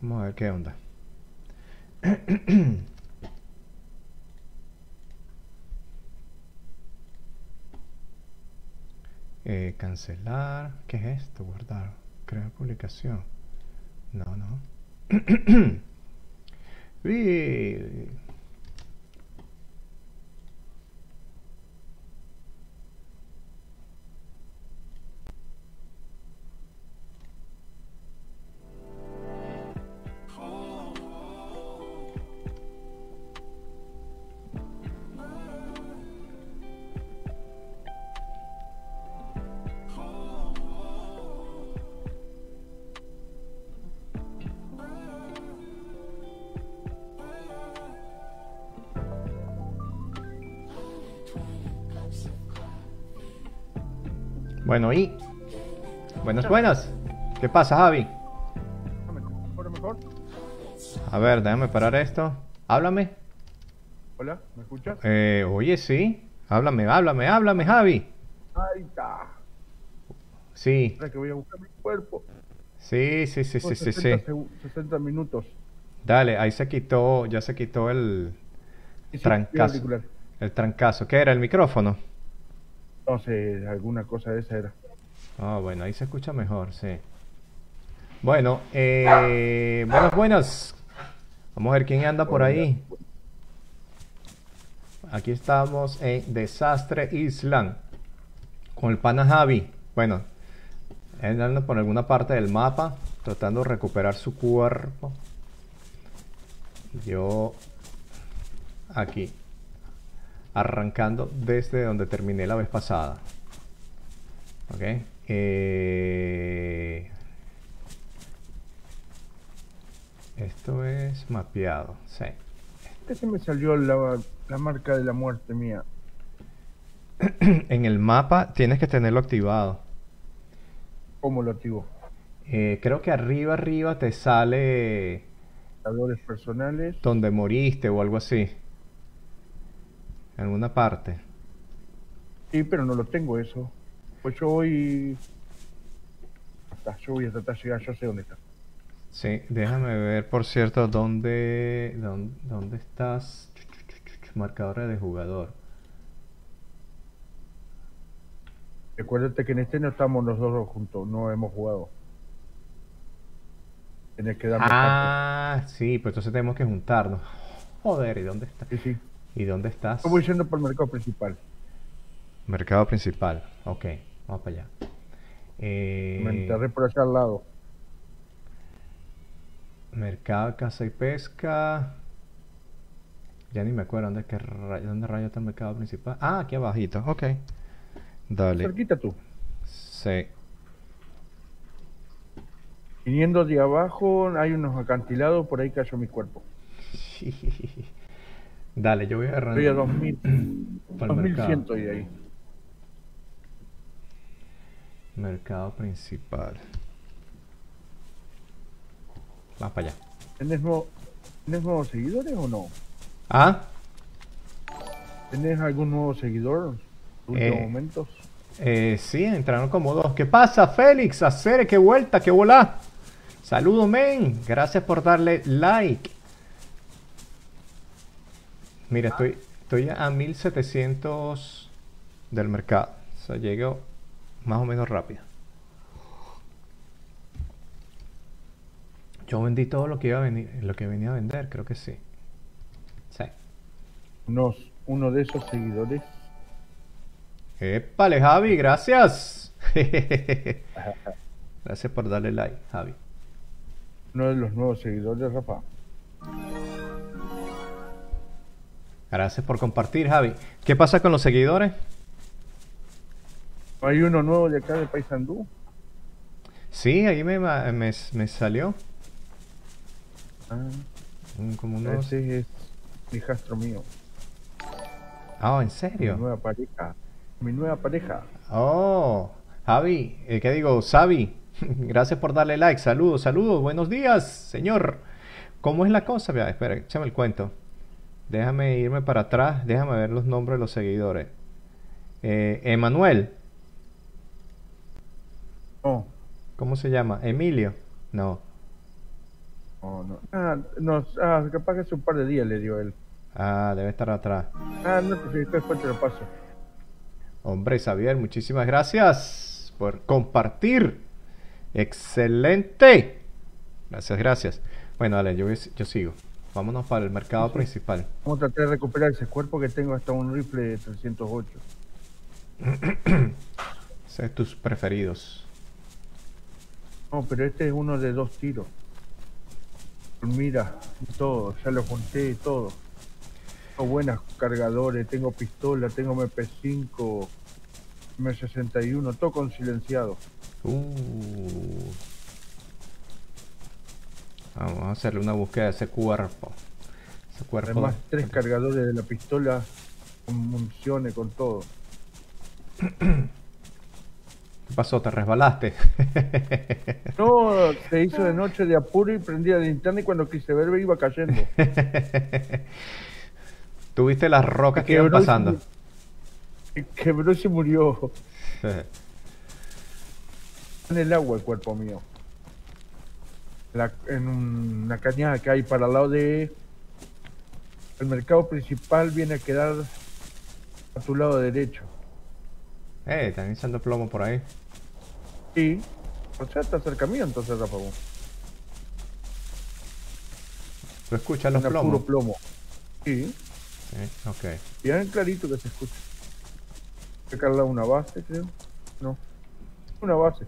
Vamos a ver qué onda. Eh, cancelar. ¿Qué es esto? Guardar. Crear publicación. No, no. Buenas, buenas. ¿Qué pasa, Javi? A ver, déjame parar esto. Háblame. Hola, ¿me escuchas? Eh, oye, sí. Háblame, háblame, háblame, Javi. Ahí está. Sí, que voy a buscar mi cuerpo. sí, sí, sí, sí, sí, 60 sí. segu- 60 minutos. Dale, ahí se quitó, ya se quitó el, sí, Trancazo. el trancazo. ¿Qué era? ¿El micrófono? No sé, alguna cosa de esa era. Ah, bueno, ahí se escucha mejor, sí. Bueno, eh, buenas, buenas. Vamos a ver quién anda por ahí. Aquí estamos en Desastre Island con el pana Javi. Bueno, él anda por alguna parte del mapa tratando de recuperar su cuerpo. Yo aquí, arrancando desde donde terminé la vez pasada. Ok. Eh, esto es mapeado. Sí. ¿Qué se me salió la, la marca de la muerte mía? En el mapa tienes que tenerlo activado. ¿Cómo lo activo? Eh, creo que arriba, arriba te sale Valores personales. donde moriste o algo así. En alguna parte. Sí, pero no lo tengo eso. Pues yo voy. Hasta, yo voy a tratar de llegar, yo sé dónde está. Sí, déjame ver, por cierto, dónde, dónde, dónde estás. Marcadores de jugador. Recuérdate que en este no estamos los dos juntos, no hemos jugado. Tienes que darme Ah, sí, pues entonces tenemos que juntarnos. Joder, ¿y dónde estás? Sí, sí. ¿Y dónde estás? Yo voy yendo por el mercado principal. Mercado principal. Ok, vamos para allá. Me Eh, enterré por allá al lado. mercado, caza y pesca. Ya ni me acuerdo dónde, qué rayo, dónde rayo está el mercado principal. Ah, aquí abajito. Ok. Dale. Cerquita tú. Sí. Viniendo de abajo hay unos acantilados, por ahí cayó mi cuerpo. Dale, yo voy a Estoy a agarrar 2000, para el mercado. 2100 y ahí. Mercado principal. Vamos para allá. ¿Tenés, nuevo- ¿Tenés nuevos seguidores o no? Ah, ¿Tenés algún nuevo seguidor en Eh, últimos momentos? eh, sí, entraron como dos. ¿Qué pasa, Félix? Hacer, qué vuelta, qué volá. Saludos, men. Gracias por darle like. Mira, estoy, estoy a 1700 del mercado. O sea, llego más o menos rápido. Yo vendí todo lo que iba a venir, lo que venía a vender, creo que sí. Sí. Unos, uno de esos seguidores. Épale, Javi, gracias. Gracias por darle like, Javi. Uno de los nuevos seguidores, Rafa. Gracias por compartir, Javi. ¿Qué pasa con los seguidores? Hay uno nuevo de acá de Paysandú. Sí, ahí me, me, me salió. Ah, un- como ese es mi hijastro mío. Ah, ¿en Mi serio? nueva pareja. Mi nueva pareja. Oh, Javi, eh, ¿qué digo? Sabi, gracias por darle like. Saludos, saludos, buenos días, señor. ¿Cómo es la cosa? Vea, espera, échame el cuento. Déjame irme para atrás, déjame ver los nombres de los seguidores. Eh, Emanuel, No, ¿cómo se llama? Emilio. No. No, no. Ah, no, ah, capaz que hace un par de días le dio él. Ah, debe estar atrás. Ah, no, pues después te lo paso. Hombre, Xavier, muchísimas gracias por compartir. Excelente. Gracias, gracias. Bueno, dale, yo, yo sigo. Vámonos para el mercado principal. Vamos a tratar de recuperar ese cuerpo que tengo hasta un rifle de 308. Ese es tus preferidos. No, pero este es uno de dos tiros. Mira, todo, ya lo junté todo. Tengo buenos cargadores, tengo pistola, tengo MP5, M61, todo con silenciado. Uh. Vamos a hacerle una búsqueda de ese cuerpo. Ese cuerpo Además, tres cargadores de la pistola con municiones, con todo. ¿Qué pasó? ¿Te resbalaste? no, se hizo de noche de apuro y prendía la linterna y cuando quise ver iba cayendo. ¿Tuviste las rocas que iban pasando? quebró y se murió. en el agua el cuerpo mío. en una cañada que hay para el lado de... El mercado principal viene a quedar a tu lado derecho. Eh, están echando plomo por ahí. Sí. O sea, está cerca mío entonces, Rafa. ¿Tú escuchas los plomos? puro plomo. Sí. Sí, ok. Bien clarito que se escucha. Sacarla una base, creo. No. Una base.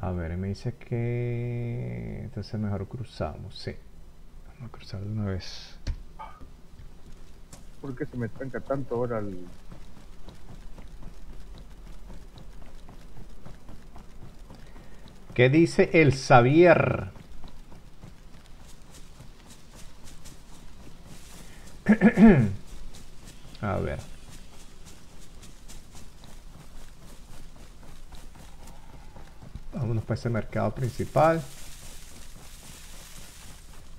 A ver, me dice que... Entonces mejor cruzamos, sí. Vamos a cruzar de una vez. ¿Por qué se me tranca tanto ahora el... ¿Qué dice el Xavier? A ver. Vámonos para ese mercado principal.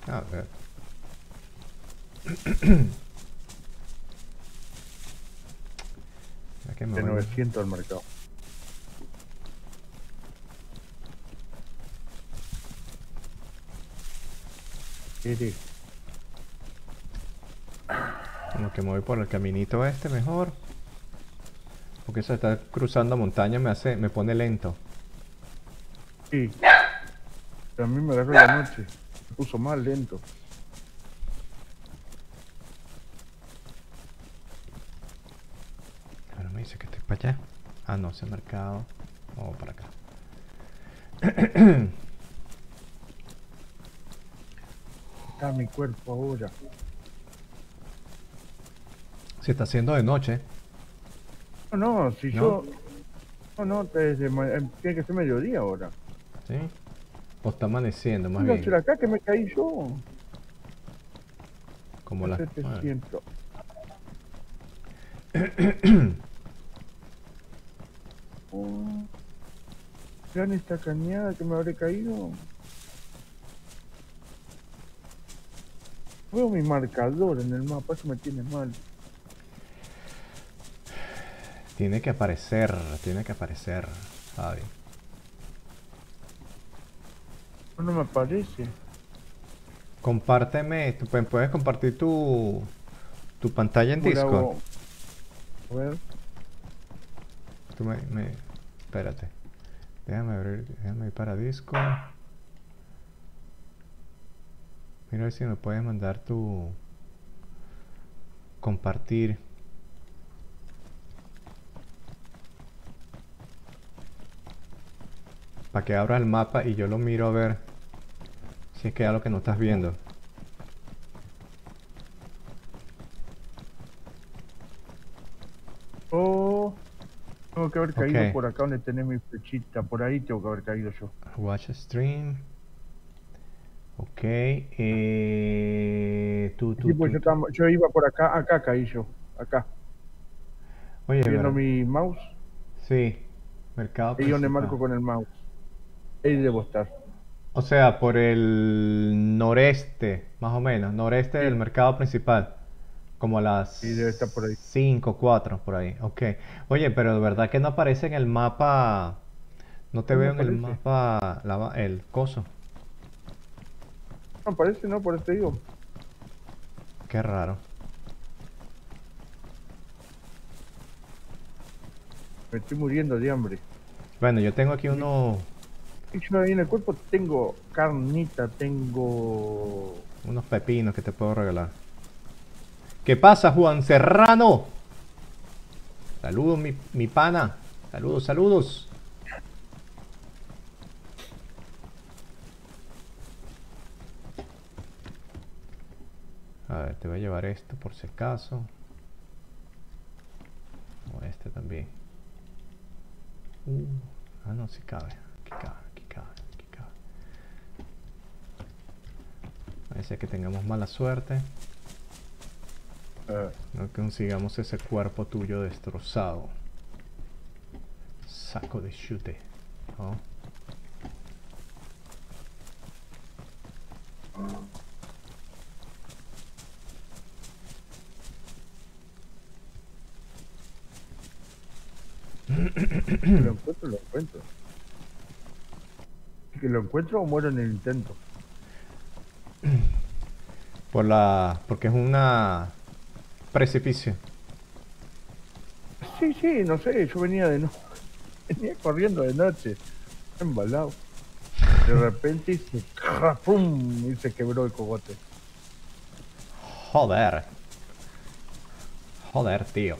A ver. de 900 al mercado. Como que me voy por el caminito este mejor. Porque eso está cruzando montaña me hace, me pone lento. Sí. a mí me agarró la noche. Me puso más lento. Ahora me dice que estoy para allá. Ah, no, ese mercado. Vamos para acá. Está mi cuerpo ahora. Se está haciendo de noche. No, no, si yo... No, no, em, tiene que ser mediodía ahora. ¿Sí? O está amaneciendo, más bien. acá que me caí yo. Como la... 700. oh, vean esta cañada que me habré caído. Veo mi marcador en el mapa, eso me tiene mal. Tiene que aparecer, tiene que aparecer, Javi. No me aparece. Compárteme, tú puedes compartir tu, tu pantalla en Discord. A ver. Tú me, me, espérate. Déjame abrir, déjame ir para Discord. Mira a ver si me puedes mandar tu compartir. Para que abra el mapa y yo lo miro a ver si es que hay algo que no estás viendo. Oh, tengo que haber caído por acá donde tenés mi flechita. Por ahí tengo que haber caído yo. Watch stream. Ok. Eh, tú, tú, pues yo, iba por acá, acá caí yo. Acá. Oye, ¿Viendo mi mouse? Sí. Mercado. Y donde marco con el mouse. Ahí debo estar. O sea, por el noreste, más o menos, noreste del mercado principal. Como a las sí, debe estar por ahí. 5, 4, por ahí. Ok. Oye, pero de verdad que no aparece en el mapa No te No veo en el mapa la el coso. No aparece, no, por eso te digo. Qué raro. Me estoy muriendo de hambre. Bueno, yo tengo aquí uno, yo ahí en el cuerpo tengo carnita, tengo... unos pepinos que te puedo regalar. ¿Qué pasa, Juan Serrano? Saludos, mi, mi pana. Saludos, saludos. A ver, te voy a llevar esto por si acaso. O este también. Uh, ah, no, si cabe. Aquí cabe, aquí cabe, aquí cabe. Parece que tengamos mala suerte. eh, No consigamos ese cuerpo tuyo destrozado. Saco de chute. ¿no? Lo encuentro, lo encuentro. Que lo encuentro o muero en el intento. Por la. porque es una precipicio. Sí, sí, no sé, yo venía de no... venía corriendo de noche, embalado. De repente hice ¡pum! y se quebró el cogote. Joder. Joder, tío.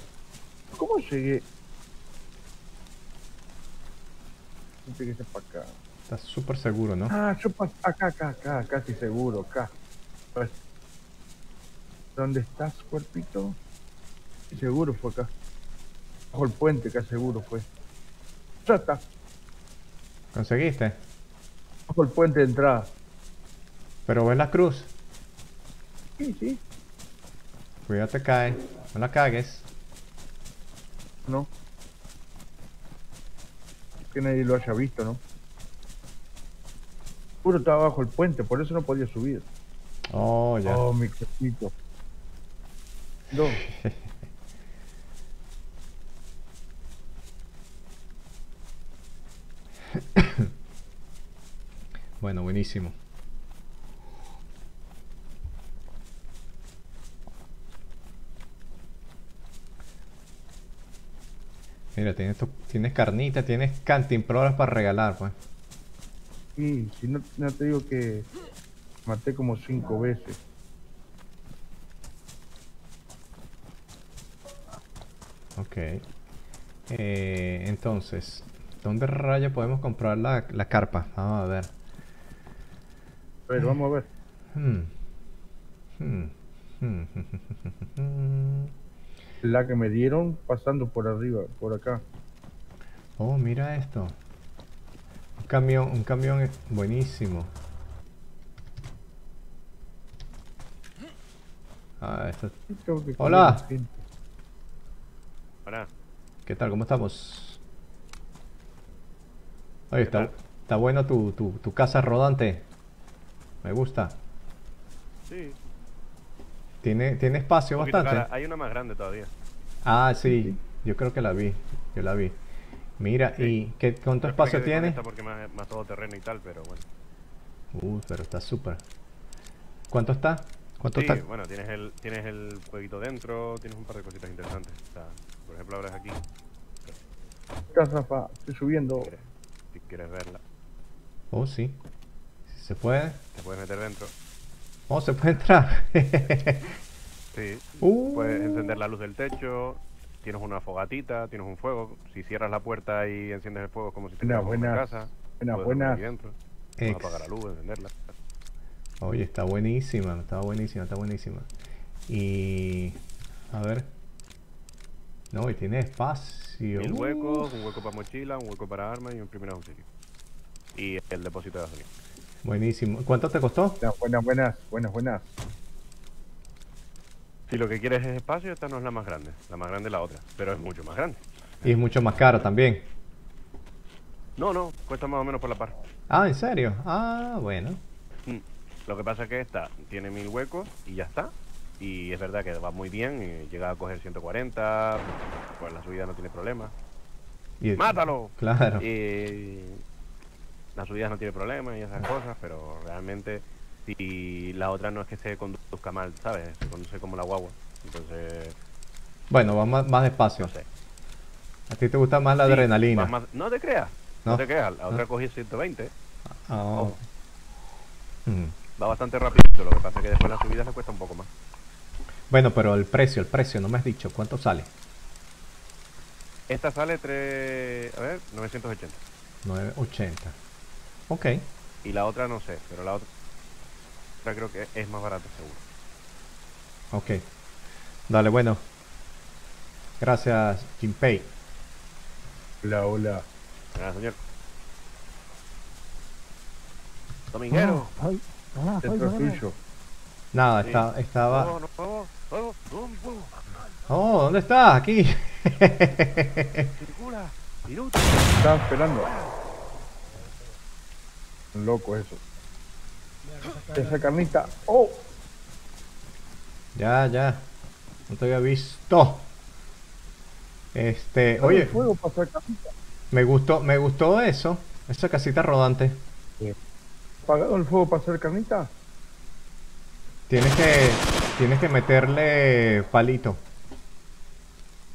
¿Cómo llegué? Llegué para acá. Estás súper seguro, ¿no? Ah, yo pas acá, acá, acá, casi seguro, acá. Pues, ¿Dónde estás, cuerpito? Seguro fue acá. Bajo el puente, acá seguro fue. Ya está, ¿Conseguiste? bajo el puente de entrada. Pero ves la cruz. Sí, sí, Cuidado te cae. No la cagues. no. Que nadie lo haya visto, ¿no? Puro estaba bajo el puente, por eso no podía subir. Oh, ya. Oh, mi cuerpito. No, Bueno, buenísimo. Mira, tienes, tu- tienes carnita, tienes cantimploras para regalar, pues. sí, si no, no te digo que maté como cinco veces. Ok. Eh, entonces, ¿dónde raya podemos comprar la, la carpa? Vamos a ver. A ver, vamos a ver. Hmm. Hmm. Hmm. La que me dieron pasando por arriba, por acá. Oh, mira esto. Un camión, un camión es buenísimo. Ah, esto- Hola. Ahora, ¿Qué tal? ¿Cómo estamos? Oye, ¿Qué está, está bueno tu, tu, tu casa rodante. Me gusta. sí. Tiene, tiene espacio bastante. cara. Hay una más grande todavía. Ah, sí, Sí. yo creo que la vi. Yo la vi. Mira, Sí. ¿y qué, cuánto espacio tiene? porque más, más todo terreno y tal, pero bueno. Uh, pero está súper. ¿Cuánto está? ¿Cuánto Sí, está? bueno, tienes el, tienes el jueguito dentro, tienes un par de cositas interesantes. O sea, por ejemplo, abres aquí, Acá, Rafa, estoy subiendo. si quieres, si quieres verla, Oh, sí. Si se puede. te puedes meter dentro. Oh, se puede entrar. Sí. Uh. Puedes encender la luz del techo, tienes una fogatita, tienes un fuego. Si cierras la puerta y enciendes el fuego es como si en una casa. Dormir ahí dentro. Puedes apagar la luz, encenderla. Oye, está buenísima, está buenísima, está buenísima. Y... A ver. No, y tiene espacio. Mil Uh. huecos, un hueco para mochila, un hueco para armas y un primer auxilio. Y el depósito de gasolina. Buenísimo. ¿Cuánto te costó? Buenas, buenas, buenas, buenas, buenas. Si lo que quieres es espacio, esta no es la más grande. La más grande es la otra, pero es mucho más grande. Y es mucho más cara también. No, no, cuesta más o menos por la par. Ah, ¿en serio? Ah, bueno. Mm. Lo que pasa es que esta tiene mil huecos y ya está. Y es verdad que va muy bien, y llega a coger 140, pues la subida no tiene problema. Y- ¡Mátalo! Claro. Y las subidas no tiene problema y esas cosas, pero realmente si la otra no es que se conduzca mal, ¿sabes? Se conduce como la guagua. Entonces, Bueno, va más, más despacio. no sé. A ti te gusta más la Sí, adrenalina. más- no te creas, no, No. te creas. La otra No. cogí 120, Ah, Ojo. mm. va bastante rápido. Lo que pasa es que después las subidas le cuesta un poco más. Bueno, pero el precio, el precio, no me has dicho. ¿Cuánto sale? Esta sale 3, a ver, 980. 980. Ok. Y la otra no sé, pero la otra creo que es más barata seguro. Ok. Dale, bueno. Gracias, Jinpei. Hola, hola. Venga, señor. Dominguero. Ay, ah, tuyo. Nada, Sí. está- estaba... No, Oh, ¿dónde estás? Aquí. circula. Estaba esperando. Loco eso. Esa carnita. ¡Oh! ya, ya. No te había visto. Este, oye, fuego para hacer carnita. me gustó, me gustó eso. Esa casita rodante. ¿Apagado el fuego para hacer carnita? Tienes que, tienes que meterle palito.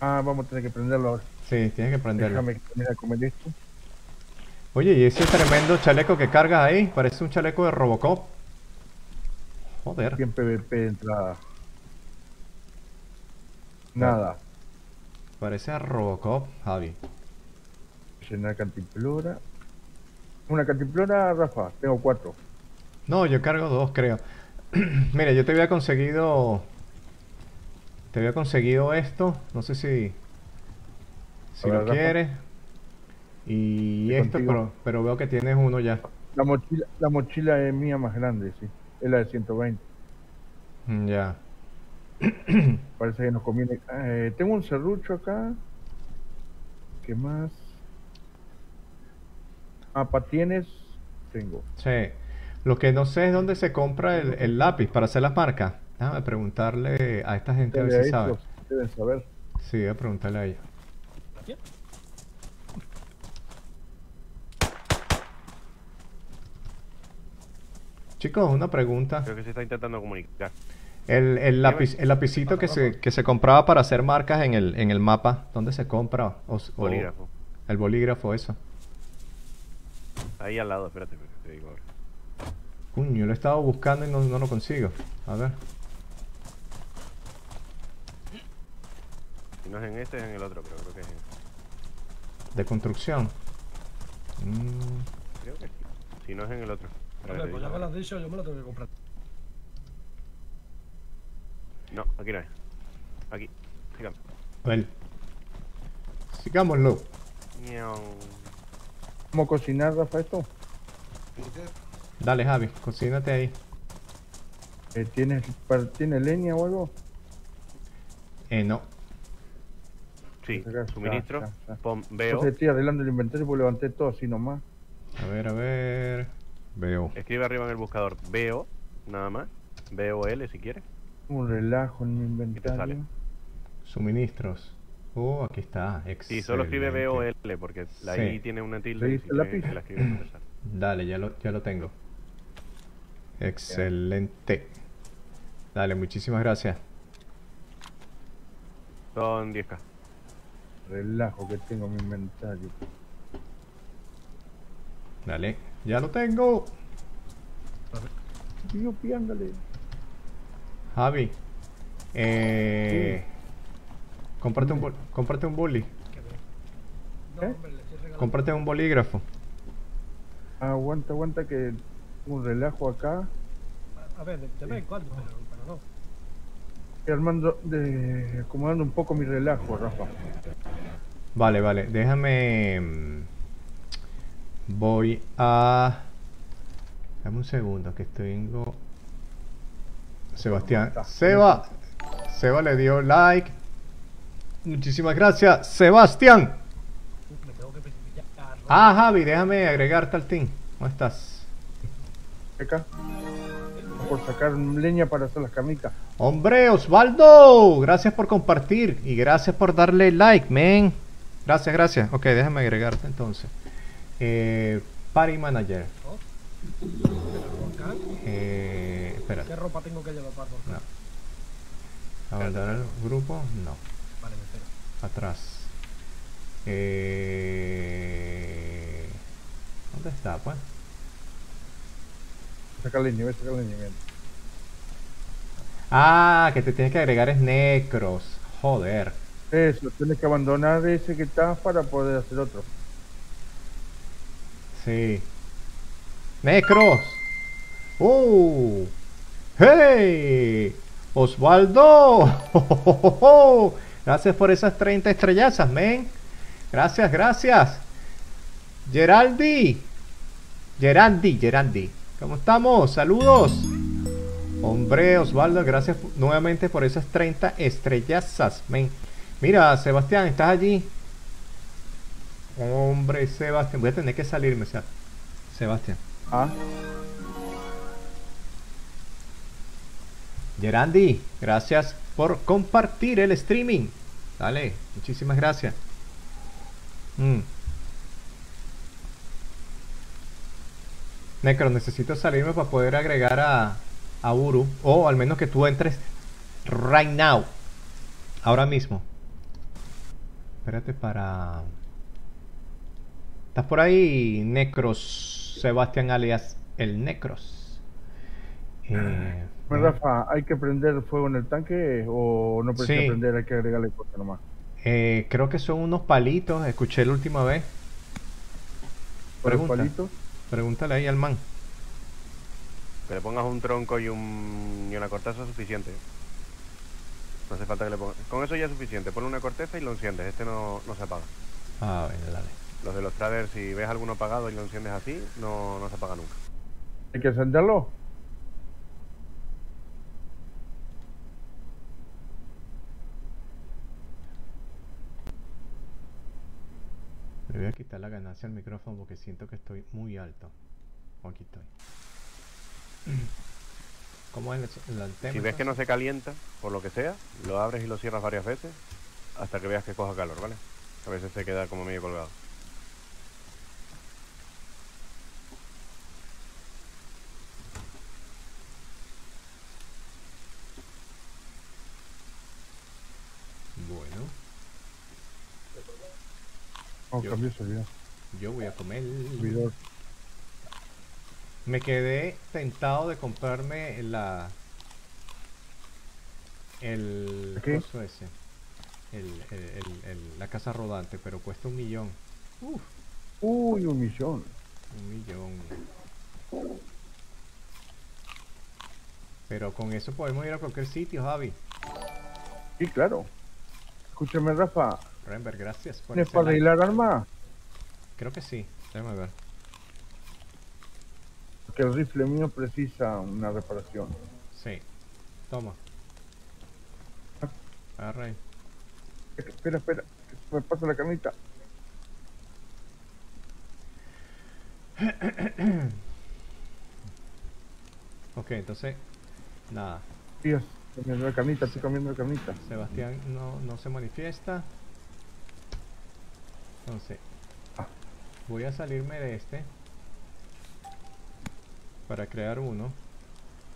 Ah, vamos a tener que prenderlo ahora. Sí, tienes que prenderlo. Déjame terminar de comer esto. Oye, y ese tremendo chaleco que cargas ahí, parece un chaleco de Robocop. Joder. 100 PVP de entrada. Nada. Parece a Robocop, Javi. Llenar cantimplora. Una cantimplora, Rafa. Tengo cuatro. No, yo cargo dos, creo. Mira, yo te había conseguido. Te había conseguido esto. No sé si. Si lo Rafa. quieres. Y contigo. pero, pero veo que tienes uno ya. La mochila, la mochila es mía más grande, sí. Es la de 120. Mm, Ya. Parece que nos conviene. Eh, tengo un serrucho acá. ¿Qué más? Ah, patines. Tengo. Sí. Lo que no sé es dónde se compra el, el lápiz para hacer las marcas. Déjame preguntarle a esta gente a ver si sabe. Deben saber. Sí, voy a preguntarle a ella. Chicos, una pregunta. Creo que se está intentando comunicar. El, el lápiz, el lapicito que se, que se compraba para hacer marcas en el, en el mapa, ¿dónde se compra? O, o- Bolígrafo. el bolígrafo, eso. Ahí al lado, espérate, te digo ahora. Coño, yo lo he estado buscando y no, no lo consigo. A ver. Si no es en este, es en el otro, pero creo que es en... De construcción. Mm, Creo que sí. Si no es en el otro. Pues ya me lo has dicho, yo me lo tengo que comprar. No, aquí no es. Aquí. Sigamos. a ver. Sigámoslo. ¿Cómo cocinar, Rafa, esto? Dale, Javi, cocínate ahí. Eh, ¿tienes, ¿Tienes leña o algo? Eh, no. Sí, suministro. ya, ya, ya. Pon, veo. Entonces estoy arreglando el inventario porque levanté todo así nomás. A ver, a ver. Veo. Escribe arriba en el buscador. Veo, nada más. Veo L si quieres. Un relajo en mi inventario. Suministros. Oh, aquí está. Sí, solo escribe Excelente. VOL porque la Sí. I tiene una tilde. ¿Le y la la. Dale, ya lo, ya lo tengo. Excelente. Dale, muchísimas gracias. Son 10k. Relajo que tengo en mi inventario. Dale, ya lo tengo. Tío, piándale. Javi. Eh, cómprate, un, bol- cómprate un boli. No, ¿Eh? hombre, le estoy regalando. Cómprate un bolígrafo. Aguanta, aguanta que un relajo acá. A ver, de, de vez en cuando, pero, pero no. Estoy armando, de, acomodando un poco mi relajo, Rafa. Vale, vale. Déjame. Voy a. Dame un segundo que tengo. Sebastián. Seba. Seba le dio like. Muchísimas gracias, Sebastián. Uf, me tengo que precipitar. Ah, Javi, déjame agregarte al team. ¿Cómo estás? Acá. Por sacar leña para hacer las carnitas. Hombre, Osvaldo, gracias por compartir y gracias por darle like, men. Gracias, gracias. Ok, déjame agregarte entonces. Eh, party Manager. El volcán. Eh, espérate. ¿Qué ropa tengo que llevar para el volcán? No. Abandonar el grupo. No. Vale, me espero. Atrás. Eh, ¿Dónde está, pues? Saca leña, ve, saca leña, ven. Ah, que te tienes que agregar es Necros. Joder. Eso, tienes que abandonar ese que está para poder hacer otro. Sí. Necros. ¡Uh! ¡Hey! Osvaldo. Gracias por esas 30 estrellazas, men. Gracias, gracias. Geraldi. Geraldi, Geraldi. ¿Cómo estamos? Saludos. Hombre, Osvaldo, gracias nuevamente por esas 30 estrellazas, men. Mira, Sebastián, ¿estás allí? Hombre, Sebastián. Voy a tener que salirme, Seb- Sebastián. Ah, Gerandi, gracias por compartir el streaming. Dale, muchísimas gracias. Mm. Necro, necesito salirme para poder agregar a, a Uru. O al menos que tú entres right now. Ahora mismo. Espérate para... ¿Estás por ahí, Necros? Sebastián alias el Necros. Eh, pues, Rafa, ¿hay que prender fuego en el tanque o no precisa Sí. prender? Hay que agregarle cosas nomás. Eh, creo que son unos palitos, escuché la última vez. ¿Por el Pregunta. palito? Pregúntale ahí al man. Que le pongas un tronco y, un, y una corteza es suficiente. No hace falta que le pongas. Con eso ya es suficiente. Ponle una corteza y lo enciendes. Este no, no se apaga. Ah, bueno, dale. Los de los traders, si ves alguno apagado y lo enciendes así, no, no se apaga nunca. ¿Hay que encenderlo? Le voy a quitar la ganancia al micrófono porque siento que estoy muy alto. O aquí estoy. ¿Cómo es el, el tema? Si ves que no se calienta, por lo que sea, lo abres y lo cierras varias veces hasta que veas que coja calor, ¿vale? A veces se queda como medio colgado. Bueno, Oh, Yo- servidor. yo voy a comer. servidor. Me quedé tentado de comprarme la. El. ¿Qué? coso ese. El, el- el- el- la casa rodante, pero cuesta un millón. Uf, Uy, un millón. un millón. Pero con eso podemos ir a cualquier sitio, Javi. Sí, claro. Escúchame, Rafa. Rember, gracias por ¿Tienes para arreglar armas? Creo que sí. Déjame ver. Porque el rifle mío precisa una reparación. Sí. Toma. Agarra ahí. Espera, espera. que se Me pasa la carnita. Ok, entonces. Nada. Comiendo carnita, estoy comiendo carnita. Sebastián no, no se manifiesta. Entonces, Ah. voy a salirme de este para crear uno.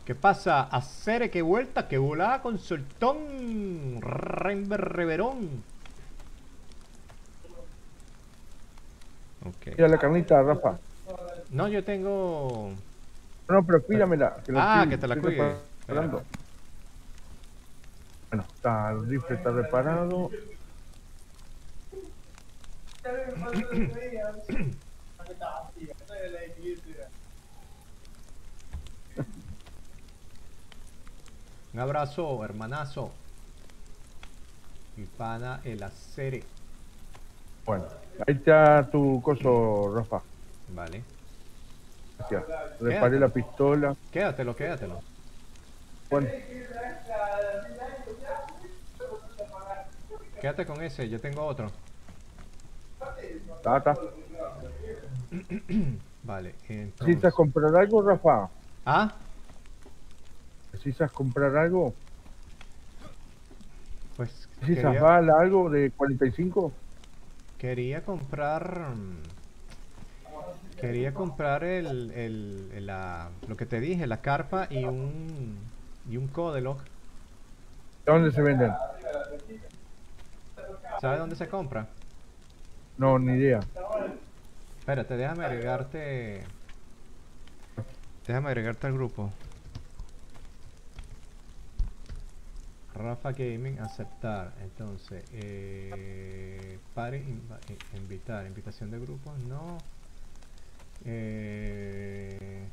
¿Qué pasa? Hacer que vuelta, que volada con soltón. Reverón. Ok. Mira la carnita, Rafa. No, yo tengo. No, pero cuídamela. que Ah, estoy- que te la cuide. Bueno, está, el rifle está reparado. Un abrazo, hermanazo. Mi pana, el acere. Bueno, ahí está tu coso, Rafa. Vale. Gracias. Reparé la pistola. Quédatelo, quédatelo. Bueno, Quédate con ese, yo tengo otro. está. Vale, ¿Necesitas entonces. comprar algo, Rafa? Ah, ¿Necesitas comprar algo? pues. ¿Necesitas quería- bala, algo de 45? Quería comprar... mm, Quería comprar el, el, el- la, lo que te dije, la carpa y un, y un codelock. ¿Dónde se venden? ¿Sabes dónde se compra? No, ni idea. Espérate, déjame agregarte... Déjame agregarte al grupo. Rafa Gaming, aceptar. Entonces, eh, inva- eh, invitar, invitación de grupo, no. Eh,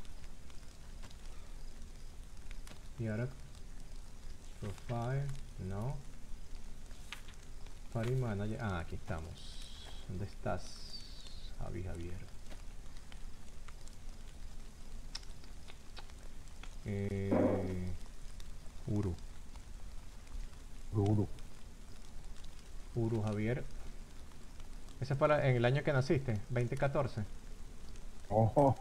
y ahora, profile, no. Party manager, ah, aquí estamos. ¿Dónde estás, Javi Javier? Eh, Uru. Uru. Uru Javier. Ese fue la- en el año que naciste, 2014. Ojo.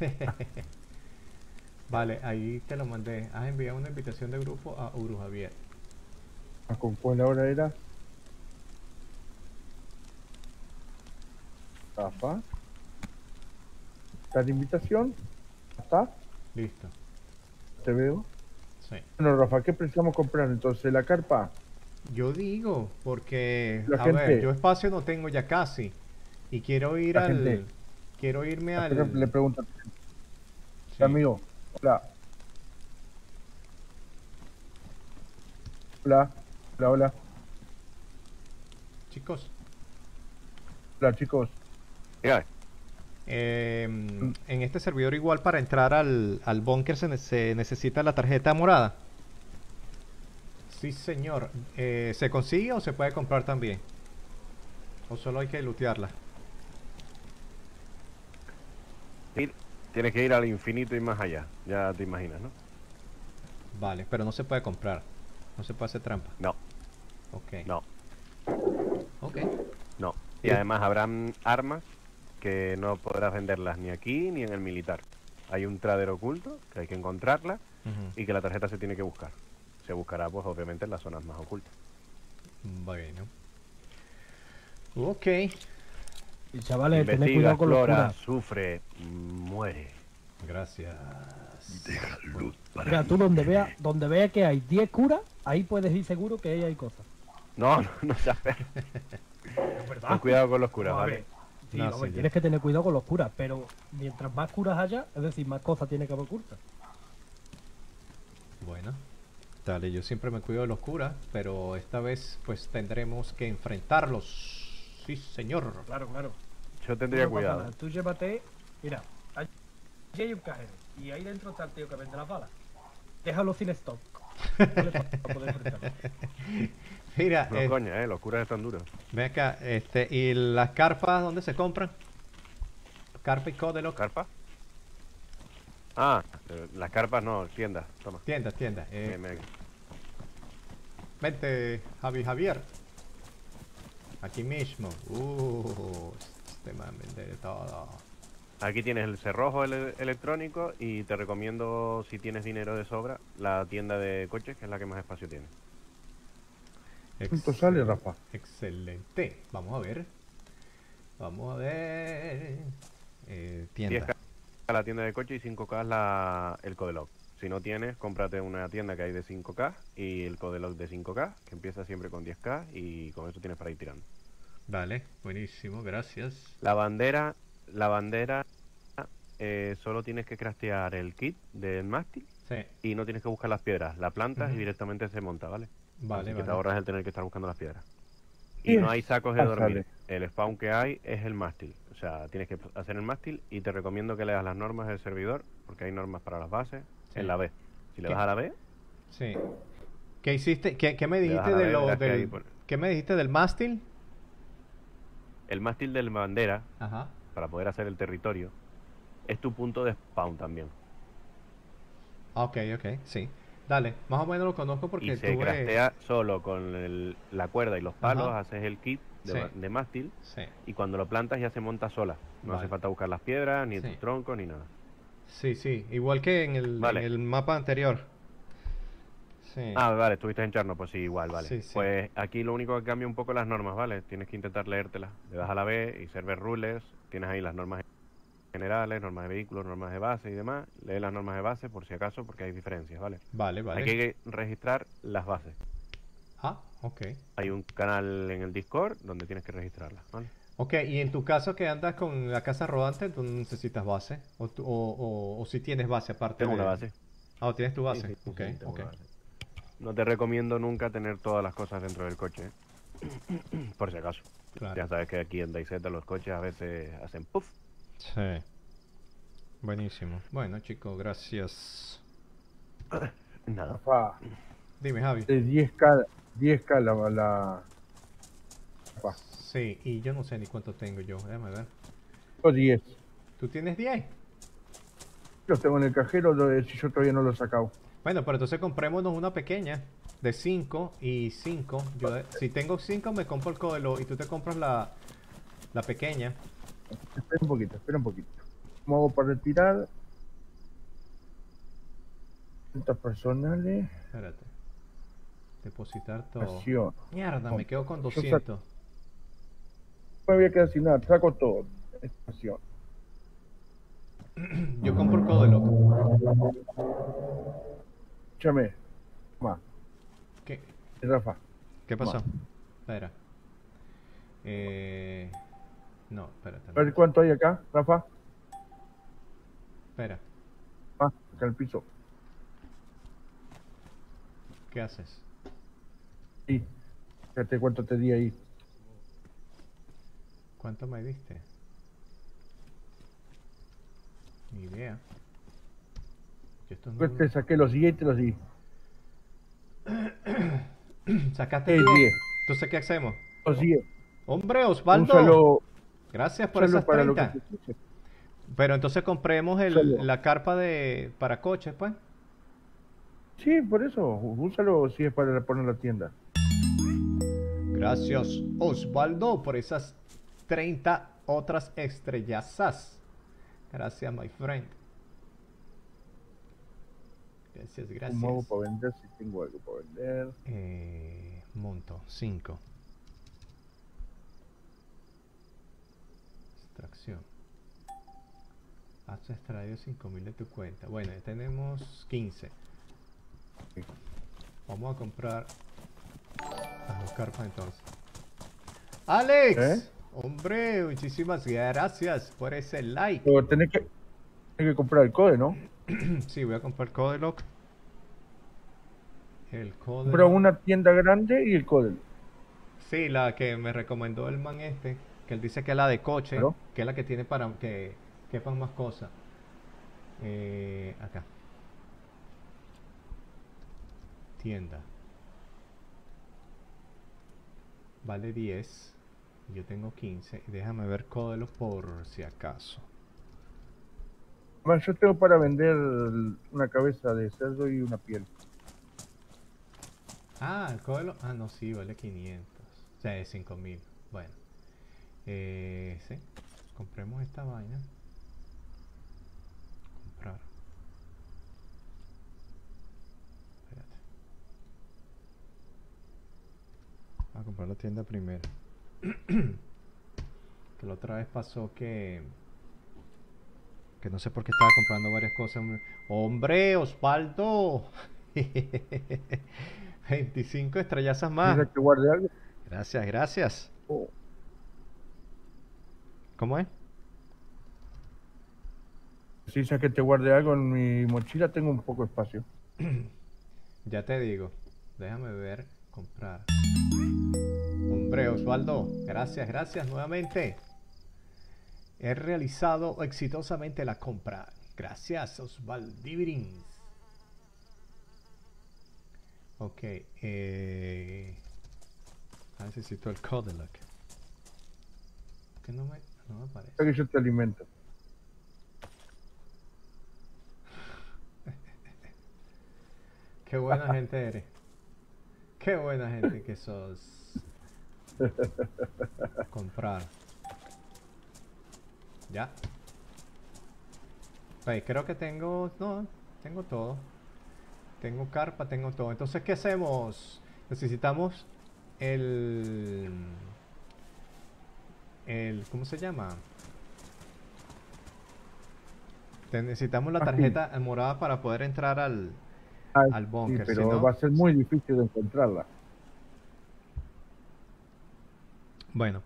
Vale, ahí te lo mandé. Has enviado una invitación de grupo a Uru Javier. ¿A ¿Con cuál hora era? Rafa. ¿Está la invitación? ¿Está? Listo. ¿Te veo? Sí. Bueno, Rafa, ¿qué precisamos comprar entonces? ¿La carpa? Yo digo, porque La a ver, yo espacio no tengo ya casi. Y quiero ir La al. gente- Quiero irme Le al. pregunto, sí. amigo. Hola. Hola. Hola, hola. Chicos, Hola, chicos. Dígame. eh, en este servidor, igual para entrar al, al búnker se, ne- se necesita la tarjeta morada. Sí, señor. Eh, ¿Se consigue o se puede comprar también? ¿O solo hay que lootearla? Tienes que ir al infinito y más allá. Ya te imaginas, ¿no? Vale, pero no se puede comprar. No se puede hacer trampa. No, Ok. no, Ok. no. Y además habrán armas que no podrás venderlas ni aquí ni en el militar. Hay un trader oculto que hay que encontrarla y que la tarjeta se tiene que buscar. Se buscará, pues, obviamente, en las zonas más ocultas. Bueno. Ok. Y chavales, tened cuidado con los explora, curas. sufre, muere. Gracias. Mira, tú donde veas donde vea que hay 10 curas, ahí puedes ir seguro que ahí hay cosas. No, no, no verdad. Ten cuidado con los curas, ¿vale? Sí, No, sí, tienes que tener cuidado con los curas, pero mientras más curas haya, es decir, más cosas tiene que haber ocultas. Bueno. Dale, yo siempre me cuido de los curas, pero esta vez pues tendremos que enfrentarlos. Sí, señor. Claro, claro. Yo tendría No cuidado. Tú llévate, mira, allí hay un cajero y ahí dentro está el tío que vende las balas. Déjalo sin stock. Mira, No, eh, coña, eh, los curas están duros. ven acá, este, ¿y las carpas dónde se compran? Carpa y Codelock. ¿Carpa? Ah, eh, las carpas no, tiendas. Toma. Tiendas, tiendas. eh, Ven, ven aquí. Vente, Javi Javier. Aquí mismo. Uh, este man vende de todo. Aquí tienes el cerrojo ele- electrónico y te recomiendo, si tienes dinero de sobra, la tienda de coches, que es la que más espacio tiene. ¿Cuánto sale, Rafa? Excelente. Vamos a ver. Vamos a ver. Eh, tienda. 10K la tienda de coches y 5K es la, el codelock. Si no tienes, cómprate una tienda que hay de 5K y el codelock de 5K, que empieza siempre con 10K y con eso tienes para ir tirando. Vale, buenísimo, gracias. La bandera, la bandera, eh, solo tienes que craftear el kit del mástil Sí, y no tienes que buscar las piedras. La plantas y directamente se monta, ¿vale? Vale, Así que vale. te ahorras el tener que estar buscando las piedras. Y no hay sacos de Ah, dormir. sale. El spawn que hay es el mástil. O sea, tienes que hacer el mástil y te recomiendo que leas las normas del servidor, porque hay normas para las bases Sí. en la B. Si le ¿Qué? das a la B, Sí. ¿Qué hiciste? ¿Qué, qué me dijiste de B, lo del, pone. ¿Qué me dijiste del mástil? el mástil de la bandera, Ajá. para poder hacer el territorio, es tu punto de spawn también. Ah, Ok, ok, sí. Dale, más o menos lo conozco porque y se craftea solo con el- la cuerda y los palos, Ajá. haces el kit de, Sí. ma- de mástil Sí, y cuando lo plantas ya se monta sola. No Vale. hace falta buscar las piedras, ni Sí. tus troncos, ni nada. sí, sí. Igual que en el, Vale. en el mapa anterior. Sí. Ah, vale, estuviste en Charno, pues sí, igual, vale. Sí, sí. Pues aquí lo único que cambia un poco las normas, ¿vale? Tienes que intentar leértelas. Le das a la B y server rules, tienes ahí las normas generales, normas de vehículos, normas de base y demás. Lee las normas de base por si acaso, porque hay diferencias, ¿vale? Vale, vale. Hay que registrar las bases. Ah, ok. Hay un canal en el Discord donde tienes que registrarlas, ¿vale? Ok, y en tu caso que andas con la casa rodante, tú no necesitas base. O, tú- o, o, o si tienes base aparte. Tengo de- una base. Ah, ¿o tienes tu base. Sí, sí, sí, ok, sí, ok. base. No te recomiendo nunca tener todas las cosas dentro del coche, ¿eh? por si acaso. Claro. Ya sabes que aquí en Daiseta los coches a veces hacen puff. Sí. Buenísimo. Bueno, chicos, gracias. Nada. Rafa, Dime, Javi. de 10k, 10k la, la... Rafa, Sí, y yo no sé ni cuánto tengo yo. Déjame ver. o 10. ¿Tú tienes 10? Los tengo en el cajero, lo- si yo todavía no lo he sacado. Bueno, pero entonces comprémonos una pequeña de 5 y 5. Yo, si tengo 5 me compro el codelo y tú te compras la, la pequeña. Espera un poquito, espera un poquito. ¿Cómo hago para retirar? Cuentas personales, Espérate. Depositar todo. acción. Mierda, me quedo con Yo saco- 200. No me voy a quedar sin nada, saco todo. Acción. Yo compro el codelo. Escúchame. Toma, ¿Qué, Rafa. qué pasó? Toma. Espera. Eh... No, espérate. A ver cuánto hay acá, Rafa. Espera. Ah, acá en el piso. ¿Qué haces? Sí. Fíjate cuánto te di ahí. ¿Cuánto me diste? Ni idea. Yo estos Después te saqué los 10 y te los di. Sacaste 10. 10. Entonces, ¿qué hacemos? Los 10. Hombre, Osvaldo. Úsalo, Gracias por esas para lo 30. que te puse. Pero entonces compremos el- la carpa de para coches, pues. Sí, por eso. Úsalo si es para poner la tienda. Gracias, Osvaldo, por esas 30 otras estrellazas. Gracias, my friend. Gracias, ¿Cómo hago gracias. para vender si tengo algo para vender? Eh, monto, 5. Extracción. Has extraído 5000 de tu cuenta. Bueno, ya tenemos 15. Vamos a comprar las dos carpas entonces. ¡Alex! ¿Eh? Hombre, muchísimas gracias por ese like. Pero tenés que, tenés que comprar el code, ¿no? Sí, voy a comprar Codelock. El Compra Codelock. una tienda grande y el code. Sí, la que me recomendó el man este, que él dice que es la de coche, que es la que tiene para que quepan más cosas. Eh, acá. Tienda. Vale 10. y Yo tengo 15. y Déjame ver Codelo por si acaso. Más, yo tengo para vender una cabeza de cerdo y una piel. Ah, el Codelo. Ah, no, sí, vale 500. O sea, de 5000. Bueno. Eh, sí. Compremos esta vaina. Comprar. Espérate. Voy a comprar la tienda primero. que la otra vez pasó que. Que no sé por qué estaba comprando varias cosas. hombre. ¡Hombre, Osvaldo! 25 estrellazas más. Gracias, gracias. Oh, ¿Cómo es? si dices que te guarde algo en mi mochila, tengo un poco de espacio. Ya te digo. Déjame ver. Comprar. Hombre, Osvaldo. Gracias, gracias nuevamente. He realizado exitosamente la compra. Gracias, Osvaldibrins. Ok. Eh... ah, necesito el. ¿Por qué no me, no me aparece? Ya que yo te alimento. Qué buena gente eres. Qué buena gente que sos. Comprar. Ya. Pues creo que tengo. No, tengo todo. tengo carpa, tengo todo. Entonces, ¿qué hacemos? Necesitamos el... el ¿Cómo se llama? Te- necesitamos la Aquí. tarjeta morada para poder entrar al, Ay, al sí, si pero no- va a ser muy difícil de encontrarla. Bueno,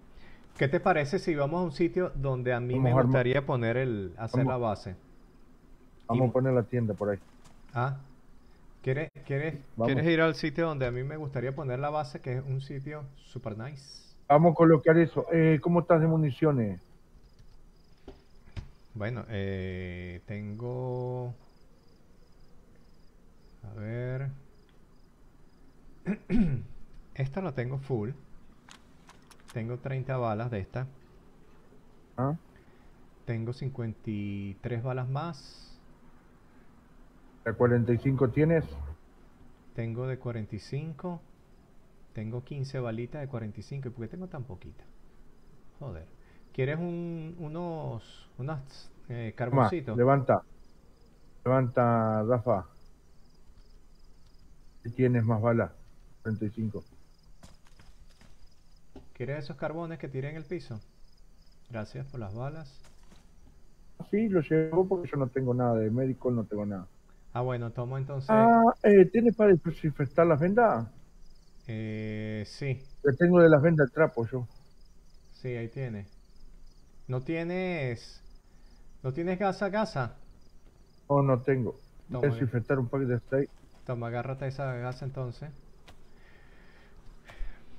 ¿qué te parece si vamos a un sitio donde a mí Vamos me gustaría poner el, hacer Vamos- la base? Vamos Y- a poner la tienda por ahí. Ah, ¿quieres, quieres, quieres ir al sitio donde a mí me gustaría poner la base, que es un sitio super nice? Vamos a colocar eso. Eh, ¿Cómo estás de municiones? Bueno, eh, tengo... A ver... Esta lo tengo full. Tengo 30 balas de esta. ¿Ah? Tengo 53 balas más. ¿La 45 tienes? Tengo de 45. Tengo 15 balitas de 45. ¿Y por qué tengo tan poquita? Joder. ¿Quieres un, unos, unos eh, Toma, carboncitos? levanta. Levanta, Rafa. Si tienes más balas. 45. ¿Quieres esos carbones que tiré en el piso? Gracias por las balas. Sí, lo llevo porque yo no tengo nada de médico, no tengo nada. Ah, bueno, tomo entonces. Ah, eh, ¿tienes para desinfectar las vendas? Eh, sí, Yo tengo de las vendas el trapo yo. sí, ahí tiene. ¿No tienes. ¿No tienes gasa, gasa? No, no tengo. Toma. Desinfectar un paquete de steak. Toma, agárrate esa gasa entonces.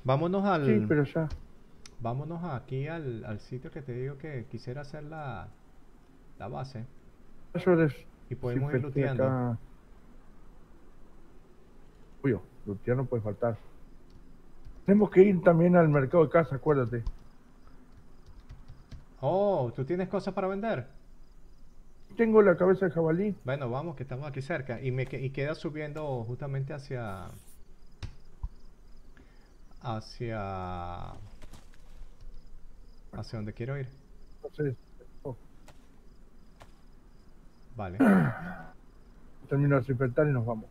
Vámonos al. Sí, pero ya. Vámonos aquí al, al sitio que te digo que quisiera hacer la, la base. Yo des- Y podemos ir looteando. acá. Uy, oh, lootear no puede faltar. Tenemos que ir también al mercado de casa, acuérdate. Oh, ¿tú tienes cosas para vender? Tengo la cabeza de jabalí. Bueno, vamos, que estamos aquí cerca. Y me que- y queda subiendo justamente hacia. Hacia. Hacia donde quiero ir. Entonces, oh, Vale. termino de desinfectar y nos vamos.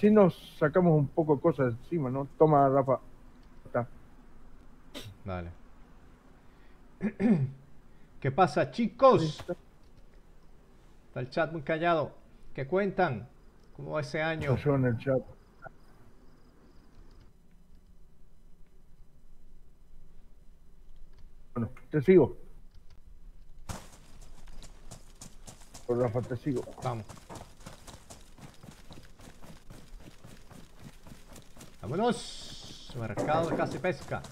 Así nos sacamos un poco de cosas encima, ¿no? Toma, Rafa. Está. Vale. ¿Qué pasa, chicos? Está el chat muy callado. ¿Qué cuentan? ¿Cómo va ese año? Yo en el chat. Bueno, te sigo. Por Rafa, te sigo. Vamos. Vámonos. Mercado de caza y pesca.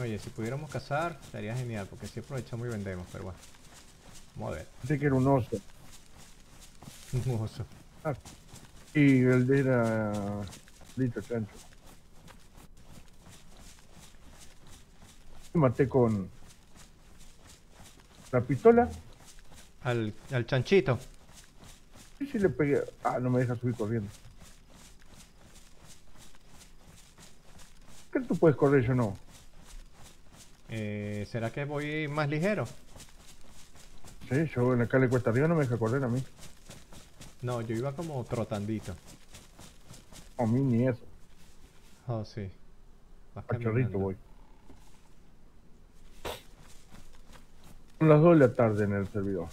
Oye, si pudiéramos cazar, sería genial, porque si aprovechamos y vendemos, pero bueno. Vamos a ver. Pensé que era un oso. Un oso. Ah, y el de era Lito Chancho. Me maté con la pistola. Al, al chanchito. Y si le pegué. Ah, no me deja subir corriendo. ¿Qué tú puedes correr? Yo no. Eh, ¿será que voy más ligero? Sí, yo en acá le cuesta arriba no me deja correr a mí. No, yo iba como trotandito. A mí ni eso. Oh, sí. Vas Cachorrito caminando. voy. Son las 2 de la tarde en el servidor.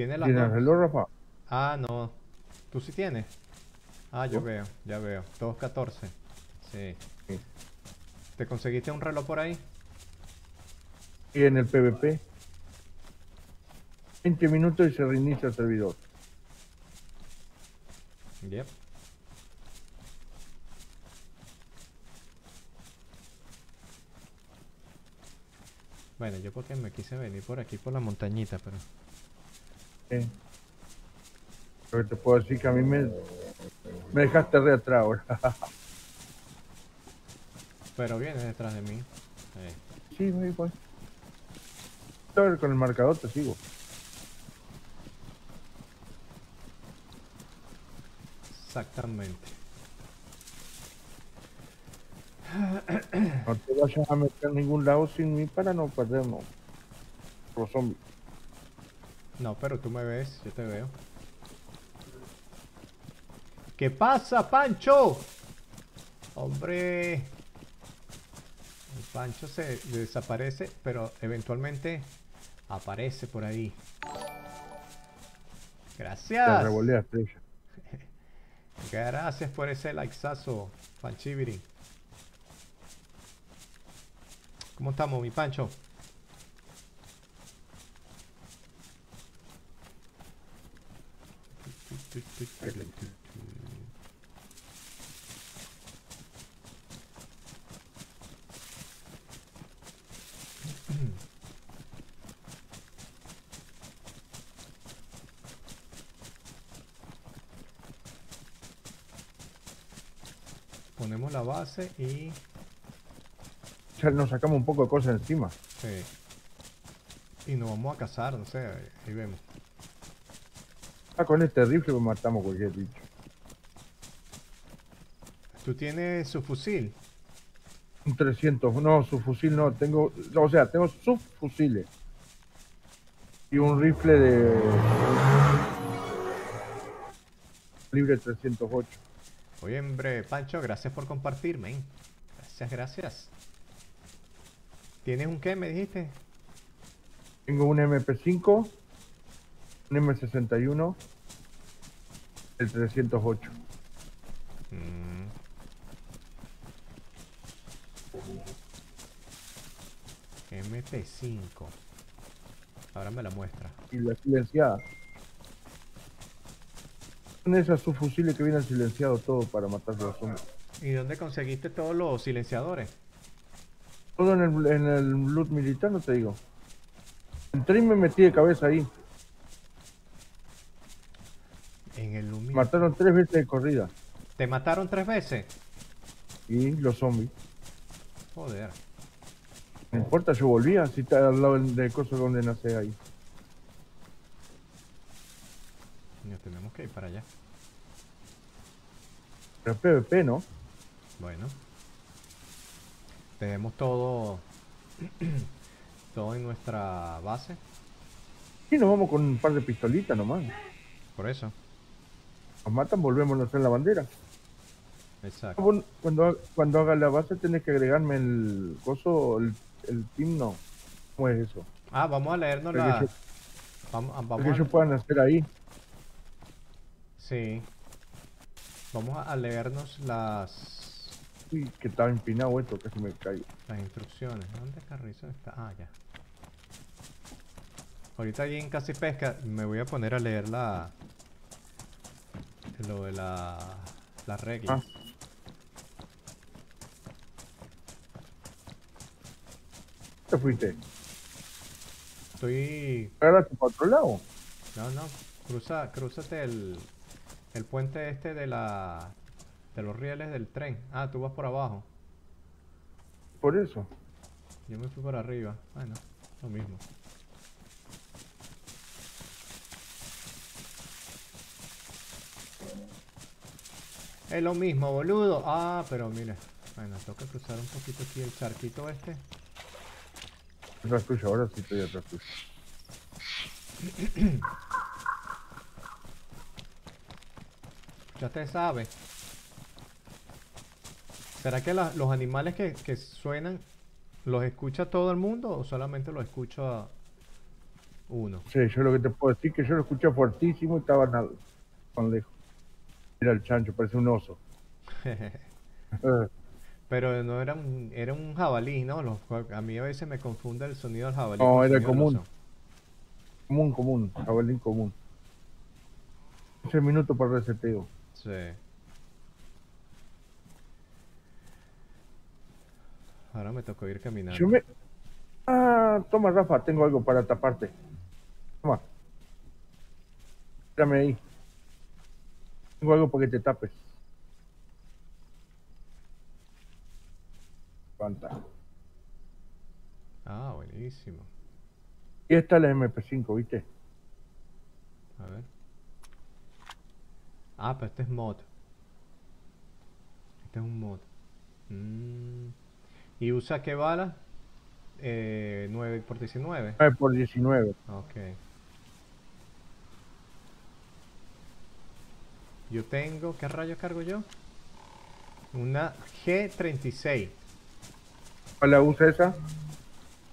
¿Tiene las ¿Tienes el dos? reloj, Rafa? Ah, no. ¿Tú sí tienes? Ah, yo veo, ya veo. 2.14. Sí. Sí. ¿Te conseguiste un reloj por ahí? Y en el PvP. 20 minutos y se reinicia el servidor. Yep. Bueno, yo porque me quise venir por aquí por la montañita, pero... Sí. Pero te puedo decir que a mí me, me dejaste re atrás ahora. Pero viene detrás de mí. Eh, sí, voy. A ver, con el marcador te sigo. exactamente. No te vayas a meter en ningún lado sin mí para no perdernos. Los zombies. No, pero tú me ves, yo te veo. ¿Qué pasa, Pancho? Hombre. El Pancho se desaparece, pero eventualmente aparece por ahí. Te Gracias. estrella. Gracias por ese likeazo, Panchibiri. ¿Cómo estamos, mi Pancho? Ponemos la base y... Ya nos sacamos un poco de cosas encima. sí. Y nos vamos a cazar, no sé, ahí vemos. Ah, con este rifle pues matamos cualquier bicho. ¿Tú tienes su fusil? Un 300, no, su fusil no, tengo, o sea, tengo subfusiles. Y un rifle de... Libre 308. Oye, hombre, Pancho, gracias por compartir, men. Gracias, gracias. ¿Tienes un qué, me dijiste? Tengo un MP5, un M61, el 308. Mm. MP5. Ahora me la muestra. Y la silenciada. Son esas subfusiles que vienen silenciados todo para matar a los hombres. ¿Y dónde conseguiste todos los silenciadores? Todo en el, en el loot militar, no te digo. Entré y me metí de cabeza ahí. Mataron tres veces de corrida. ¿Te mataron tres veces? Y los zombies. Joder. No importa, yo volvía si está al lado del, coso donde nace ahí. Coño, tenemos que ir para allá. Pero PvP, ¿no? Bueno. Tenemos todo. todo en nuestra base. Y nos vamos con un par de pistolitas nomás. Por eso. Nos matan, volvemos a hacer la bandera. Exacto. Cuando, cuando haga la base tenés que agregarme el coso, el, el himno. ¿Cómo es eso? Ah, vamos a leernos la. que yo- Vamos, a- Para vamos que a- ellos puedan hacer ahí. Sí. Vamos a- a leernos las. Uy, que estaba empinado esto, casi me caigo. Las instrucciones. ¿Dónde Carrizo está? Ah, ya. Ahorita allí en Casi Pesca me voy a poner a leer la. Lo de la. Las reglas. Ah. ¿Te fuiste? Estoy. ¿Agarraste para otro lado? No, no. Cruza, crúzate el. El puente este de la. De los rieles del tren. Ah, tú vas por abajo. Por eso. Yo me fui por arriba. Bueno, lo mismo. Es lo mismo, boludo. Ah, pero mira. Bueno, toca cruzar un poquito aquí el charquito este. Atrás tuyo, ahora sí estoy atrás tuyo. Ya te sabe. ¿Será que la- los animales que, que suenan los escucha todo el mundo o solamente los escucha uno? Sí, yo lo que te puedo decir es que yo lo escuché fuertísimo y estaba nada, tan lejos. Mira el chancho, parece un oso. Pero no era un, era un jabalí, ¿no? Los- a mí a veces me confunde el sonido del jabalí. No, con el era común. común, común, jabalín común. 15 minutos para el reseteo. Sí. Ahora me tocó ir caminando. Yo me... Ah, toma Rafa, tengo algo para taparte. Toma. Espérame ahí. Tengo algo para que te tapes. Levanta. Ah, buenísimo. Y esta es la MP5, ¿viste? A ver. Ah, pero este es mod. Este es un mod. Mm. ¿Y usa qué bala? Eh, 9 por 19. 9 por 19. Ok. Yo tengo, ¿qué rayos cargo yo? Una G36. ¿Cuál la usa esa?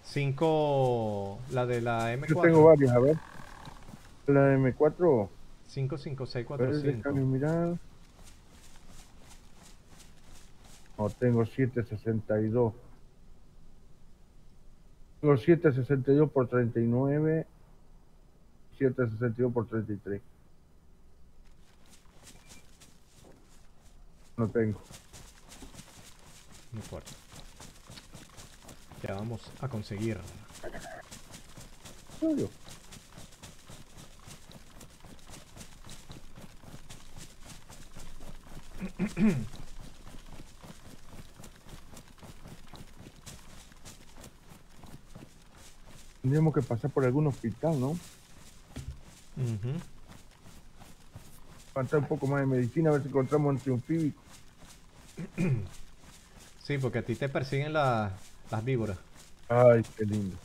5, la de la M4. Yo tengo varios, a ver. La M4. 5, 5, 6, A ver, 4, déjame 5. mirar. No, tengo 762. Tengo 762 por 39. 762 por 33. No tengo. No importa. Ya vamos a conseguir. ¿En serio? Tendríamos que pasar por algún hospital, ¿no? Ujú. Levantar un poco más de medicina, a ver si encontramos un triunfíbico. Sí, porque a ti te persiguen la- las víboras. Ay, qué lindo.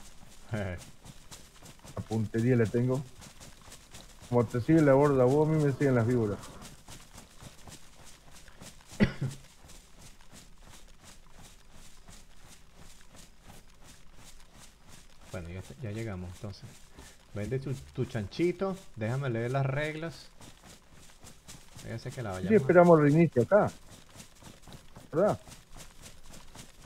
La puntería le tengo. Como te sigue la borda vos, a mí me siguen las víboras. Bueno, ya, ya llegamos entonces. Vende tu, tu chanchito, déjame leer las reglas. Que la Sí, esperamos el reinicio acá. ¿Verdad?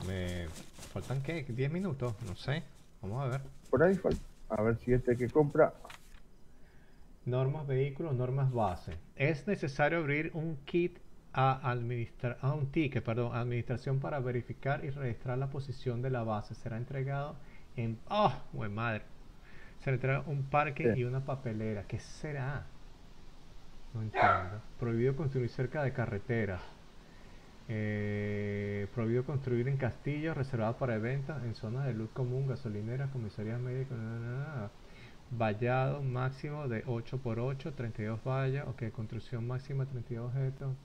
Me faltan qué, 10 minutos, no sé. Vamos a ver. Por ahí falta. A ver si este que compra. Normas vehículos, normas base. Es necesario abrir un kit a administrar, a un ticket, perdón, administración para verificar y registrar la posición de la base. Será entregado en, oh, buen madre. Será entregado un parque Sí. y una papelera. ¿Qué será? No entiendo. Prohibido construir cerca de carreteras. Eh, prohibido construir en castillos reservados para eventos, en zonas de luz común, gasolineras, comisarías médicas, na, na, na. vallado máximo de 8 por 8 32 vallas, ok, construcción máxima 32 objetos.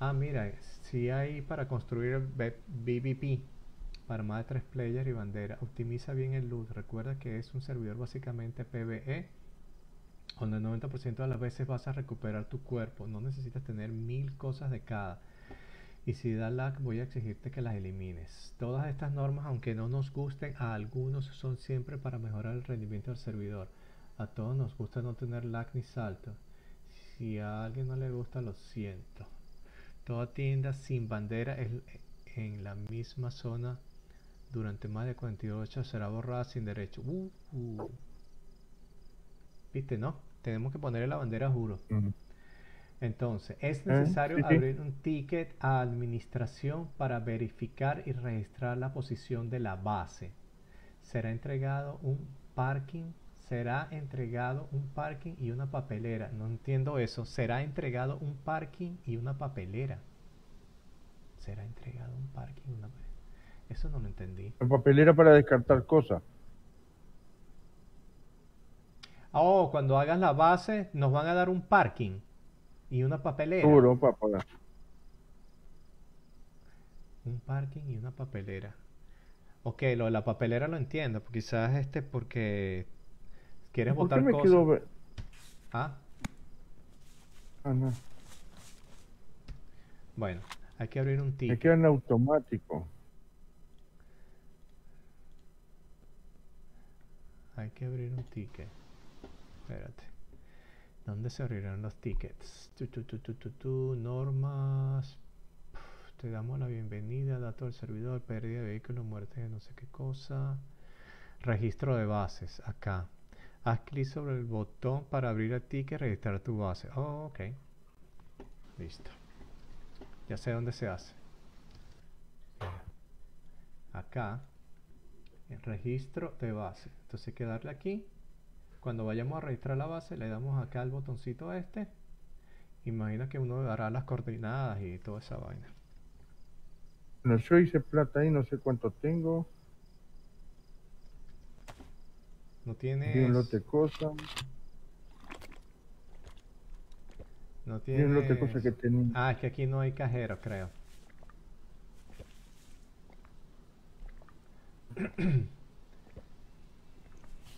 Ah, mira, si hay para construir BBP para más de 3 players y bandera. Optimiza bien el loot. Recuerda que es un servidor básicamente PvE donde el 90% de las veces vas a recuperar tu cuerpo. No necesitas tener mil cosas de cada. Y si da lag, voy a exigirte que las elimines. Todas estas normas, aunque no nos gusten, a algunos son siempre para mejorar el rendimiento del servidor. A todos nos gusta no tener lag ni salto. Si a alguien no le gusta, lo siento. Toda tienda sin bandera en la misma zona durante más de 48 será borrada sin derecho. Uh, uh. ¿Viste, no? Tenemos que ponerle la bandera, juro. Entonces, es Eh, necesario sí, sí. abrir un ticket a administración para verificar y registrar la posición de la base. Será entregado un parking, será entregado un parking y una papelera. No entiendo eso. Será entregado un parking y una papelera. Será entregado un parking y una papelera. Eso no lo entendí. La papelera para descartar cosas. Oh, cuando hagas la base nos van a dar un parking y una papelera. Para pagar. Un parking y una papelera. Ok, lo de la papelera lo entiendo, porque quizás este porque quieres ¿Por cosas. quedo... Ah, Ah, no. bueno, hay que abrir un ticket. queda en automático. Hay que abrir un ticket. Espérate. ¿Dónde se abrirán los tickets? Tu, tu, tu, tu, tu, normas. Te damos la bienvenida, datos del servidor, pérdida de vehículos, muerte de no sé qué cosa. Registro de bases, acá. Haz clic sobre el botón para abrir el ticket y registrar tu base. Oh, ok. Listo. Ya sé dónde se hace. Acá en registro de base. Entonces hay que darle aquí. Cuando vayamos a registrar la base, le damos acá el botoncito este. Imagina que uno dará las coordenadas y toda esa vaina. Bueno, yo hice plata ahí, no sé cuánto tengo. No Di un tienes. lote de cosas. No Di un lote de tienes. cosas que tenía. Ah, es que aquí no hay cajero, creo.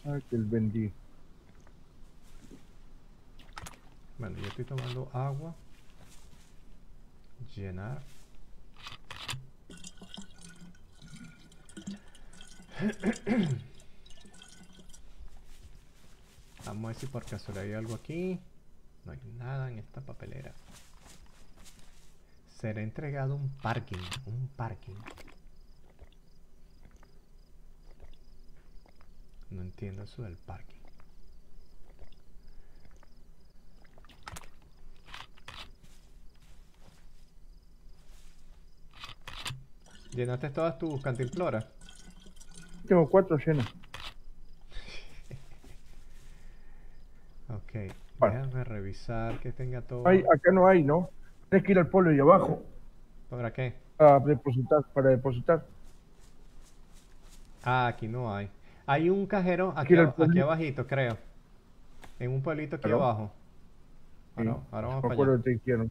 Ah, que el vendí. Bueno, yo estoy tomando agua. Llenar. Vamos a ver si por casualidad hay algo aquí. No hay nada en esta papelera. Será entregado un parking. Un parking. No entiendo eso del parking. ¿Llenaste todas tus cantimploras? Tengo cuatro llenas. Ok, déjame revisar que tenga todo. Ay, acá no hay, ¿no? Tienes que ir al polo y abajo ¿Para qué? a depositar, para depositar. Ah, aquí no hay. Hay un cajero aquí, Aquí ab- abajito, creo. En un pueblito aquí ¿Aló? abajo. Ahora, Sí, ahora vamos para allá. que te dijeron.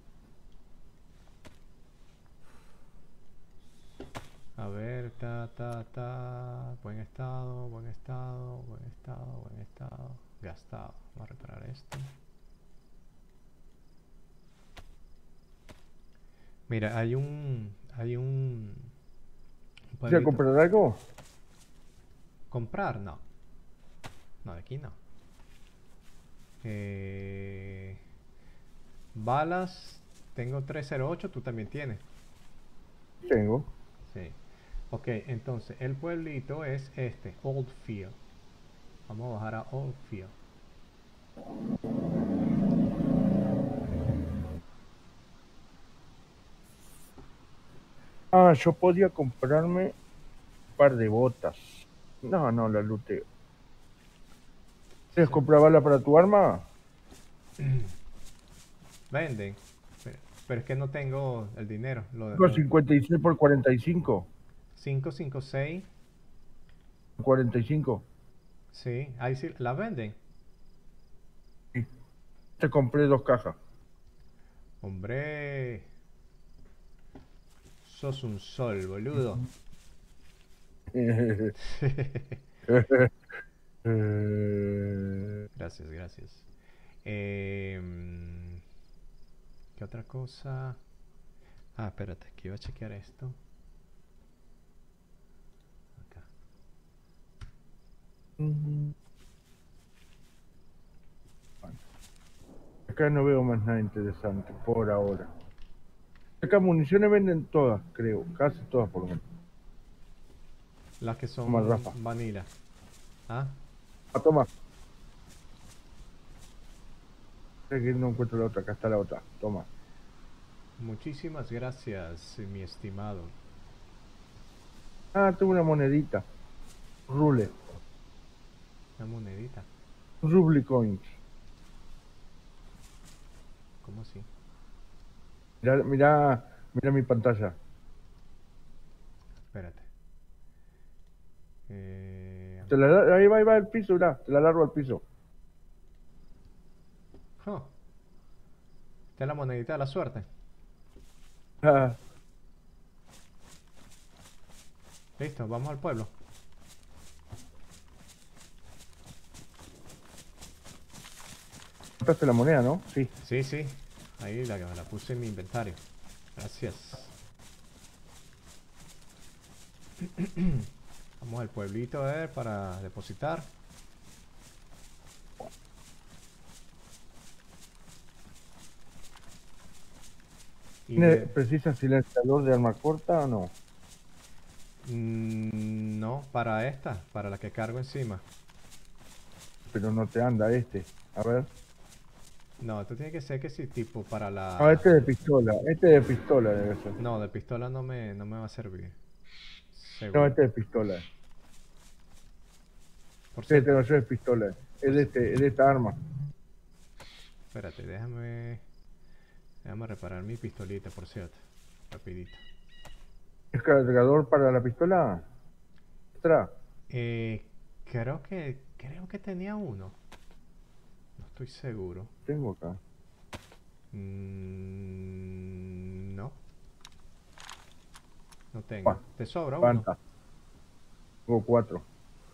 A ver, ta, ta, ta. Buen estado, buen estado, buen estado, buen estado. Gastado. Vamos a reparar esto. Mira, hay un. Hay un. un ¿Quieres pueblito- comprar algo? ¿Comprar? No. No, de aquí no. Eh, balas. Tengo 308, tú también tienes. Tengo. Sí. Ok, entonces el pueblito es este, Oldfield. Vamos a bajar a Oldfield. Ah, yo podía comprarme un par de botas. No, no, la luteo. ¿Quieres comprar bala para tu arma? Venden. Pero, pero es que no tengo el dinero. Lo- 56 por 45. 556. 45. Sí, ahí sí, la venden. Te compré dos cajas. Hombre. Sos un sol, boludo. Eh, Gracias, gracias. Em, ¿Qué otra cosa? Ah, espérate, que iba a chequear esto. Acá. Acá no veo más nada interesante por ahora. Acá municiones venden todas, creo. Casi todas por lo menos. Las que son Toma, Rafa. vanilla. ¿Ah? Ah, toma. Es que no encuentro la otra. Acá está la otra. Toma. Muchísimas gracias, mi estimado. Ah, tengo una monedita. Rule. Una monedita. Ruble coins. ¿Cómo así? Mirá, mirá, mirá mi pantalla. Espérate. Eh, Te la, ahí va, ahí va el piso, mirá. Te la largo al piso. huh. Esta es la monedita de la suerte. Ah, Listo, vamos al pueblo. Compraste la moneda, ¿no? Sí. Sí, sí. Ahí la, la puse en mi inventario. Gracias. Vamos al pueblito a ver para depositar. Y ¿Tiene- de- ¿Precisa silenciador de arma corta o no? Mm, no, para esta, para la que cargo encima. Pero no te anda este. A ver. No, esto tiene que ser que sí, tipo para la... Ah, este de pistola. Este de pistola debe ser. No, de pistola no me, no me va a servir. No, Seguro. este de pistola. Por Este cierto, no es de pistola. Es de, este, es de esta arma. espérate, déjame... Déjame reparar mi pistolita, por cierto. Rapidito. ¿Es cargador para la pistola? Otra. Eh, creo que... Creo que tenía uno. Estoy seguro. Tengo acá. Mm, no. No tengo. ¿Te sobra uno? Aguanta. Tengo cuatro.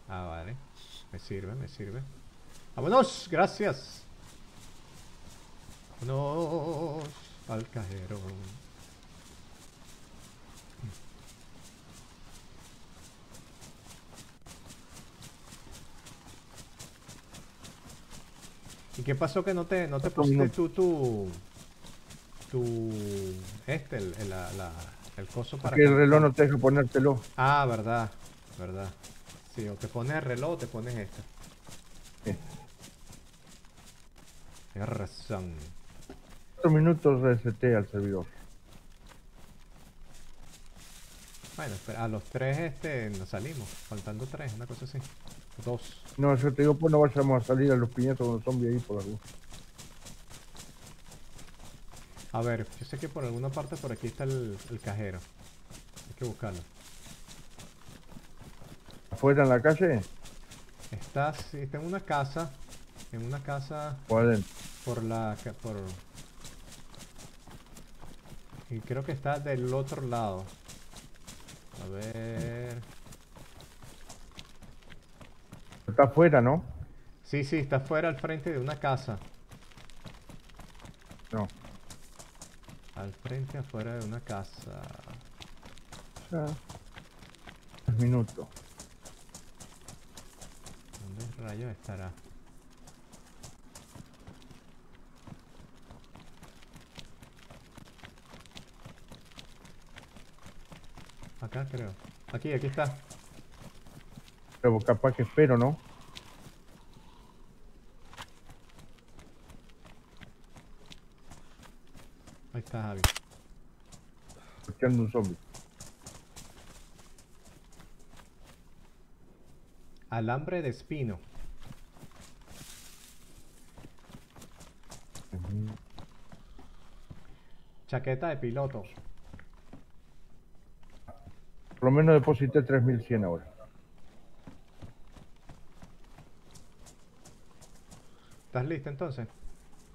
Ah, vale. Me sirve, me sirve. ¡Vámonos! ¡Gracias! ¡Vámonos al cajero! ¿Y qué pasó que no te, no te pusiste tú tu... tu... este, el, el, la- la- el coso para... Que el reloj no te deja ponértelo. Ah, verdad, verdad. Sí, o te pones el reloj o te pones este. Tienes razón. Cuatro minutos reseté al servidor. Bueno, a los tres este nos salimos, faltando tres, una cosa así. Dos. No, yo te digo, pues no vayamos a salir a los piñazos con los zombies ahí por algún. A ver, yo sé que por alguna parte por aquí está el, el cajero. Hay que buscarlo. ¿Afuera en la calle Está, sí, está en una casa. En una casa por la... por... Y creo que está del otro lado. A ver... Está afuera, ¿no? Sí, sí, está fuera al frente de una casa. No. Al frente afuera de una casa. Ya. Tres minutos. ¿Dónde rayos estará? Acá creo. Aquí, aquí está. Pero capaz que espero, ¿no? Ahí está Javi. Escuchando un zombie. Alambre de espino. Chaqueta de piloto. Por lo menos deposité 3100 ahora. ¿Estás listo entonces?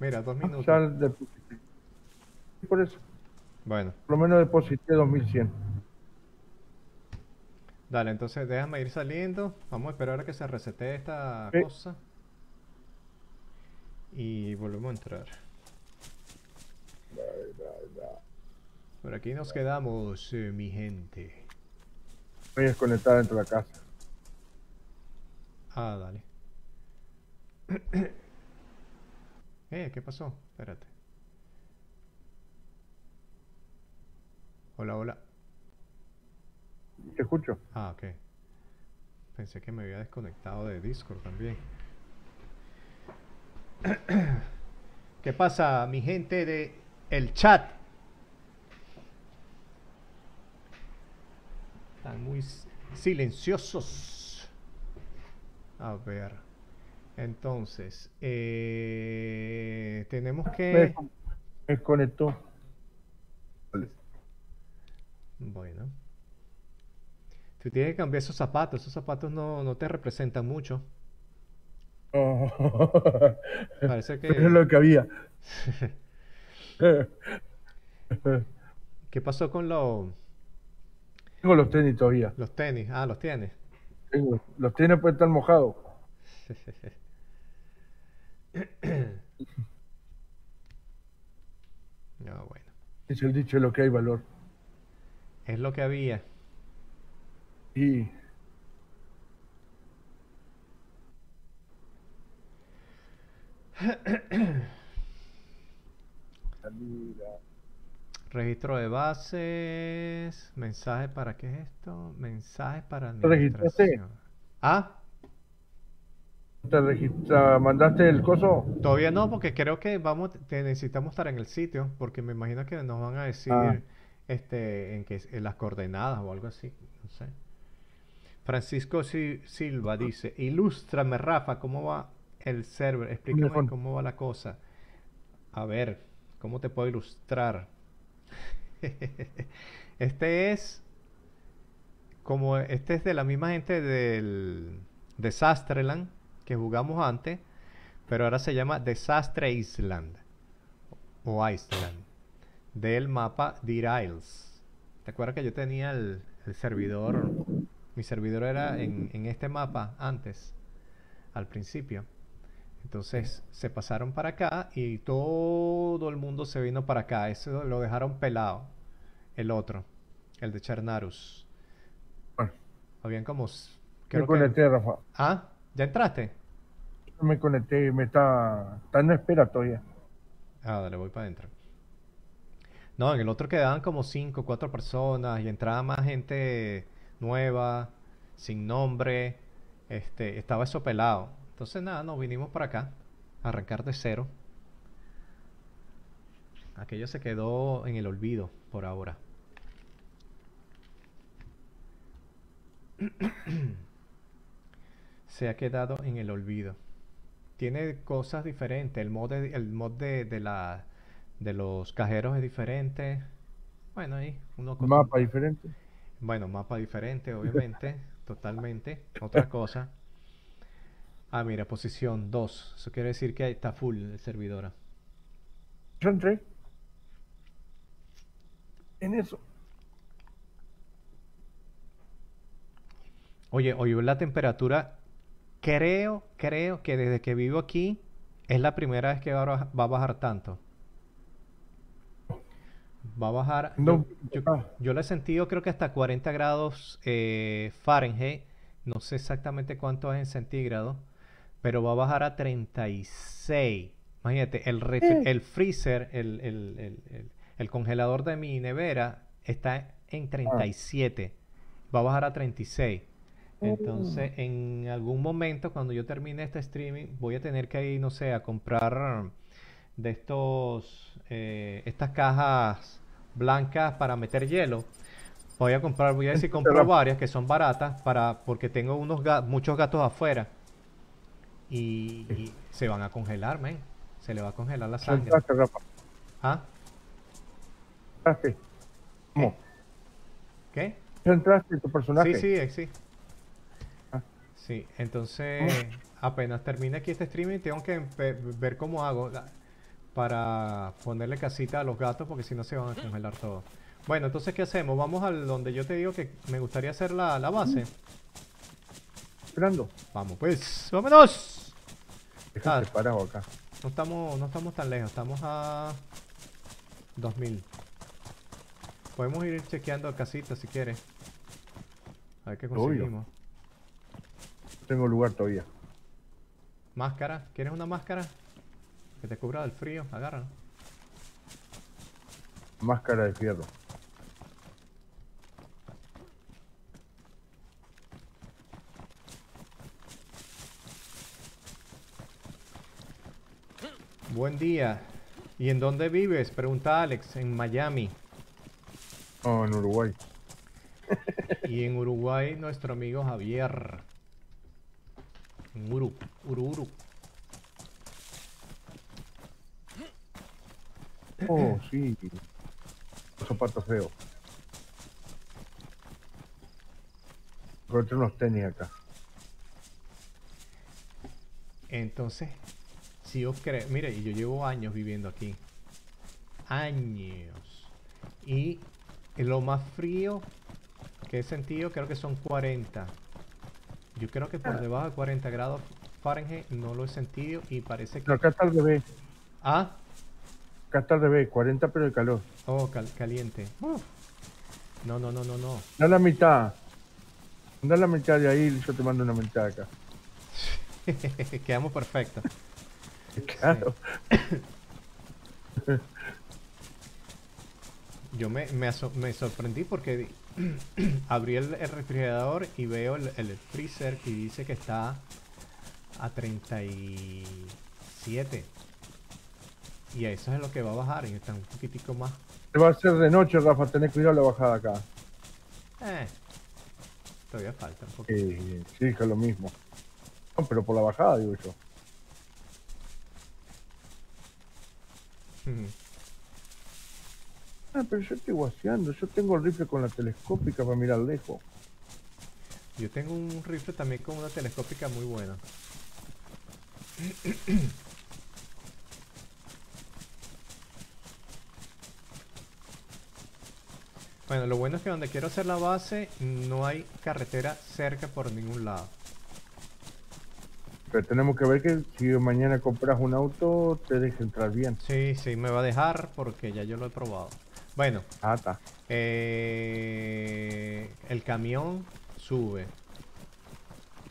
Mira, dos minutos. Ya deposité. Por eso, Bueno, por lo menos deposité 2100. dale, entonces déjame ir saliendo. Vamos a esperar a que se resete esta Sí. cosa. Y volvemos a entrar. Por aquí nos quedamos, eh, mi gente. Voy a desconectar dentro de la casa. Ah, dale. eh, ¿qué pasó? Espérate. Hola, hola. ¿Te escucho? Ah, ok. Pensé que me había desconectado de Discord también. ¿Qué pasa, mi gente de el chat? Están muy silenciosos. A ver. Entonces, eh, tenemos que... me desconectó. Vale. Bueno. Tú tienes que cambiar esos zapatos. Esos zapatos no, no te representan mucho. Oh. Parece que... Pero es lo que había. ¿Qué pasó con los, Tengo los tenis todavía. los tenis? Ah, los tienes. Tengo- los tenis pueden estar mojados. No, bueno. Es el dicho de lo que hay valor. Es lo que había. Y Registro de bases. Mensaje para qué es esto? Mensaje para ¿Te registraste? administración. Ah, ¿Te registra, mandaste el coso? todavía no, porque creo que vamos, te- necesitamos estar en el sitio, porque me imagino que nos van a decir Ah. Este, en, que, en las coordenadas o algo así. No sé. Francisco Si- Silva dice, ilústrame, Rafa, ¿cómo va el server? Explícame cómo va la cosa. A ver, ¿cómo te puedo ilustrar? Este es como este es de la misma gente del Desastreland que jugamos antes, pero ahora se llama Desastre Island o Iceland del mapa Deer Isles. ¿Te acuerdas que yo tenía el, el servidor Mi servidor era en, en este mapa antes, al principio. Entonces se pasaron para acá y todo el mundo se vino para acá. Eso lo dejaron pelado. El otro, el de Chernarus. Bueno, Habían como... s- me creo que- conecté, Rafa. Ah, ¿ya entraste? Me conecté y me está... Está en espera todavía. Ah, dale, voy para adentro. No, en el otro quedaban como cinco, cuatro personas y entraba más gente nueva, sin nombre. Este, estaba eso pelado. Entonces nada, nos vinimos para acá, a arrancar de cero. Aquello se quedó en el olvido por ahora. Se ha quedado en el olvido. Tiene cosas diferentes. El mod el de la, de los cajeros es diferente. Bueno, ahí uno acostum- Mapa diferente. Bueno, mapa diferente, obviamente. Totalmente. Otra cosa. Ah, mira, posición 2. Eso quiere decir que está full el servidor. Yo entré. En eso. Oye, hoy la temperatura, creo, creo que desde que vivo aquí es la primera vez que va a bajar tanto. Va a bajar, No, yo, yo, ah. yo lo he sentido creo que hasta 40 grados eh, Fahrenheit, no sé exactamente cuánto es en centígrados, pero va a bajar a 36. Imagínate, el, freezer, el, el- el- el- el congelador de mi nevera está en 37, va a bajar a 36. Entonces, en algún momento, cuando yo termine este streaming, voy a tener que ir, no sé, a comprar de estos, eh, estas cajas blancas para meter hielo. Voy a comprar, voy a decir, compro varias que son baratas para, porque tengo unos ga- muchos gatos afuera y, y se van a congelar, men. Se le va a congelar la sangre. ¿Ah? Entraste. ¿Cómo? ¿Qué? ¿Ya entraste tu personaje? Sí, sí, eh, sí. Ah. Sí, entonces apenas termine aquí este streaming tengo que ver cómo hago para ponerle casita a los gatos porque si no se van a congelar todos. Bueno, entonces ¿qué hacemos? Vamos al donde yo te digo que me gustaría hacer la, la base. Esperando. Vamos, pues, vámonos. Ah. parado acá. No estamos, no estamos tan lejos, estamos a 2000. Podemos ir chequeando casitas si quieres. A ver qué Obvio. conseguimos. No tengo lugar todavía. Máscara, ¿quieres una máscara? Que te cubra del frío, agarra. Máscara de fierro. Buen día. ¿Y en dónde vives? Pregunta Alex, en Miami. No, en Uruguay. Y en Uruguay, nuestro amigo Javier. En Uru, Uru, Uru. Oh, sí. Los zapatos feos. Encontré unos tenis acá. Entonces, si yo creo, mire, y yo llevo años viviendo aquí. Años. Y lo más frío que he sentido creo que son 40. Yo creo que por debajo de 40 grados Fahrenheit no lo he sentido y parece que... Acá está al revés. Ah, Acá está al revés. 40 pero de calor. oh, cal- caliente. Uf. No, no, no, no, no. Da la mitad. Da la mitad de ahí y yo te mando una mitad acá. Quedamos perfectos. Claro. Yo me, me, sorprendí porque abrí el, el refrigerador y veo el, el freezer y dice que está a 37. Y eso es lo que va a bajar y está un poquitico más. Te va a hacer de noche, Rafa. Tenés cuidado la bajada acá. Eh, todavía falta un poquito. Eh, sí, que es lo mismo. No, pero por la bajada, digo yo. Ah, pero yo estoy guaseando. Yo tengo el rifle con la telescópica para mirar lejos. Yo tengo un rifle también con una telescópica muy buena. Bueno, lo bueno es que donde quiero hacer la base no hay carretera cerca por ningún lado. Pero tenemos que ver que si mañana compras un auto, te deje entrar bien. Sí, sí, me va a dejar porque ya yo lo he probado. Bueno, Ah, está. eh, el camión sube.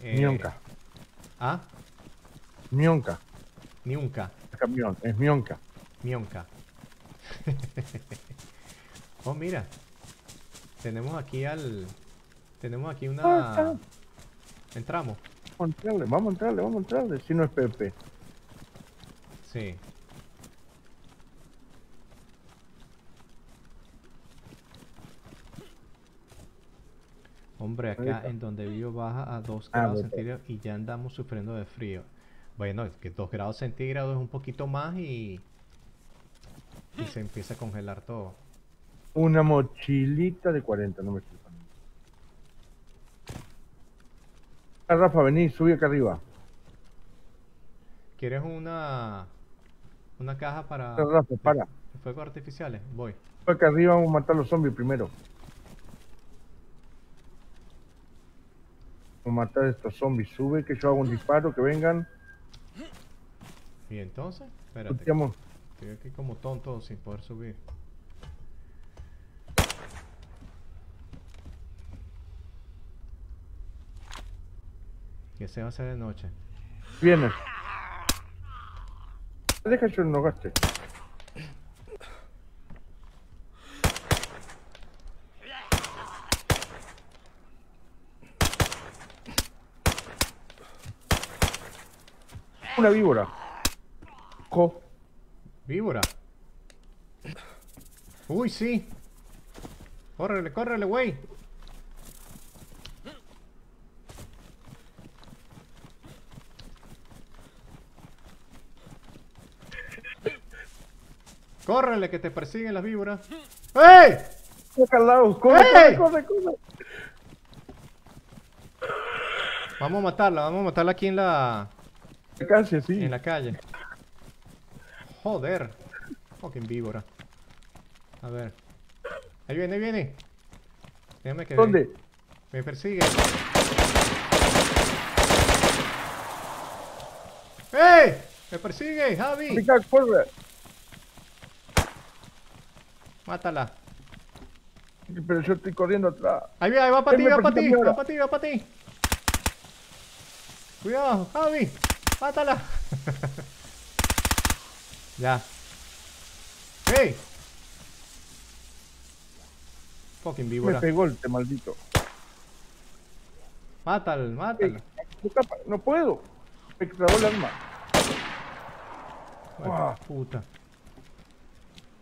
Eh, Mionca. Ah, Mionca. Niunca. El camión, es Mionca. Mionca. oh, mira. Tenemos aquí al... Tenemos aquí una... Entramos. Vamos a entrarle, vamos a entrarle, vamos a entrarle. Si no es Pepe. Sí. Hombre, acá en donde vivo baja a 2 Ah, grados centígrados y ya andamos sufriendo de frío. Bueno, es que 2 grados centígrados es un poquito más y... Y se empieza a congelar todo. Una mochilita de 40, no me estoy poniendo. Ah, Rafa, vení, subí acá arriba. ¿Quieres una... Una caja para... Ah, Rafa, para. Fuegos artificiales? Voy. Sube Acá arriba vamos a matar a los zombies primero. Vamos a matar a estos zombies. Sube, que yo hago un disparo, que vengan. Y entonces, espérate. Estoy aquí como tonto sin poder subir. Que se va a hacer de noche. Viene. Deja yo no gaste. Una víbora. Jo. ¡Víbora! ¡Uy, sí! ¡Córrele, córrele, güey! ¡Córrele, que te persiguen las víboras! ¡Ey! Corre, corre, corre, corre. Vamos a matarla, vamos a matarla aquí en la, sí. en la calle. Joder. Fucking víbora. A ver. Ahí viene, ahí viene. Déjame que... ¿Dónde? Me persigue. ¡Ey! ¡Me persigue, Javi! Mátala. Pero yo estoy corriendo atrás. Ahí va, ahí va para ti, me va para ti, va para ti, va para ti. Cuidado, Javi. Mátala. ya. ¡Ey! Fucking Me víbora. pegó el maldito. Mátala, Ey, mátala. me tapa, No puedo. Me trabó el arma. Ay, puta.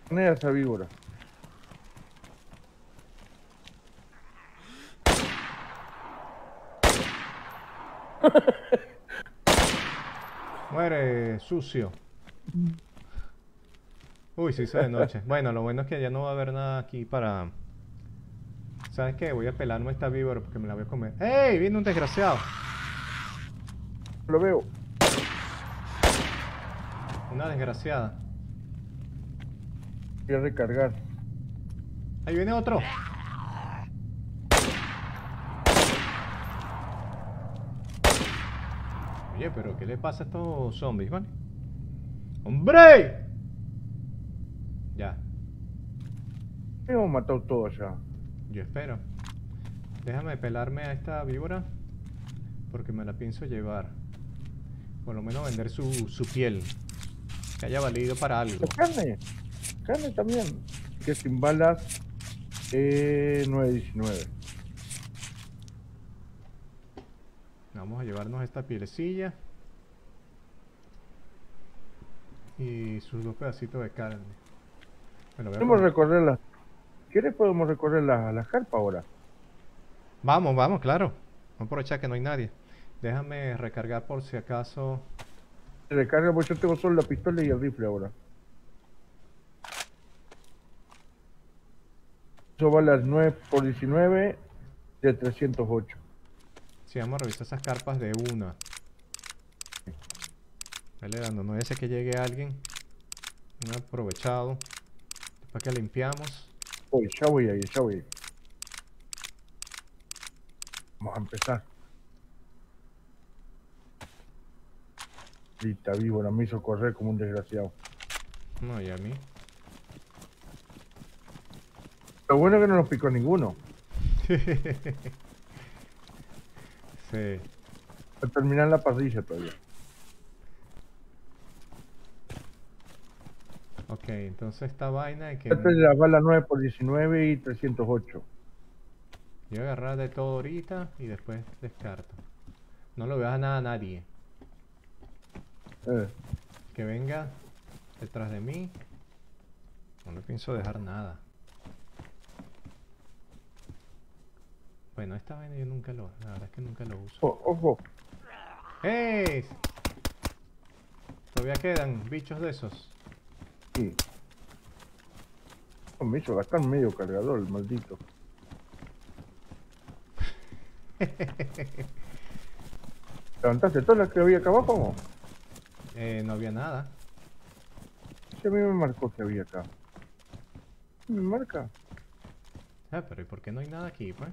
A esa víbora. Muere, sucio. Uy, se hizo de noche. Bueno, lo bueno es que ya no va a haber nada aquí para... ¿Sabes qué? Voy a pelarme esta víbora porque me la voy a comer. ¡Ey! Viene un desgraciado. Lo veo. Una desgraciada. Voy a recargar. Ahí viene otro. Oye, pero ¿qué le pasa a estos zombies, vale? ¡Hombre! Ya, Hemos matado todo allá. yo espero. Déjame pelarme a esta víbora porque me la pienso llevar. Por lo menos vender su, su piel. Que haya valido para algo. Carne. Carne también. Que sin balas. Eh, 9.19. Vamos a llevarnos esta pielecilla. Y sus dos pedacitos de carne. A Podemos comer. recorrer las. ¿Quieres? Podemos recorrer la, la carpa ahora. Vamos, vamos, claro. Vamos a aprovechar que no hay nadie. Déjame recargar por si acaso. Recarga, porque yo tengo solo la pistola y el rifle ahora. Eso vale las 9 por 19 de 308. Si vamos a revisar esas carpas de una. Dale dando, no ese que llegue alguien. Un aprovechado. Después que limpiamos. voy, ya voy ahí, ya voy. Vamos a empezar. Lita víbora me hizo correr como un desgraciado. No, y a mí. Lo bueno es que no nos picó ninguno. Sí. A terminar la parrilla todavía. Ok, entonces esta vaina que Esta es la bala 9 por 19 y 308. yo voy a agarrar de todo ahorita y después descarto. No lo veas a nada a nadie. Eh, Que venga detrás de mí. No le pienso dejar nada. Bueno, esta vaina yo nunca lo... La verdad es que nunca lo uso. o- ojo, ¡Ey! Todavía quedan bichos de esos. sí. Oh, me hizo gastar medio cargador el maldito. ¿Levantaste todas las que había acá abajo? Eh, no había nada. Sí, a mí me marcó que había acá. ¿Me marca? Ah, pero ¿y por qué no hay nada aquí, pues?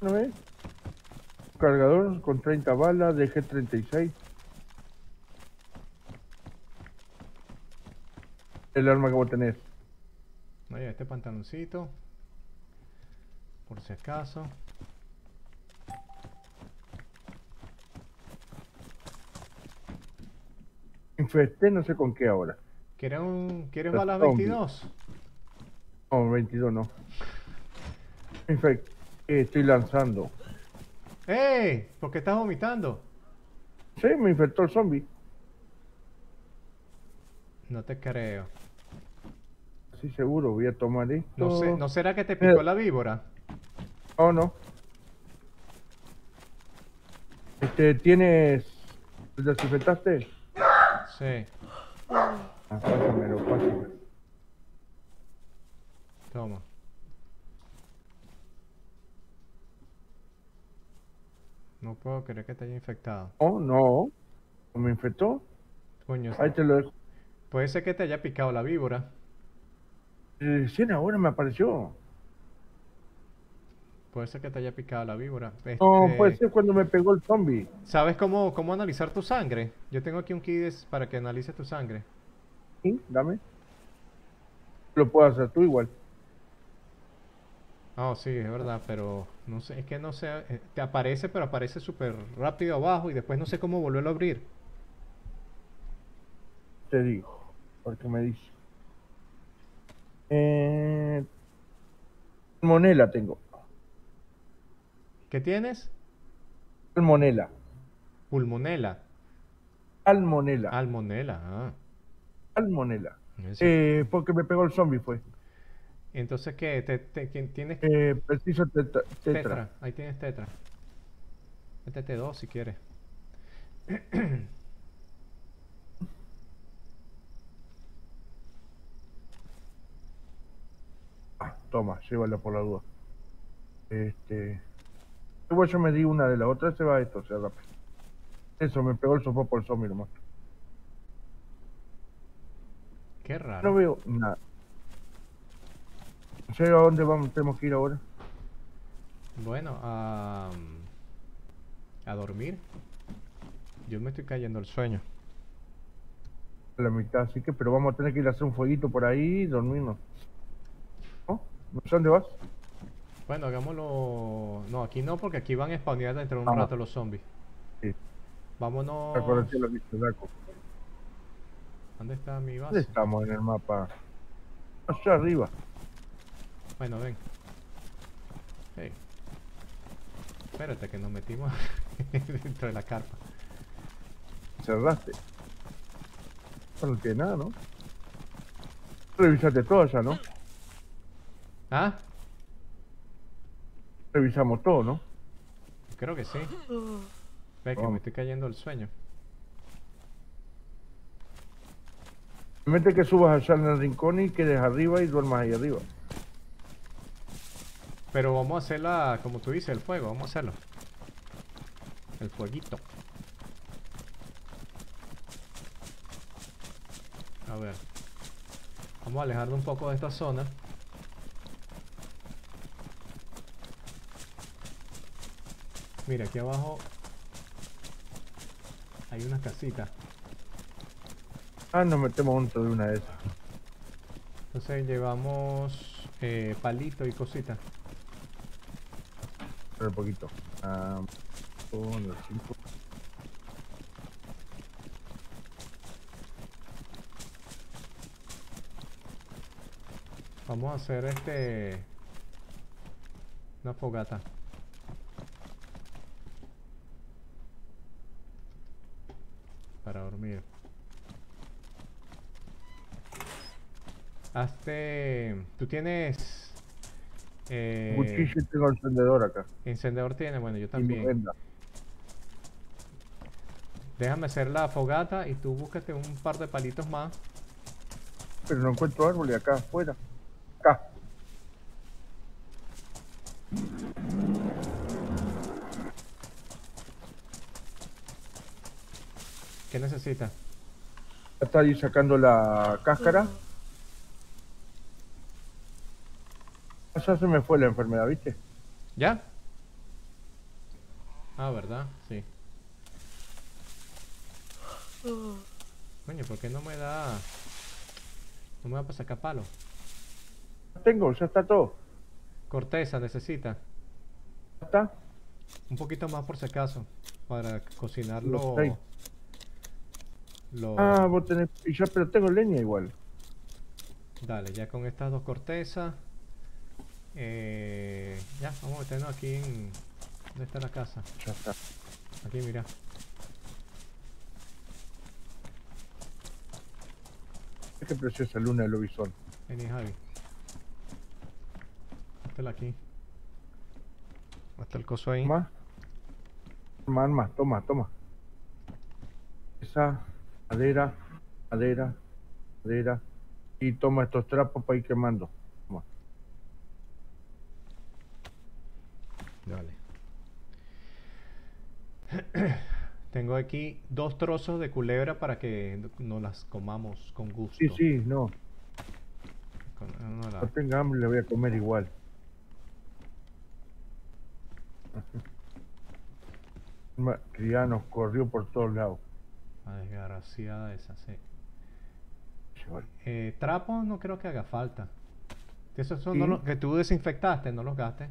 ¿No ves? Cargador con 30 balas de G36. El arma que vos tenés. Oye, este pantaloncito. Por si acaso. Infesté no sé con qué ahora. ¿Quieres, un, ¿quieres balas zombies. 22? No, 22 no. Infect eh, estoy lanzando. ¡Ey! ¿Por qué estás vomitando? Sí, me infectó el zombie. No te creo. Sí, seguro, voy a tomar esto. No, sé, ¿No será que te picó la víbora? Oh, no. Este, ¿tienes... ¿Te desinfectaste? Sí. Ah, pásamelo, pásamelo. Toma. No puedo creer que te haya infectado. Oh, no. ¿No me infectó? Coño, Ahí te lo dejo. puede ser que te haya picado la víbora. Recién ahora me apareció. Puede ser que te haya picado la víbora. No, Este, puede ser cuando me pegó el zombie. ¿Sabes cómo, cómo analizar tu sangre? Yo tengo aquí un kit para que analice tu sangre. Sí, dame. Lo puedo hacer tú igual. Ah, sí, es verdad, pero no sé, es que no sé, eh, te aparece, pero aparece súper rápido abajo y después no sé cómo volverlo a abrir. Te digo. Porque me dice. Eh... Monela tengo. ¿Qué tienes? Salmonela. Pulmonela. Salmonela. Almonela, ah. Salmonela. Ese- Eh, porque me pegó el zombie fue. Entonces, ¿qué? ¿Te, te- quién- ¿Tienes Eh, preciso tetra. tetra. Ahí tienes tetra. Métete dos si quieres. Ah, toma, llévala por la duda. Este. Igual yo me di una de la otra, se va esto, se rápido. Eso, me pegó el sofá por el zombie nomás. Qué No raro. veo nada. No sé a dónde vamos, tenemos que ir ahora. Bueno, a, a dormir. Yo me estoy cayendo el sueño. A la mitad, así que, pero vamos a tener que ir a hacer un fueguito por ahí y dormirnos. ¿No? ¿No sé dónde vas? Bueno, hagámoslo. No, aquí no, porque aquí van a spawnear dentro de un Ah. rato los zombies. Sí. Vámonos. ¿Dónde está mi ¿Dónde base? estamos en el mapa? Allá arriba. Bueno, ven. Hey. Espérate que nos metimos dentro de la carpa. Cerraste. No tiene nada, ¿no? Revisaste todo allá, ¿no? ¿Ah? Revisamos todo, ¿no? Creo que sí. Ve que me estoy cayendo el sueño. Mete que subas allá en el rincón y quedes arriba y duermas ahí arriba. Pero vamos a hacerla, como tú dices, el fuego. Vamos a hacerlo. El fueguito. A ver. Vamos a alejarnos un poco de esta zona. Mira, aquí abajo hay una casita. Ah, nos metemos dentro de una de esas. Entonces llevamos eh, palito y cositas. Un poquito. Ah, uno, cinco. Vamos a hacer este... Una fogata. Para dormir. Hazte... Tú tienes... Eh, Cuchillo tengo encendedor acá. encendedor tiene, bueno, yo también. Déjame hacer la fogata y tú búscate un par de palitos más. Pero no encuentro árboles acá afuera. Acá. ¿Qué necesitas? Está ahí sacando la cáscara. Ya se me fue la enfermedad, ¿viste? ¿Ya? Ah, ¿verdad? Sí. Coño, ¿por qué no me da... No me da para sacar palo? Tengo, ya está todo. Corteza necesita. Está. Un poquito más por si acaso. Para cocinarlo. Lo... Ah, vos tenés. Y ya, pero tengo leña igual. Dale, ya con estas dos cortezas. Eh, ya, vamos a meternos aquí en... ¿Dónde está la casa? Ya está. Aquí, mira. Qué preciosa luna del lobizón. Vení, Javi. Métela aquí. Hasta el coso ahí. Más. Más, más. Toma, toma. Esa. Madera. Madera. Madera. Y toma estos trapos para ir quemando. Toma. Dale. Tengo aquí dos trozos de culebra para que nos las comamos con gusto. Sí, sí, no. No tenga hambre, le voy a comer igual. Ya nos corrió por todos lados. la desgraciada esa, sí. Eh, trapo no creo que haga falta. Esos son no Sí. los que tú desinfectaste, no los gastes.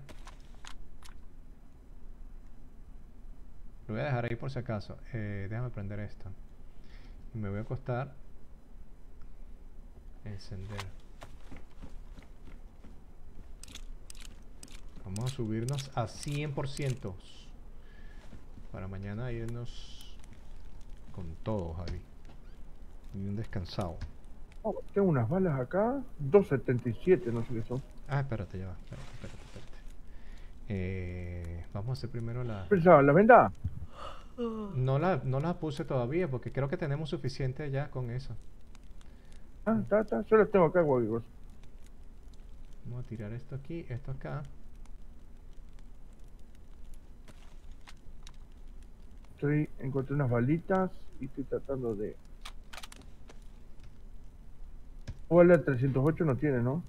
Lo voy a dejar ahí por si acaso. Eh, déjame prender esto. Me voy a acostar. Encender. Vamos a subirnos a 100%. Para mañana irnos con todo, Javi. Y un descansado. Oh, tengo unas balas acá. 2.77, no sé qué son. Ah, espérate, ya va. Espérate, espérate, espérate. Eh, vamos a hacer primero la... ¿la venda? No la, no la puse todavía porque creo que tenemos suficiente ya con eso. Ah, está, está. Yo las tengo acá, guagos. Vamos a tirar esto aquí, esto acá. Estoy, encontré unas balitas y estoy tratando de... Bala 308 no tiene, ¿no?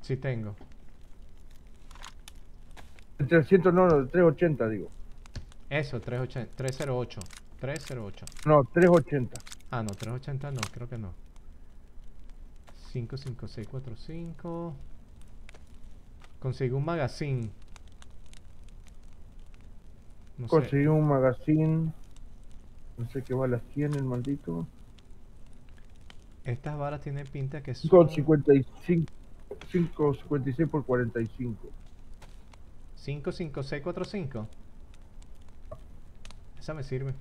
Sí tengo. El 300 no, no, el 380 digo. Eso, 380, 308. 308. No, 380. Ah, no, 380 no, creo que no. 55645. Consigo un magazine. No sé. Conseguí un magazine. No sé qué balas tiene el maldito. Estas varas tienen pinta que son Con 55. 556 por 45. 55645. Esa me sirve.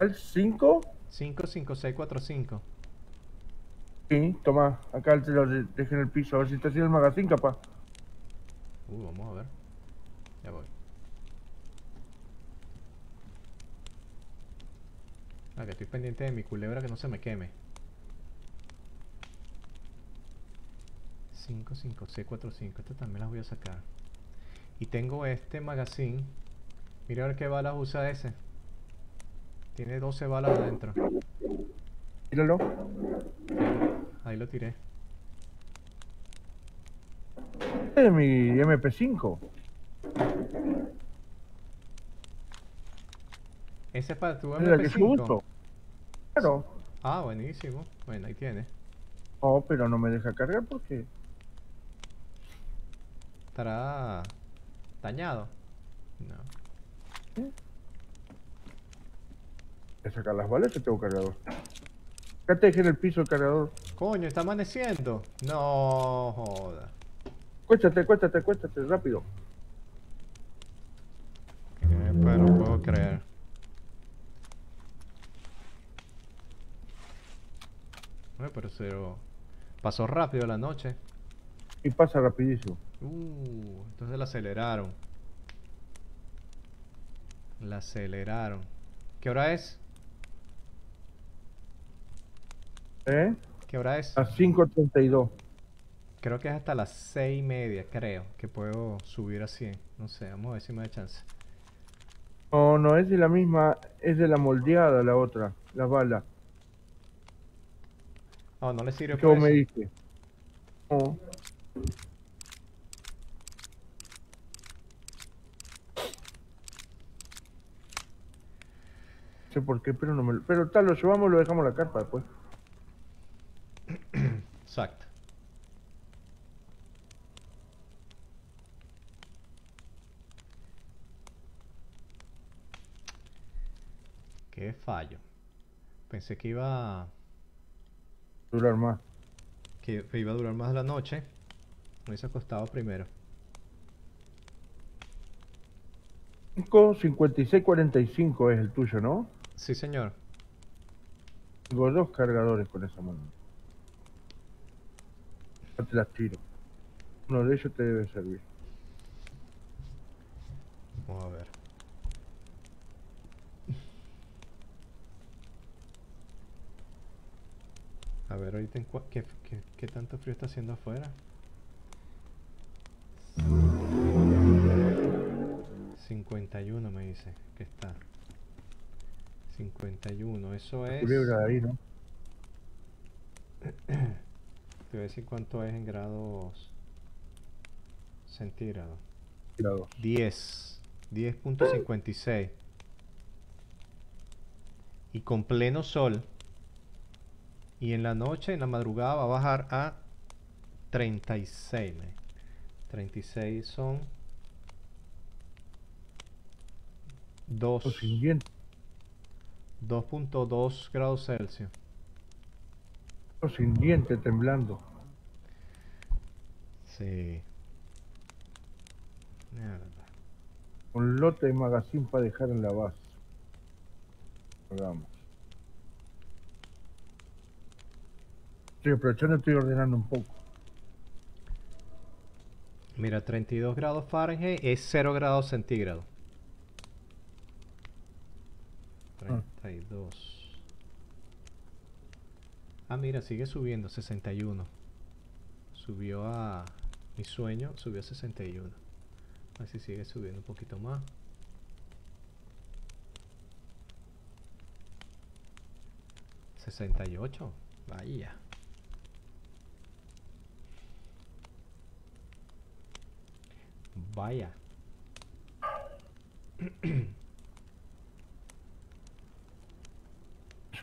¿El 5? 55645. Sí, toma. Acá te lo de- dejé en el piso. A ver si te haciendo el magazine, capaz. Uh, vamos a ver. Ya voy. Ah, que estoy pendiente de mi culebra que no se me queme. 55645. Estas también las voy a sacar. Y tengo este magazine. Mira a ver qué balas usa ese. Tiene 12 balas adentro. Míralo. Ahí lo tiré. Este es mi MP5. Ese es para tu Es la que yo MP5. uso. Claro. Ah, buenísimo. Bueno, ahí tiene. Oh, pero no me deja cargar porque. Estará dañado. No. A sacar las balas que tengo cargador. Acá te dejé en el piso el cargador. Coño, está amaneciendo. No joda. Cuéstate, cuéstate, cuéstate, rápido. Eh, pero no puedo creer. Ay, pero se pasó rápido la noche. Y pasa rapidísimo. Uh, entonces la aceleraron. La aceleraron. ¿Qué hora es? ¿Eh? ¿Qué hora es? A 5.32. Creo que es hasta las seis y media, creo, que puedo subir a 100. No sé, vamos a ver si me da chance. No, no es de la misma, es de la moldeada la otra, la bala. Oh, no le sirve ¿Qué vos por me diste? No. Sé por qué, pero no me lo... Pero tal, lo llevamos, lo dejamos en la carpa después. Exacto. Qué fallo. Pensé que iba Durar más. que iba a durar más la noche. Me hubiese acostado primero. 5, 56, 45 es el tuyo, ¿no? Sí, señor. Tengo dos cargadores con esa mano. No te las tiro. Uno de ellos te debe servir. Vamos a ver. A ver, ahorita en ¿qué, qué, qué tanto frío está haciendo afuera? 51 me dice que está. 51, eso es... Culebra ahí, ¿no? Te voy a decir cuánto es en grados centígrados. Tirado. 10. 10.56. Y con pleno sol. Y en la noche, en la madrugada, va a bajar a 36. me. 36 son 2 O sin dientes. 2.2 grados Celsius. sin dientes temblando. Sí. Mierda. Un lote de magazine para dejar en la base. Hagamos. Estoy aprovechando, estoy ordenando un poco. Mira, 32 grados Fahrenheit es 0 grados centígrados. 32. Ah, mira, sigue subiendo, 61. Subió a mi sueño, subió a 61. A ver si sigue subiendo un poquito más. ¿68? Vaya. Vaya.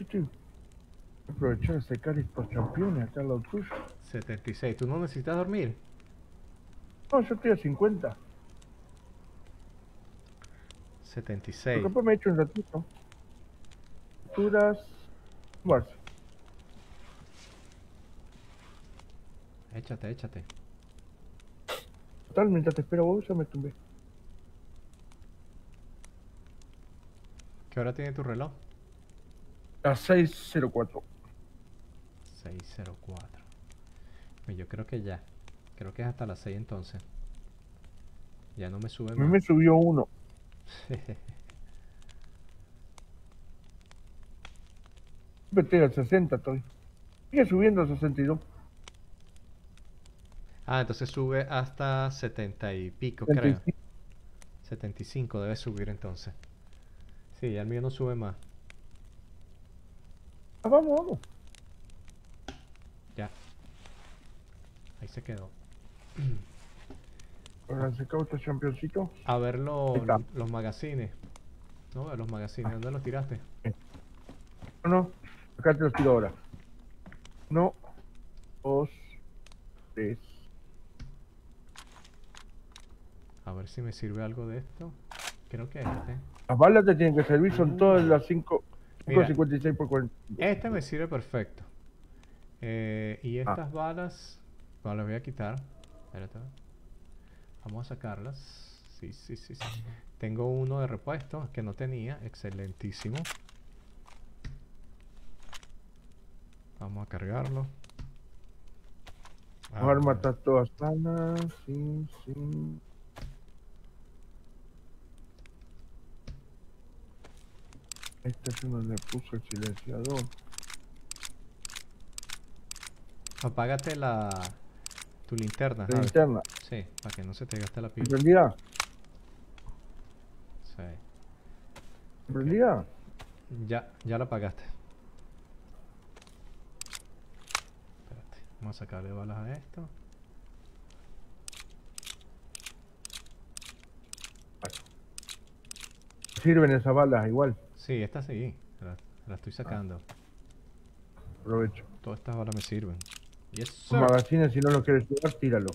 Estoy aprovechando de secar estos campeones acá al lado tuyo. 76. ¿Tú no necesitas dormir? No, yo estoy a 50. Pero 76. capaz me he hecho un ratito. Alturas. Bueno, Échate, échate. total, mientras te espero vos, ya me tumbé. ¿Qué hora tiene tu reloj? A 604. 604. Pues yo creo que ya. Creo que es hasta las 6 entonces. Ya no me sube A mí más. me subió uno. Estoy al 60, estoy. Sigue subiendo a 62. ah, entonces sube hasta 70 y pico, creo. 75. 75 debe subir entonces. Sí, ya el mío no sube más. Ah, vamos, vamos. Ya. Ahí se quedó. ¿Ahora sacado este championcito? A ver lo- los magazines. No, los magazines. ¿Dónde los tiraste? No, no. Acá te los tiro ahora. Uno, dos, tres. A ver si me sirve algo de esto. Creo que este. Las balas te tienen que servir, son todas las 5, Mira. 5.56 por 40. Este me sirve perfecto. Eh, y Ah. estas balas, bueno, las voy a quitar. Espérate. Vamos a sacarlas. Sí, sí, sí, sí. Tengo uno de repuesto que no tenía. Excelentísimo. Vamos a cargarlo. Ah, armas están todas sanas, sí, sí. Este es le puso el silenciador. Apágate la tu linterna. La linterna. Sí, para que no se te gaste la pila. ¿Prendida? Sí. ¿Prendida? Ya, ya la apagaste. Espérate, vamos a sacarle balas a esto. Sirven esas balas igual. Sí, esta sí, la, la estoy sacando. Aprovecho. Todas estas balas me sirven. Yes, magazines, si no los quieres llevar, tíralo.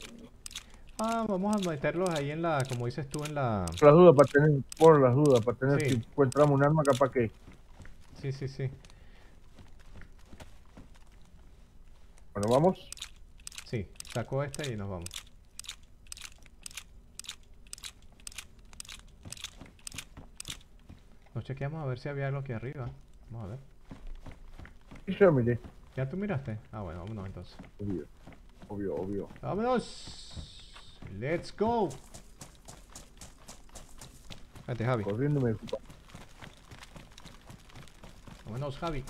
Ah, vamos a meterlos ahí en la, como dices tú, en la... Por las dudas, para tener, por las dudas, para tener, Sí. si encontramos un arma, capaz que. Sí, sí, sí. Bueno, vamos. Sí, saco este y nos vamos. Nos chequeamos a ver si había algo aquí arriba. Vamos a ver. Y yo miré. ¿Ya tú miraste? Ah, bueno, vámonos entonces. Obvio, obvio, obvio. ¡Vámonos! ¡Let's go! Vete, Javi. Corriendo me ocupa. Vámonos, Javi.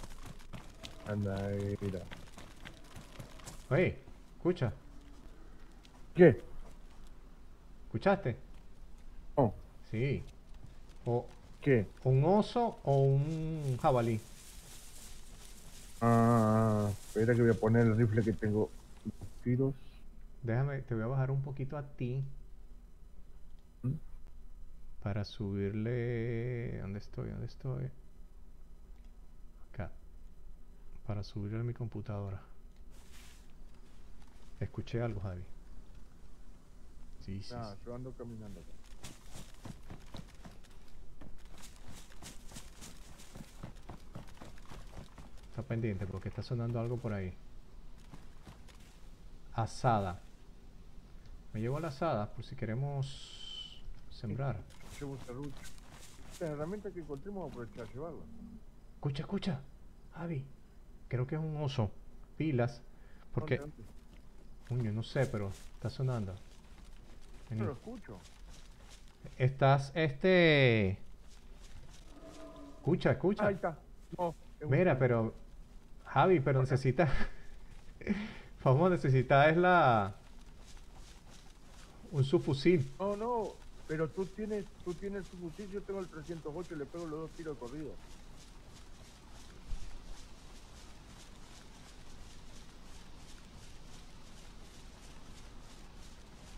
Anda, eh, mira. Oye, escucha. ¿Qué? ¿Escuchaste? Oh, Sí. O ¿qué? un oso o un jabalí. Ah, espera que voy a poner el rifle que tengo. Tiros. Déjame, te voy a bajar un poquito a ti. ¿Mm? Para subirle... ¿Dónde estoy? ¿Dónde estoy? Acá. Para subirle a mi computadora. Escuché algo, Javi. Sí, sí. Ah, sí. yo ando caminando acá. Está pendiente porque está sonando algo por ahí. Asada. Me llevo la asada por si queremos sembrar. Llevo serrucho. Las herramientas que encontremos aprovechar a llevarlas. Escucha, escucha. Javi. Creo que es un oso. Pilas. Porque... Coño, no sé, pero está sonando. Vení. Lo escucho. Estás, este... Escucha, escucha. Ahí está. No, es un Mira, pero... Javi, pero necesita... Vamos a necesitar es la... Un subfusil. No, no, pero tú tienes, tú tienes tu fusil, yo tengo el 308 y le pego los dos tiros de corrido.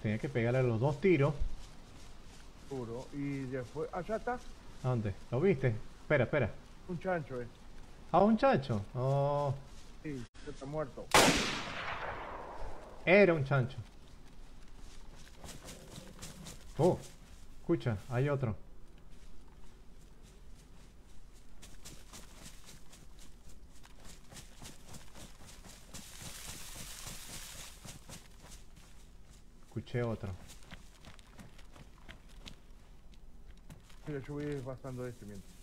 Tenía que pegarle los dos tiros. Puro. Y después, allá está, ¿A dónde? ¿Lo viste? Espera, espera. un chancho, eh. ¿A un chancho? Oh, Sí, está muerto. era un chancho. Oh, escucha, hay otro. Escuché otro. Yo voy pasando este mientras.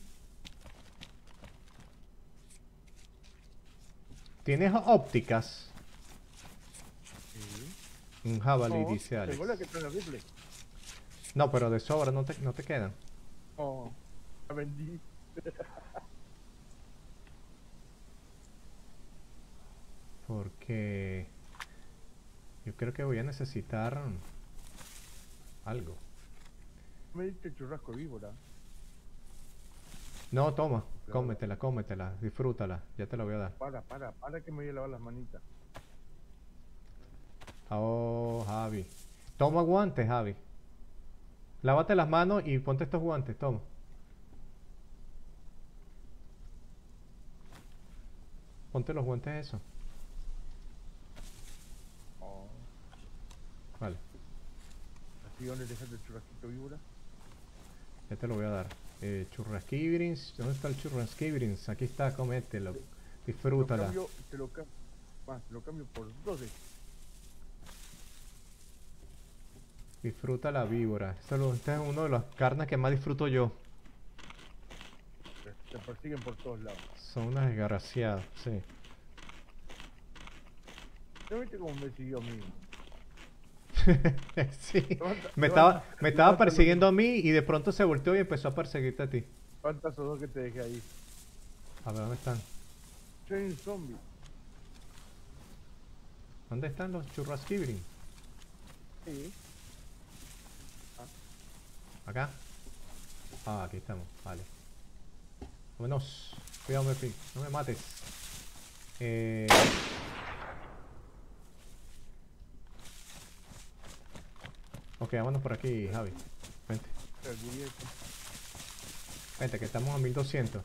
¿Tienes ópticas? Sí. Un jabalí, No, dice Alex. Tengo la que trae el rifle. No, pero de sobra no te, no te quedan. Oh, la vendí. Porque yo creo que voy a necesitar algo. Me diste churrasco víbora. No, toma, cómetela, cómetela, disfrútala, ya te la voy a dar. Para, para, para que me voy a lavar las manitas. Oh, Javi. Toma guantes, Javi. Lávate las manos y ponte estos guantes, toma. Ponte los guantes eso. Oh. Vale, Así, ¿dónde dejaste el churrasquito víbora? ya te lo voy a dar. Eh, churrasquibrins, ¿dónde está el churrasquibrins? Aquí está, comételo. Te lo Disfrútala. cambio, te lo, cam- va, te lo cambio por dos de Disfruta la víbora. Este es uno de las carnes que más disfruto yo. Te persiguen por todos lados. Son unas desgraciadas, sí. ¿No viste cómo me siguió a mí? sí. Me estaba, me estaba persiguiendo a mí y de pronto se volteó y empezó a perseguirte a ti. ¿Cuántas dos que te dejé ahí? A ver, ¿dónde están? Un zombie. ¿Dónde están los churrasquibrin? Sí. ¿Acá? Ah, aquí estamos, vale. Vámonos. Cuidado, no me mates. Eh... Ok, vámonos por aquí, Javi. Vente, vente, que estamos a 1200.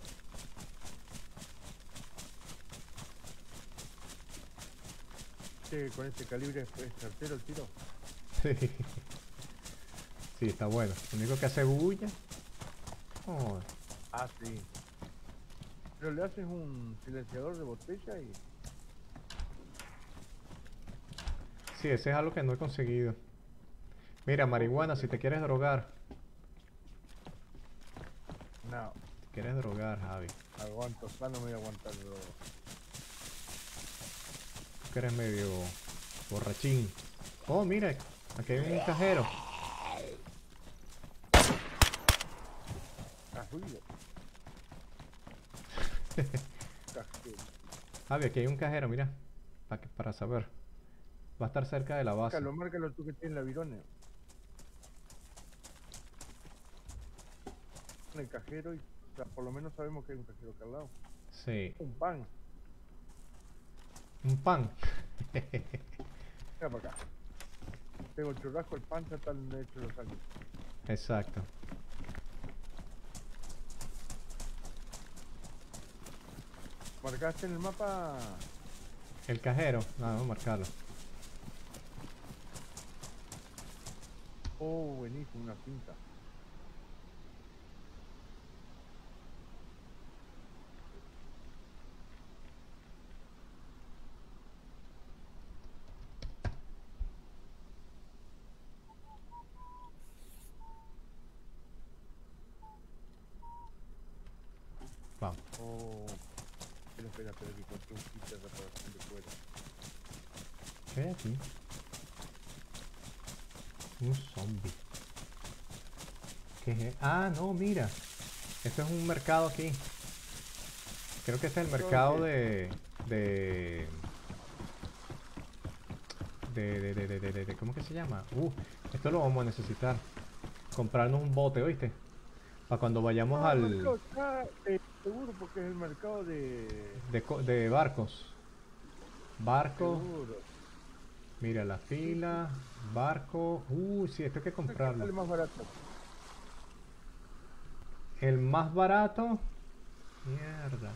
Che, con este calibre es certero el tiro. Sí. Sí, está bueno. Lo único que hace bulla. Oh, Ah, sí. Pero le haces un silenciador de botella y. sí, ese es algo que no he conseguido. Mira, marihuana, si te quieres drogar. No, Si quieres drogar, Javi. aguanto, sano me voy a aguantar. Tú que eres medio borrachín. Oh, mira, aquí hay un cajero. Ah. Javi, aquí hay un cajero, mira. Pa que- para saber. Va a estar cerca de la base. Márcalo, márcalo tú que tienes la virone. En el cajero y o sea, por lo menos sabemos que hay un cajero acá al lado. Sí. Un pan. Un pan. Mira para acá. Tengo el churrasco, el pan, ya están hechos los años. Exacto. ¿Marcaste en el mapa? El cajero. Nada, vamos a marcarlo. Oh, buenísimo, una cinta. Espera, espera, que encontré un kit de reparación de cuero. ¿Qué hay aquí? Un zombie. ¿Qué es? Ah, no, mira. Esto es un mercado aquí. Creo que este es el mercado de. de. De, de, de, de, de, ¿Cómo que se llama? Uh, esto lo vamos a necesitar. Comprarnos un bote, ¿oíste? Para cuando vayamos Ah, al. Seguro porque es el mercado de... De, co- de barcos. Barco. Seguro. Mira la fila. Barco. Uh, sí, esto hay que comprarlo. más barato. El más barato. Mierda.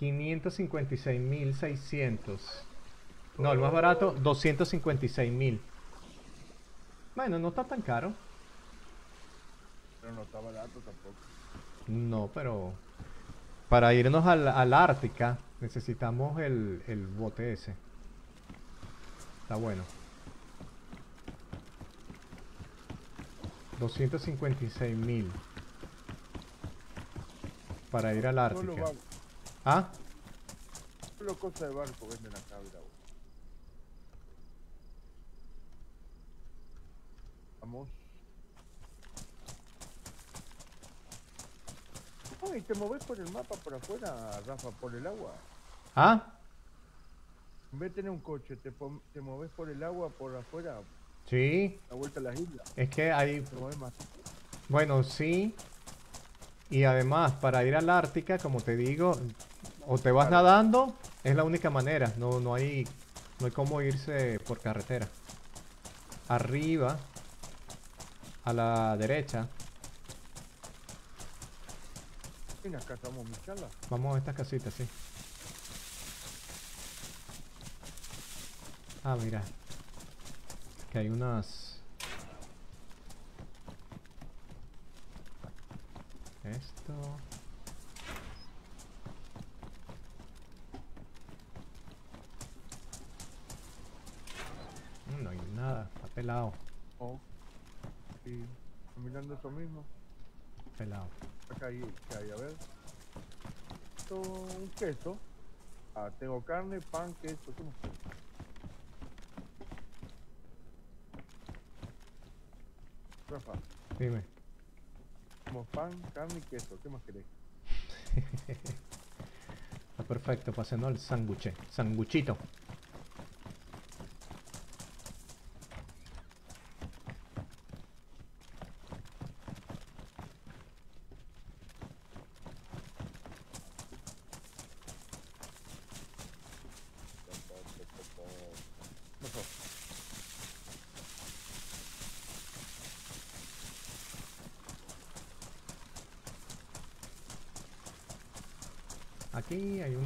556.600. No, el más barato, 256.000. Bueno, no está tan caro. Pero no está barato tampoco. No, pero... Para irnos al, al Ártica necesitamos el, el bote ese. Está bueno. 256.000. Para ir al Ártica. ¿Ah? solo cosas de barco venden acá. Vamos. Ay, ¿te moves por el mapa por afuera, Rafa, por el agua? ¿Ah? En vez de tener un coche, te, te moves por el agua por afuera, Sí. a vuelta a las islas. Es que hay Te mueves más. Bueno, sí. Y además, para ir al Ártica, como te digo, o te vas Claro. nadando, es la única manera. No, no hay, No hay cómo irse por carretera. Arriba, a la derecha, En acá estamos mi charla. vamos a estas casitas, sí. Ah, mira. Que hay unas... Esto... Mm, No hay nada, está pelado, Oh. Y mirando eso mismo. pelado. Acá hay, ¿qué hay? A ver. Esto, un queso. Ah, tengo carne, pan, queso. ¿Qué más tengo? Rafa, Dime. tenemos pan, carne y queso. ¿Qué más querés? Está perfecto para hacernos el sanguche, sanguchito. Mejor.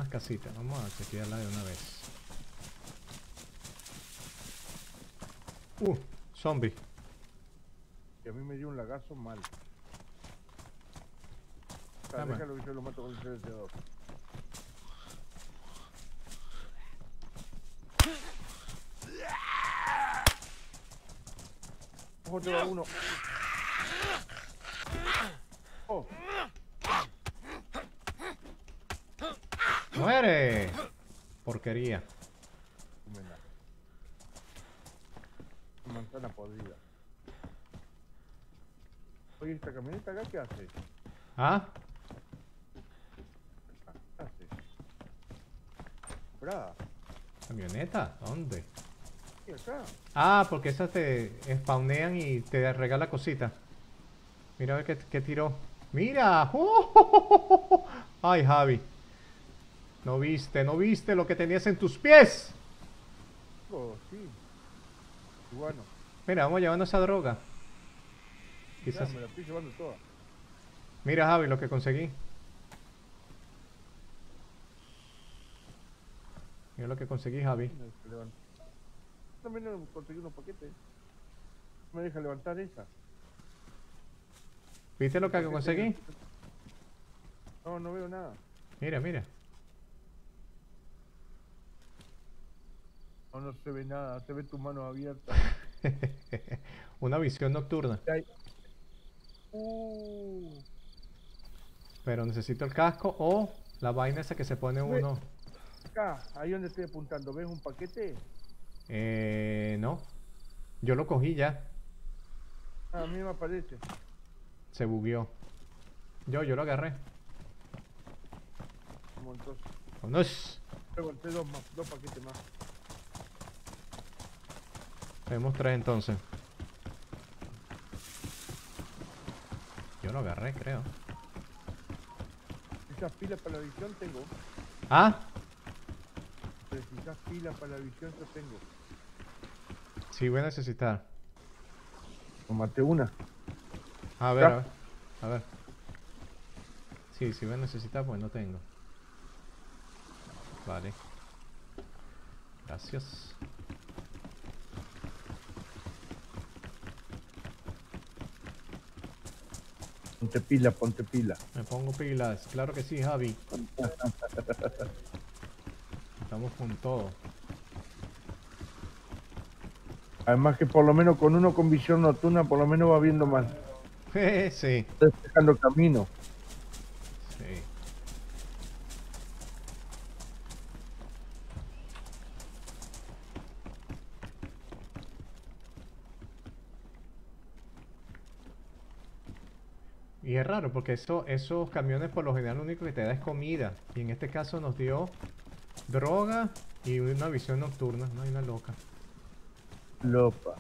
Unas casitas, vamos a chequearla de una vez. Uh, zombie. Y a mí me dio un lagazo mal. Dame. déjalo que yo lo mato con el silenciador. Ojo, te va uno. Oh, ¡Muere! Porquería. Manzana podrida. Oye, ¿esta camioneta acá qué hace? ¿Ah? ¿Qué hace? Brava. ¿Camioneta? ¿Dónde? Y acá. Ah, porque esas te spawnean y te regala cositas. Mira a ver qué, qué tiró. ¡Mira! ¡Oh! ¡Ay, Javi! No viste, no viste lo que tenías en tus pies. Oh, sí. Bueno, Mira, vamos llevando esa droga. ya Quizás. me la estoy llevando toda. Mira, Javi, lo que conseguí. Mira lo que conseguí, Javi. También conseguí unos paquetes. No me deja levantar esa. ¿Viste lo que conseguí? No, no veo nada. Mira, mira. No, no se ve nada. Se ve tus manos abiertas. Una visión nocturna. Uh, Pero necesito el casco o la vaina esa que se pone uno. acá, ahí donde estoy apuntando. ¿Ves un paquete? Eh, no. Yo lo cogí ya. Ah, a mí me aparece. Se bugueó. Yo, yo lo agarré. Como entonces. Levanté dos, dos paquetes más. Tenemos tres entonces. Yo lo agarré, creo. Esas pilas para la visión tengo. Ah, Precisas pilas para la visión yo tengo. sí voy a necesitar. Tomate una. A ver, a ver. A ver. Sí, sí voy a necesitar, pues no tengo. Vale. Gracias. Ponte pila, ponte pila. Me pongo pilas. Claro que sí, Javi. Estamos con todo. Además que por lo menos con uno con visión nocturna por lo menos va viendo más. sí, Está despejando camino. sí. Y es raro porque eso, esos camiones por lo general lo único que te da es comida. Y en este caso nos dio droga y una visión nocturna. No hay una loca. Lopa.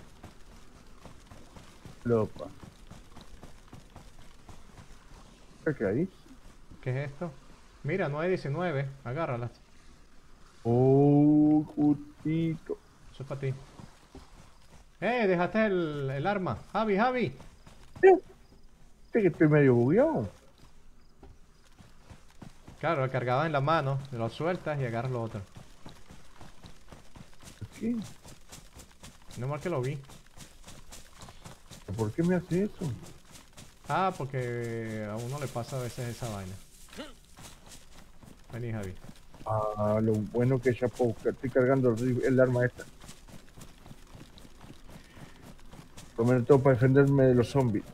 Lopa. ¿Qué ahí? ¿Qué es esto? Mira, 919. Agárralas. Oh, Pito. Eso es para ti. ¡Eh! Dejaste el, el arma. Javi, Javi. Este que estoy medio bugueado. Claro, lo cargaba en la mano, lo sueltas y agarras lo otro. ¿Qué? No mal que lo vi. ¿Por qué me hace eso? Ah, porque a uno le pasa a veces esa vaina. Vení, Javi. Ah, lo bueno que ya puedo, que estoy cargando el, arma esta. Lo menos todo para defenderme de los zombies.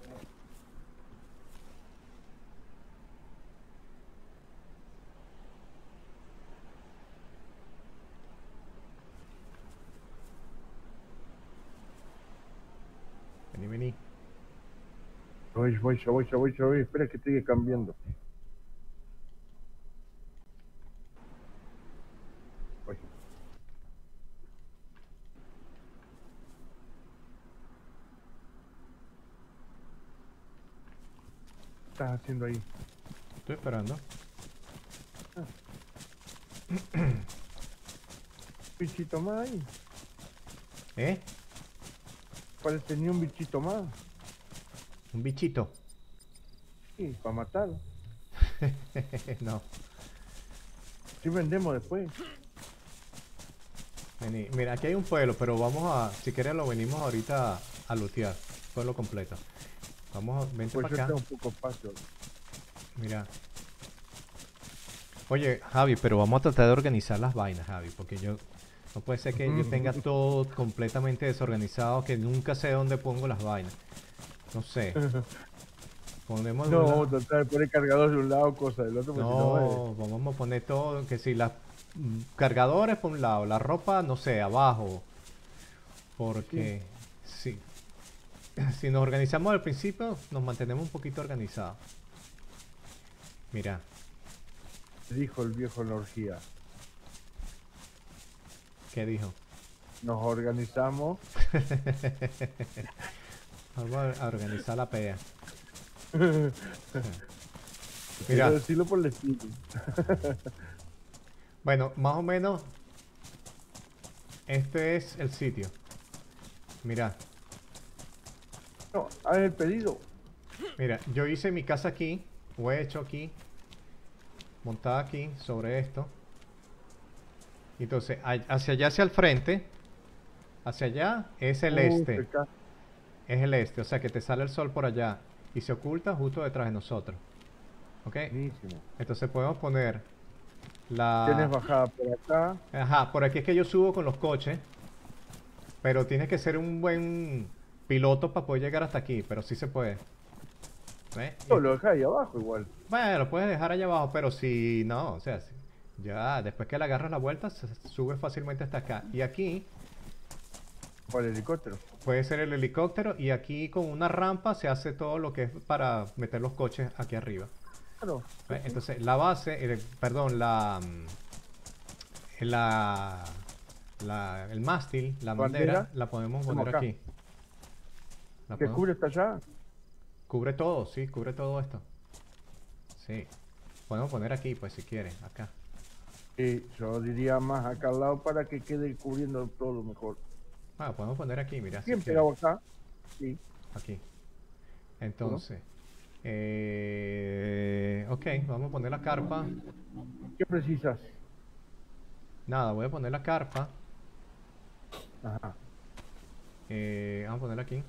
Vení, vení. Voy, voy, ya voy, ya voy, ya voy. Espera que estoy cambiando. Voy. ¿Qué estás haciendo ahí? Estoy esperando. Bichito más ahí. ¿Eh? Parece ni un bichito más. Un bichito. Sí, para matarlo. no. Si vendemos después. Vení. Mira, aquí hay un pueblo, pero vamos a... Si quieres lo venimos ahorita a lootear. Pueblo completo. Vamos a... Vente Pues para acá. un poco espacio. Mira. Oye, Javi, pero vamos a tratar de organizar las vainas, Javi, porque yo no puede ser que yo tenga todo completamente desorganizado, que nunca sé dónde pongo las vainas. No sé. Ponemos No, vamos a tratar de poner cargador de un lado, cosa del otro, porque si no, eh, No, vamos a poner todo, que si las mm, cargadores por un lado, la ropa, no sé, abajo. Porque sí. Si nos organizamos al principio, nos mantenemos un poquito organizados. Mira, dijo el viejo en la orgía. ¿qué dijo? Nos organizamos. Vamos a organizar la pea. Mira, decirlo por el estilo. bueno, más o menos este es el sitio. Mira, No, haz el pedido. mira, yo hice mi casa aquí, o he hecho aquí, montada aquí sobre esto. Entonces, hacia allá, hacia el frente, hacia allá es el Uh, este. Es el este, o sea que te sale el sol por allá y se oculta justo detrás de nosotros. ¿Ok? Buenísimo. Entonces podemos poner la... Tienes bajada por acá. Ajá, por aquí es que yo subo con los coches. Pero tienes que ser un buen piloto para poder llegar hasta aquí, pero sí se puede. ¿Ves? No, lo dejás ahí abajo igual. Bueno, lo puedes dejar allá abajo, pero si no, o sea, si- ya después que le agarras la vuelta, se sube fácilmente hasta acá. Y aquí Para el helicóptero. puede ser el helicóptero y aquí con una rampa se hace todo lo que es para meter los coches aquí arriba. Claro. ¿Ves? Entonces, la base, el- perdón, la, mm, la, la- el mástil, la Bandera, bandera, la podemos poner acá. aquí. La ¿Que podemos- cubre hasta allá? cubre todo, sí, cubre todo esto. Sí. Podemos poner aquí, pues, si quieren, acá. Sí, yo diría más acá al lado para que quede cubriendo todo mejor. Ah, podemos poner aquí, mira. si Bien quieren. pegado acá. Sí. Aquí. Entonces, eh, ok, vamos a poner la carpa. ¿Qué precisas? Nada, voy a poner la carpa. Ajá. Eh, vamos a ponerla aquí.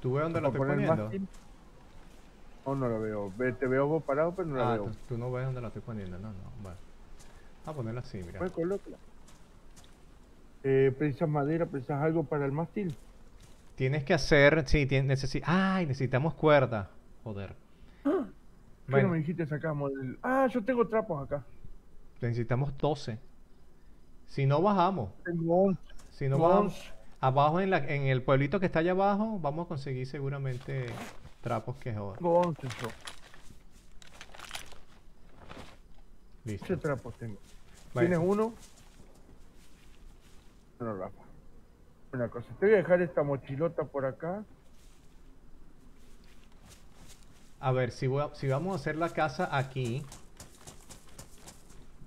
¿Tú ves dónde la estoy poniendo? No, no lo veo. Ve- Te veo vos parado, pero no la Ah, veo. tú, tú no ves dónde la estoy poniendo. No, no, bueno. Vamos a ponerla así, mira. Pues colócala. Eh, ¿Precisas madera? ¿Precisas algo para el mástil? Tienes que hacer, sí, necesi- ¡Ay! Necesitamos cuerda. Joder. ¿Qué no Bueno, me dijiste sacamos el... Ah, yo tengo trapos acá. necesitamos 12. Si no bajamos, Tengo 11. si no bajamos, 11. abajo en, la, en el pueblito que está allá abajo, vamos a conseguir seguramente trapos que jodan. Tengo 11 yo. Listo. 11 trapos tengo. ¿Tienes uno? No, Rafa. Una cosa. Te voy a dejar esta mochilota por acá. A ver, si, voy a- si vamos a hacer la casa aquí.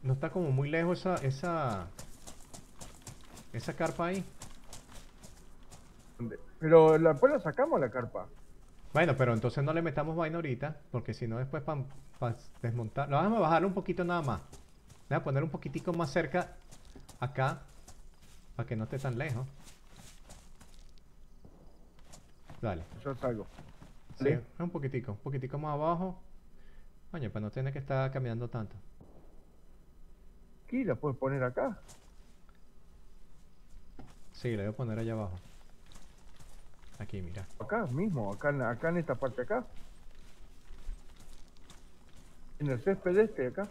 No está como muy lejos esa. Esa, esa carpa ahí. Pero la, después la sacamos la carpa. Bueno, pero entonces no le metamos vaina ahorita. Porque si no, después para desmontar. Lo vamos a bajar un poquito nada más. Voy a poner un poquitico más cerca. Acá. Para que no esté tan lejos. Dale. Yo salgo. Sí, un poquitico, un poquitico más abajo. Coño, para no tener que estar caminando tanto. Aquí la puedes poner acá. Sí, le voy a poner allá abajo. Aquí, mira. Acá mismo, acá, acá en esta parte acá. En el césped este acá.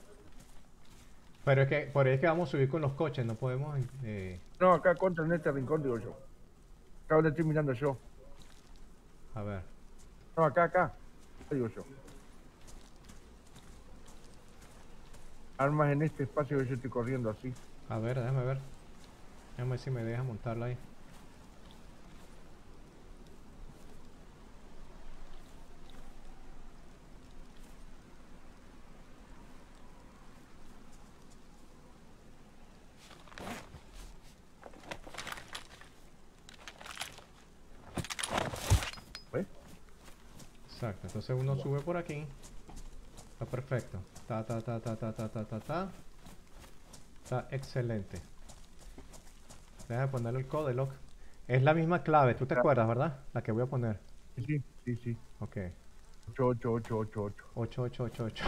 Pero es que por ahí es que vamos a subir con los coches, no podemos... eh, No, acá contra en este rincón digo yo. Acá donde estoy mirando yo. a ver. No, acá, acá. Digo yo. Armas en este espacio que yo estoy corriendo así. A ver, déjame ver. Déjame ver si me deja montarla ahí. por aquí. Está perfecto. Está, está, está, está, está, está, está, está. Está excelente. Deja ponerle el code lock. Es la misma clave, tú te acuerdas, ¿verdad? La que voy a poner. Sí, sí, sí. Ok. 8888. 8888.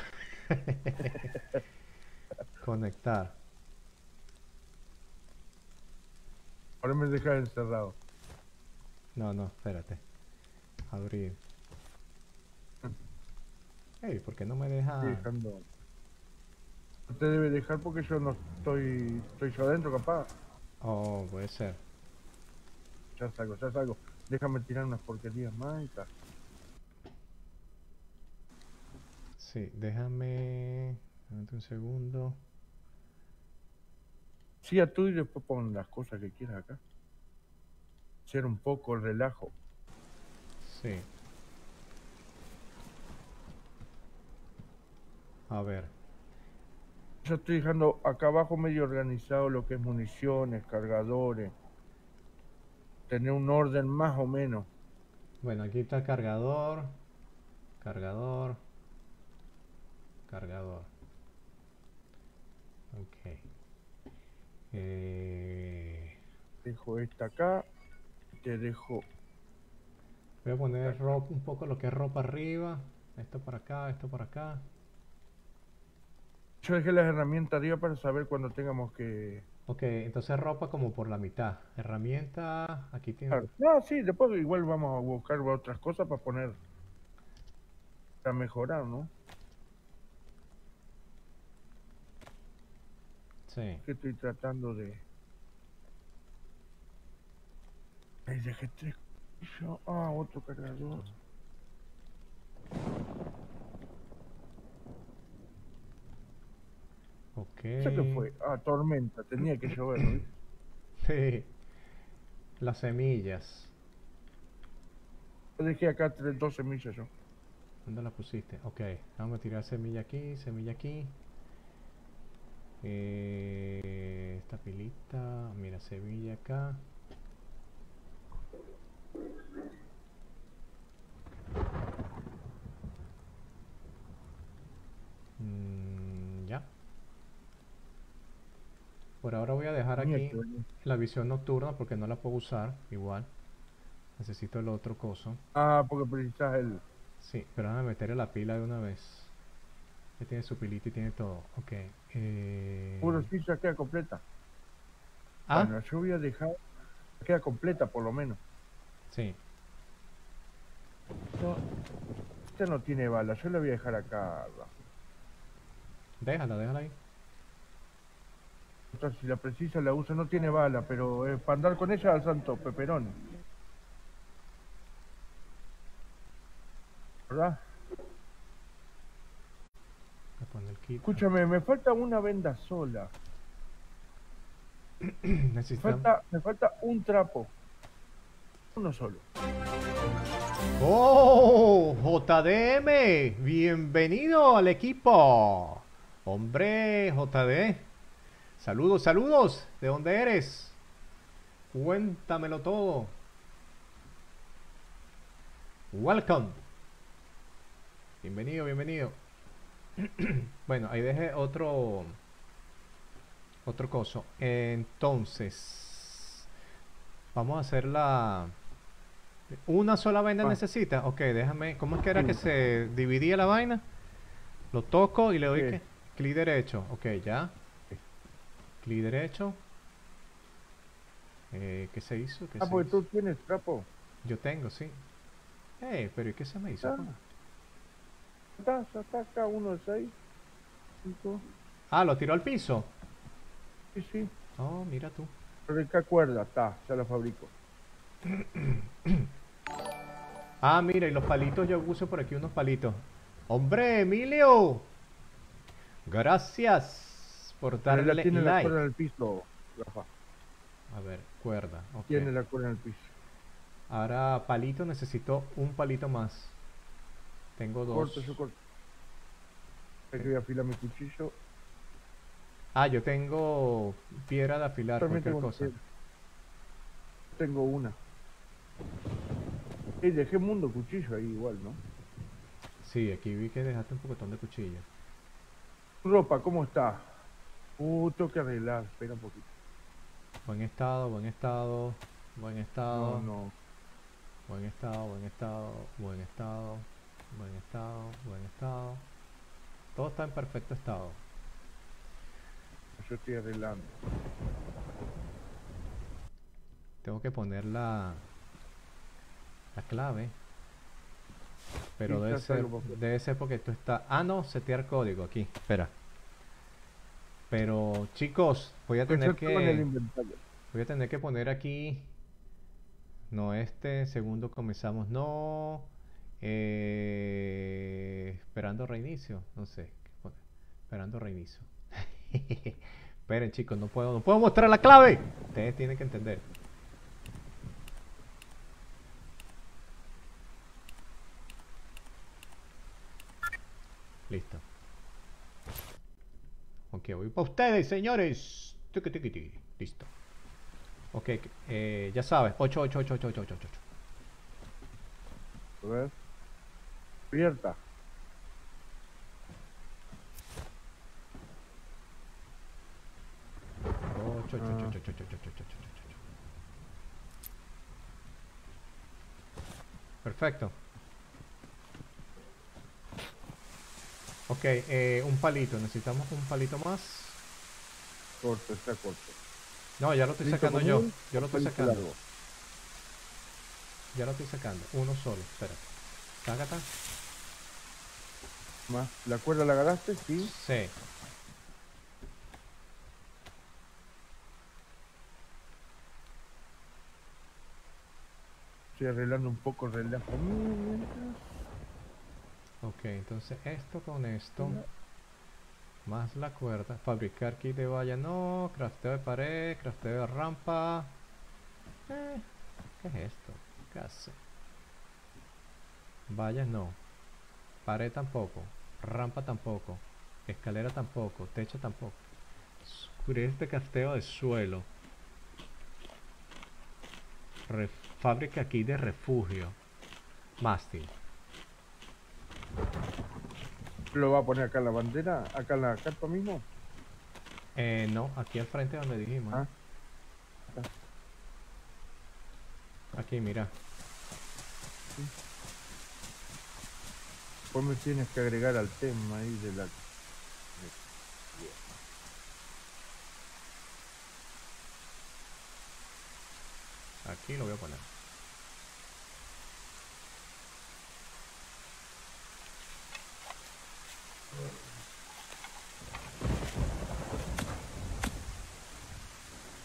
Conectar. Ahora me dejar encerrado. No, no, espérate. Abrir. Ey, ¿por qué no me deja? Dejando. No te debe dejar porque yo no estoy. Estoy yo adentro, capaz. Oh, puede ser. Ya salgo, ya salgo. Déjame tirar unas porquerías más y tal. Sí, déjame. Dame un segundo. Sí, a tú y después pon las cosas que quieras acá. Hacer un poco el relajo. Sí. A ver. Yo estoy dejando acá abajo medio organizado lo que es municiones, cargadores. Tener un orden más o menos. Bueno, aquí está el cargador. Cargador. Cargador. Ok. Eh, Dejo esta acá. Te dejo. voy a poner ropa, un poco lo que es ropa arriba. Esto para acá, esto para acá. Yo dejé las herramientas arriba para saber cuando tengamos que. Ok, entonces ropa como por la mitad. Herramienta, aquí tiene. Claro. No, sí, después igual vamos a buscar otras cosas para poner. Para mejorar, ¿no? Sí. Que estoy tratando de. Ahí dejé tres. Ah, otro cargador. Ok. ¿Eso qué fue? Ah, tormenta, tenía que llover, ¿no? Sí. Las semillas. Yo dejé acá tres, dos semillas yo. ¿Dónde la pusiste? Ok, vamos a tirar semilla aquí, semilla aquí. Eh, esta pilita, mira, semilla acá. Mm, ya. Por ahora voy a dejar aquí la visión nocturna porque no la puedo usar igual. Necesito el otro coso. Ah, porque precisas el. Sí, pero déjame meterle la pila de una vez. Ya tiene su pilita y tiene todo. Ok. Eh... Puro sí ya queda completa. Ah, Bueno, yo voy a dejar. Queda completa por lo menos. sí. No, esta no tiene bala, yo la voy a dejar acá. Déjala, déjala ahí. Entonces, si la precisa la uso, no tiene bala, pero eh, para andar con ella al santo peperón. ¿Verdad? Voy a poner el kit. Escúchame, me falta una venda sola. Me falta, me falta un trapo. Uno solo. ¡Oh! JDM, bienvenido al equipo. Hombre, JD. Saludos, saludos. ¿De dónde eres? Cuéntamelo todo. Welcome. Bienvenido, bienvenido. bueno, ahí dejé otro otro coso. Entonces, vamos a hacer la una sola vaina Ah. necesita. Ok, déjame. ¿Cómo es que era que se dividía la vaina? Lo toco y le doy Sí. clic derecho. Ok, ya. Clic derecho. Eh, ¿Qué se hizo? ¿Qué Ah, se hizo? tú tienes trapo. Yo tengo, sí. Eh, pero ¿y qué se me hizo? Ah. Acá, uno de seis. Cinco. Ah, lo tiró al piso. Sí, sí. Oh, mira tú. Pero ¿de qué cuerda? Está, ya lo fabrico. Ah, mira, y los palitos, yo puse por aquí unos palitos. ¡Hombre, Emilio! Gracias por darle la tiene la cuerda en el piso, Rafa. A ver, cuerda. Tiene la cuerda en el piso. Ahora, palito, necesito un palito más. Tengo dos. Corto, yo corto. Voy a afilar mi cuchillo. Ah, yo tengo piedra de afilar, También cualquier tengo, cosa. piedra. tengo una. Y dejé mundo cuchillo ahí igual, ¿no? Sí, aquí vi que dejaste un pocotón de cuchillo. Ropa, ¿cómo está? Uh, tengo que arreglar. Espera un poquito. Buen estado, buen estado, buen estado, No, no. buen estado, buen estado, buen estado, buen estado, buen estado. Todo está en perfecto estado. Yo estoy arreglando. Tengo que poner la, la clave. Pero debe ser, debe ser porque esto está... Ah, no, setear código aquí. Espera. Pero chicos, voy a tener en el que... Voy a tener que poner aquí. No, este segundo comenzamos. No. eh, esperando reinicio. No sé. Esperando reinicio. Esperen, chicos, no puedo, no puedo mostrar la clave. Ustedes tienen que entender. Listo. Ok, voy para ustedes, señores. Tiqui, tiqui, tiqui. Listo. Ok, eh, ya sabes. 8, 8, 8, 8, 8, 8, 8. A ver. Abierta. Ocho, ocho, Ah. ocho, ocho, ocho, ocho, ocho, ocho, ocho, ocho. Perfecto. Ok, eh, un palito. Necesitamos un palito más. Corto, está corto. No, ya lo estoy sacando yo. Yo lo estoy sacando. largo. Ya lo estoy sacando. Uno solo. Espera. Tácata. Más. ¿La cuerda la agarraste? Sí. Sí. Estoy arreglando un poco el relajo. Ok, entonces esto con esto. Más la cuerda. Fabricar kit de valla no. Crafteo de pared. Crafteo de rampa. Eh, ¿Qué es esto? ¿Qué hace? Vallas no. Pared tampoco. Rampa tampoco. Escalera tampoco. Techo tampoco. Cubrir de crafteo de suelo. Re- fábrica aquí de refugio. Mástil. ¿Lo va a poner acá en la bandera? ¿Acá en la carpa mismo? Eh, no, aquí al frente donde dijimos. Ah. Aquí, mira. Pues me tienes que agregar al tema ahí de la... Aquí lo voy a poner.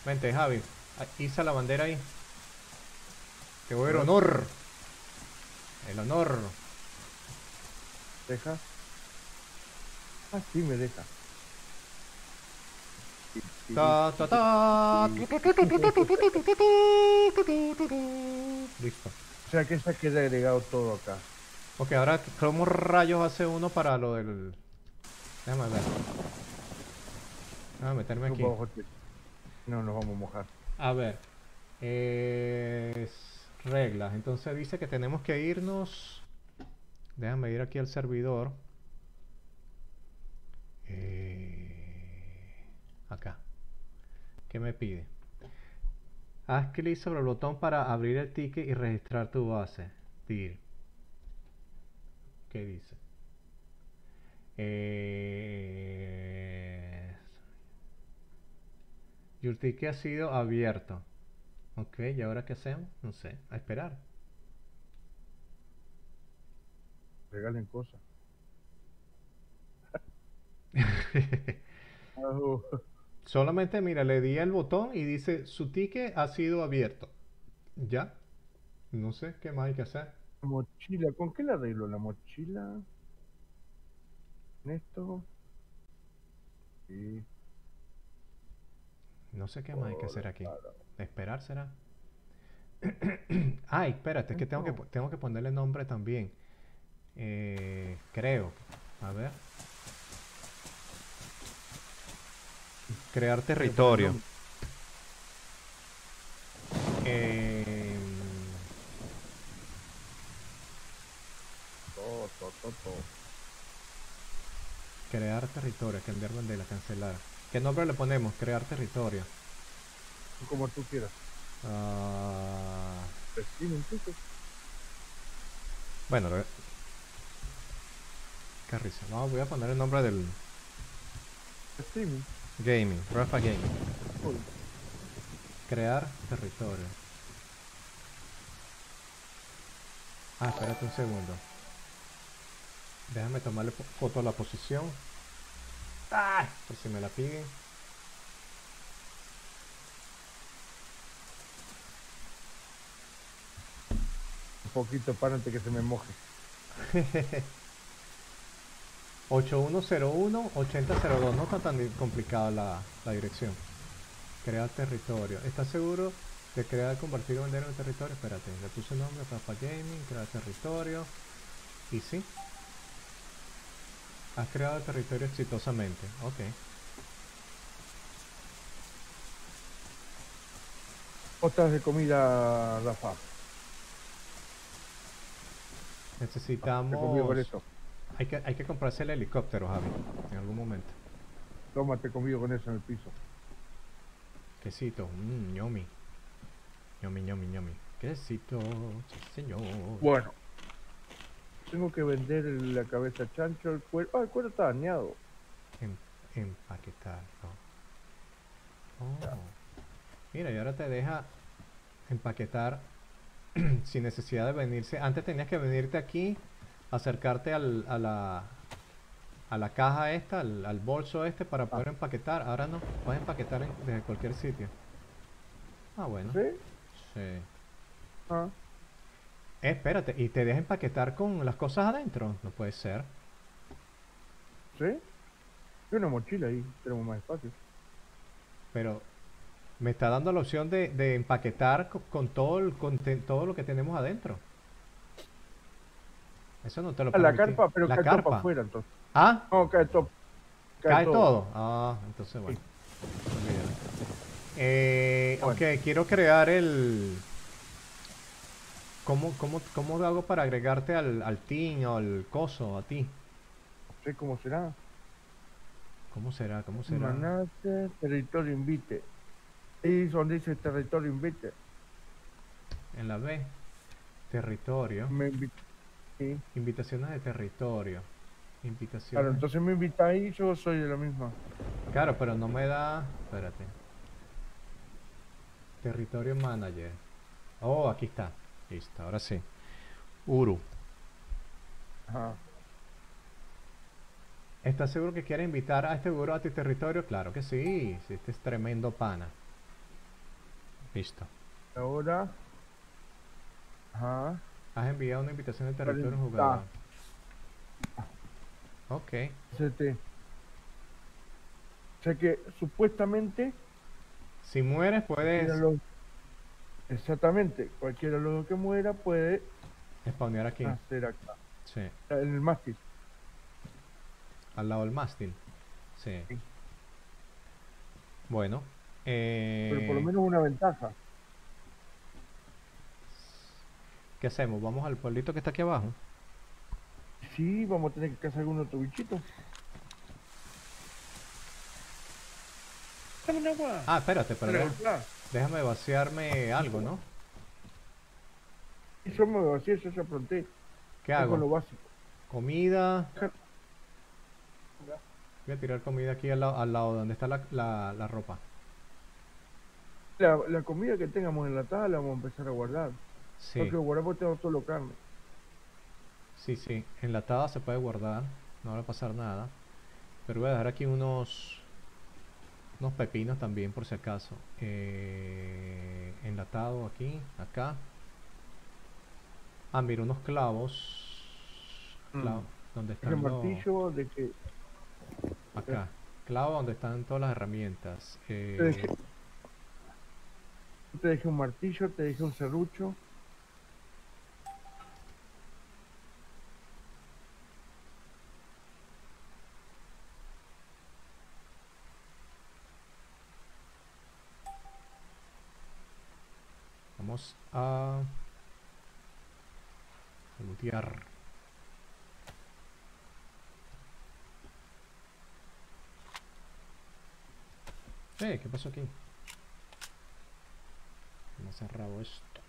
Vente, Javi. Ah, Iza la bandera ahí. Te voy a ver honor. El honor. ¿Deja? Ah, sí, me deja. Ta, ta, ta. Listo. O sea que se queda agregado todo acá. Ok, ahora, ¿cómo rayos hace uno para lo del...? Déjame ver. Déjame meterme aquí. No nos vamos a mojar. A ver. Es reglas. Entonces dice que tenemos que irnos. Déjame ir aquí al servidor. Eh, acá. ¿Qué me pide? Haz clic sobre el botón para abrir el ticket y registrar tu base. Dir. ¿Qué dice? Eh, Your ticket ha sido abierto. Ok, ¿y ahora qué hacemos? No sé, a esperar. Regalen cosas. Ah, Solamente, mira, le di el botón y dice su ticket ha sido abierto. ¿Ya? No sé qué más hay que hacer. Mochila, ¿con qué la arreglo la mochila? ¿En esto? Sí. No sé qué más hay que hacer aquí. ¿Esperar será? Ay, espérate, es que tengo que, tengo que ponerle nombre también. Eh, creo. A ver. Crear territorio. Todo. crear territorio, cambiar bandera, cancelar. ¿Qué nombre le ponemos? Crear territorio. Como tú quieras. Ah, Streaming, chico. bueno, lo- qué risa. No, voy a poner el nombre del Streaming. gaming, Rafa Gaming. Uy, Crear territorio. Ah, espérate un segundo. Déjame tomarle fo- foto a la posición. ¡Ah! Por si me la piden. Un poquito para antes que se me moje. 8101-8002. No está tan complicada la, la dirección. Crear territorio. ¿Estás seguro de crear, compartir o vender en el territorio? Espérate, le puse nombre Rafa Gaming, crear territorio. Y sí. Has creado el territorio exitosamente. Ok. Otras de comida, Rafa. Necesitamos. con eso. Hay que, hay que comprarse el helicóptero, Javi, en algún momento. Tómate conmigo con eso en el piso. Quesito, mmm, ñomi. ñomi, ñomi, ñomi. Quesito, sí, señor. Bueno. Tengo que vender la cabeza chancho, el cuero. Ah, el cuero está dañado. Em- empaquetar. no. Oh. Mira, y ahora te deja empaquetar sin necesidad de venirse. Antes tenías que venirte aquí, acercarte al, a la a la caja esta, al, al bolso este para poder empaquetar. Ahora no, puedes empaquetar en- desde cualquier sitio. Ah, bueno. ¿Sí? Sí. Ah, Eh, espérate, ¿y te deja empaquetar con las cosas adentro? No puede ser. ¿sí? Y una mochila ahí, tenemos más espacio. Pero me está dando la opción de, de empaquetar co- con, todo el conten- todo lo que tenemos adentro. Eso no te lo Ah, la permití. carpa, pero la cae todo carpa. para afuera entonces. Ah, No, cae todo. cae, todo. Ah, entonces bueno. olvídalo. Eh, Bueno. Ok, quiero crear el... ¿Cómo, cómo, cómo hago para agregarte al, al team o al coso, a ti? No sé cómo será. ¿Cómo será? ¿Cómo será? Manaste, territorio invite. Es donde dice territorio invite. En la B. Territorio. Me invita. Sí. Invitaciones de territorio. Invitaciones. Claro, entonces me invita ahí, yo soy de la misma. Claro, pero no me da. Espérate. Territorio manager. Oh, aquí está. Listo, ahora sí. Uru. Ajá. ¿Estás seguro que quieres invitar a este gurú a tu territorio? Claro que sí. Este es tremendo pana. Listo. Ahora. Ajá. Has enviado una invitación de territorio a un Está. jugador. Ok. CT. O sea que supuestamente. Si mueres, puedes. Exactamente. Cualquiera de los dos que muera puede Spawnear aquí. nacer acá. Sí. En el mástil. Al lado del mástil. Sí. Sí. Bueno. Eh, Pero por lo menos una ventaja. ¿Qué hacemos? ¿Vamos al pueblito que está aquí abajo? Sí, vamos a tener que cazar algún otro bichito. Ah, espérate, pero. Déjame vaciarme algo, ¿no? Yo me vacío, eso ya afronté. ¿Qué con lo hago? básico. Comida. Voy a tirar comida aquí al lado, al lado donde está la, la, la ropa. La, la comida que tengamos enlatada la vamos a empezar a guardar. Sí, Porque guardamos tengo solo carne. sí, sí. Enlatada se puede guardar. No va a pasar nada. Pero voy a dejar aquí unos unos pepinos también por si acaso. Eh, enlatado aquí, acá. Ah, mira, unos clavos. Mm. Clavo, donde están los- martillo de que Acá. Clavo donde están todas las herramientas. Eh, te dejé, te dejé un martillo, te dejé un serrucho. Vamos a lootear. Eh, ¿qué pasó aquí? Me ha cerrado esto.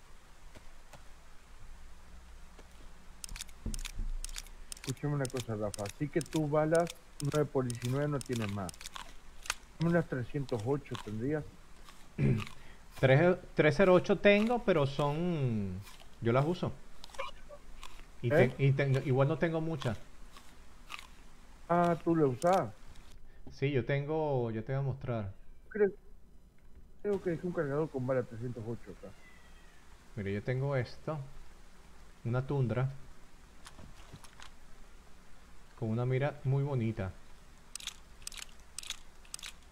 Escúchame una cosa, Rafa. Así que tú balas 9 por 19 no tienes más. Unas 308 tendrías. Tres- 308 tengo, pero son... Yo las uso. Y, ¿Eh? te- y tengo- igual no tengo muchas. Ah, tú lo usás. Sí, yo tengo... Yo te voy a mostrar. Creo, creo que dejé un cargador con bala 308 acá. Mire, yo tengo esto. Una tundra. Con una mira muy bonita.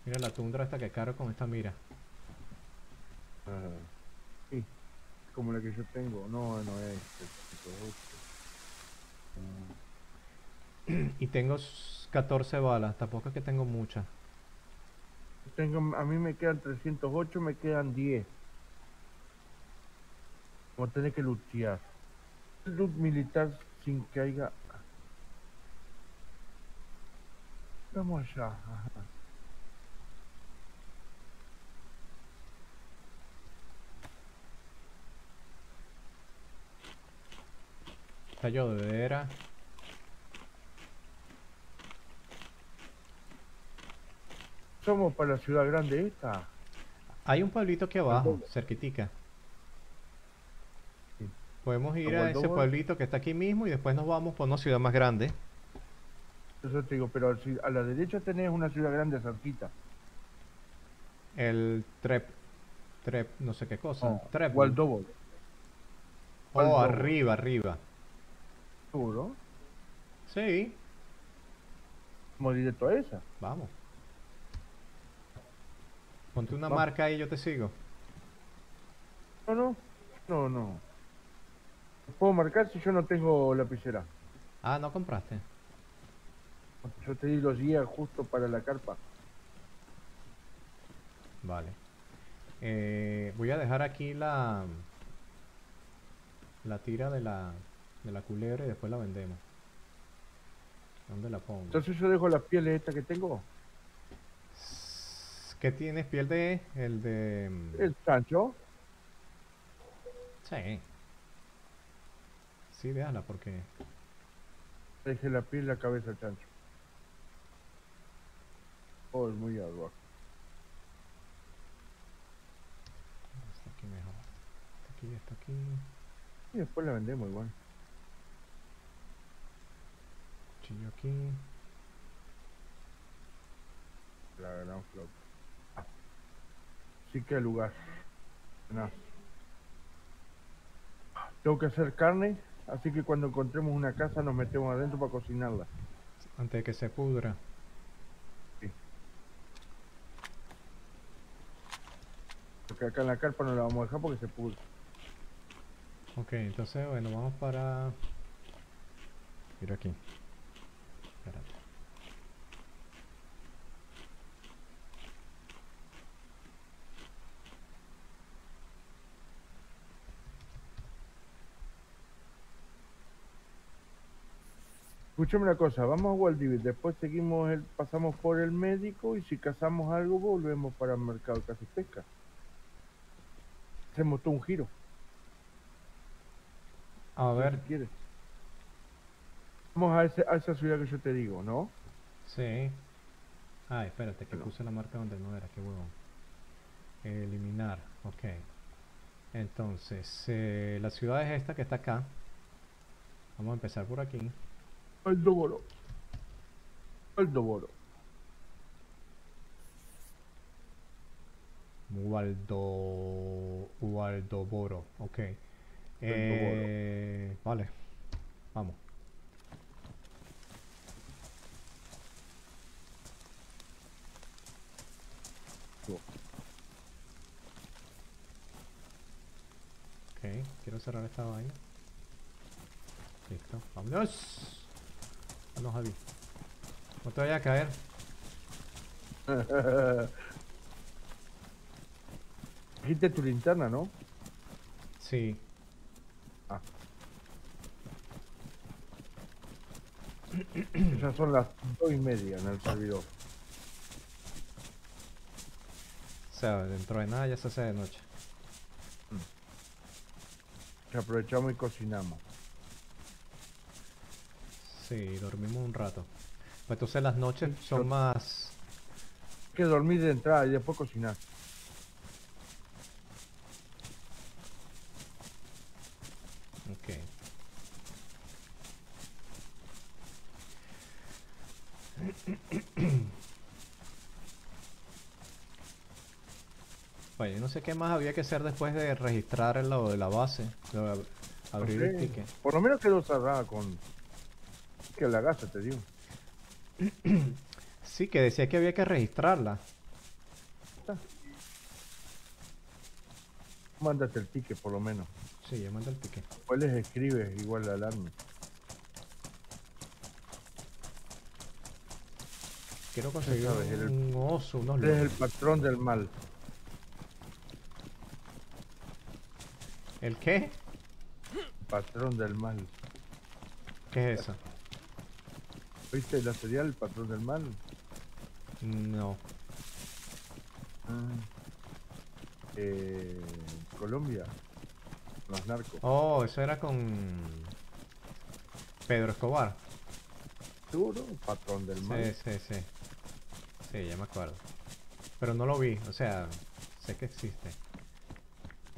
Mira la tundra esta que cargo con esta mira. Sí, como la que yo tengo. No, no es 308. Y tengo s- 14 balas. Tampoco es que tengo muchas. Tengo, a mí me quedan 308, me quedan 10. Como tener que lutear. Loot militar sin que haya... Vamos allá. ajá. Esta llovedera. Somos para la ciudad grande esta. Hay un pueblito aquí abajo, cerquitica. Sí. Podemos ir ¿A ese pueblito que está aquí mismo y después nos vamos por una ciudad más grande. Eso te digo, pero a la derecha tenés una ciudad grande cerquita. El Trep. Trep, no sé qué cosa. No, Trep. Waldovo, Oh, arriba, arriba. Seguro. Sí, Vamos directo a esa. vamos. Ponte una Vamos. marca ahí, yo te sigo. No, no, no, no. Puedo marcar si yo no tengo lapicera. Ah, ¿no compraste? Yo te di los guías justo para la carpa. Vale. Eh, voy a dejar aquí la la tira de la de la culebra y después la vendemos. ¿Dónde la pongo? Entonces yo dejo las pieles estas que tengo. ¿Qué tienes? ¿Piel de el de El chancho. Sí. Sí, déjala porque Dejé la piel la cabeza al chancho. Oh, es muy agua. está aquí mejor. Está aquí, está aquí. Y después la vendemos igual. Cuchillo aquí. La gran flota. Ah. Sí que lugar. No. Tengo que hacer carne, así que cuando encontremos una casa nos metemos adentro para cocinarla. Antes de que se pudra. Porque que acá en la carpa no la vamos a dejar porque se puso. Ok, entonces, bueno, vamos para... Mira aquí. Espérate. Escúchame una cosa, vamos a Waldivia, después seguimos, el, pasamos por el médico y si cazamos algo volvemos para el mercado de y pesca. Hacemos todo un giro, A si ver, quieres. Vamos a, ese- a esa ciudad que yo te digo, ¿no? sí. Ah, espérate, que No. puse la marca donde no era, qué huevón. Eliminar, ok. Entonces, eh, la ciudad es esta que está acá. Vamos a empezar por aquí. Aldoboro. Aldoboro. Waldo... Waldoboro, ok. Eh, vale, vamos. Ok, quiero cerrar esta vaina. Listo, vámonos. Vámonos, Javi. No te vayas a caer. Dijiste tu linterna, ¿no? Sí. Ah. Esas son las dos y media en el servidor. O sea, dentro de nada ya se hace de noche. Que aprovechamos y cocinamos. Sí, dormimos un rato. Pues entonces las noches son más... Hay que dormir de entrada y después cocinar. Ok. Bueno, yo no sé qué más había que hacer después de registrar lo de la base, de abrir el ticket. Por lo menos quedó cerrada con... Que la gasa, te digo. Sí, que decía que había que registrarla. Mándate el ticket por lo menos. Sí, ya mandé el ticket. Después les escribes igual la alarma. Quiero conseguir el- un oso, unos Eres el patrón del mal. ¿El qué? Patrón del mal. ¿Qué es eso? ¿Viste la serial El patrón del mal? No. Eh, Colombia. Los narcos. Oh, eso era con Pedro Escobar. ¿Seguro? Patrón del mal. Sí, sí, sí. Sí, ya me acuerdo. Pero no lo vi, o sea, sé que existe.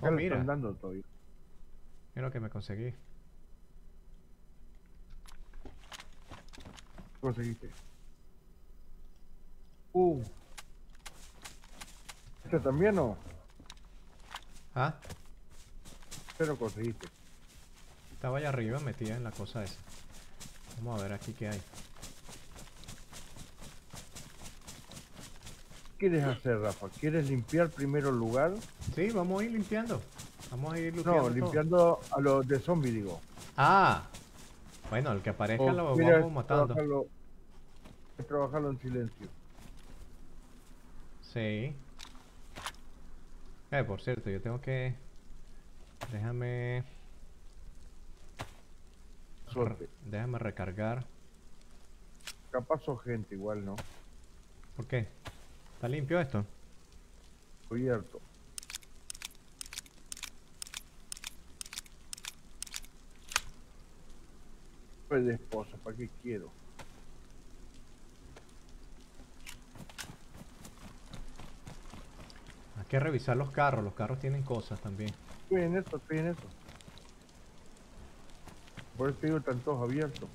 Oh, mira, dando todavía. mira lo que me conseguí. Conseguiste? Uh. ¿Este también o? Ah, Pero conseguiste. estaba allá arriba metida en la cosa esa. Vamos a ver aquí qué hay. ¿Qué quieres hacer, Rafa? ¿Quieres limpiar primero el lugar? Sí, vamos a ir limpiando. Vamos a ir No, looteando todo. limpiando a los de zombie, digo. Ah, bueno, el que aparezca O lo quieres vamos matando. Trabajarlo, trabajarlo en silencio. Sí. Eh, por cierto, yo tengo que... Déjame... Suerte. Déjame recargar. Capaz sos gente igual, ¿no? ¿Por qué? ¿Está limpio esto? Cubierto. Pues de esposa, ¿para qué quiero? Hay que revisar los carros. Los carros tienen cosas también. Estoy en eso, estoy en eso. Por eso digo, están todos abiertos.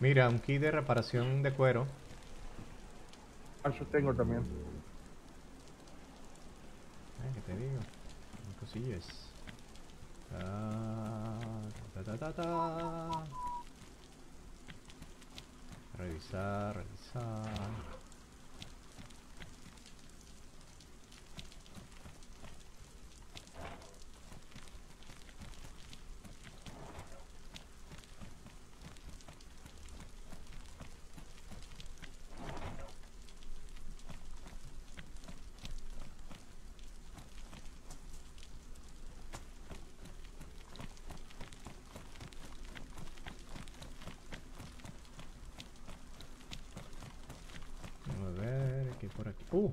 Mira, un kit de reparación de cuero. Ah, yo tengo también. Ay, ¿Qué te digo? Cosillas. Ah, ta, ta, ta, ta. Revisar, revisar.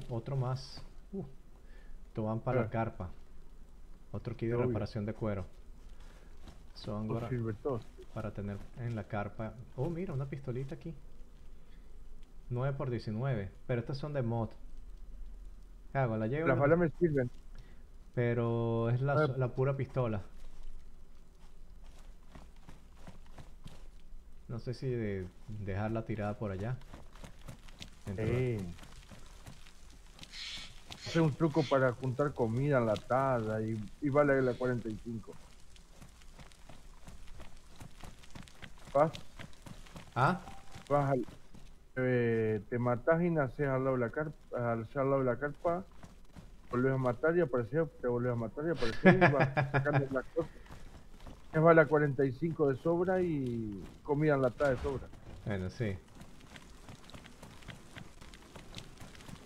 Uh, otro más. Uh, van para la Ah. carpa. Otro kit de Obvio. reparación de cuero. Son para, para tener en la carpa. Oh, mira, una pistolita aquí. 9 por 19. Pero estas son de mod. ¿Qué hago? La llevo. Las la- balas me sirven. Pero es la, Ah. la pura pistola. No sé si de- dejarla tirada por allá. Eh. Hacer un truco para juntar comida enlatada y, y vale la 45. Vas, Ah, vas al, eh, te matás y naces al lado de la carpa, al, al lado de la carpa, volvés a matar y apareces, te volvés a matar y apareces y vas sacando las cosas. Es bala 45 de sobra y comida enlatada de sobra. bueno, sí.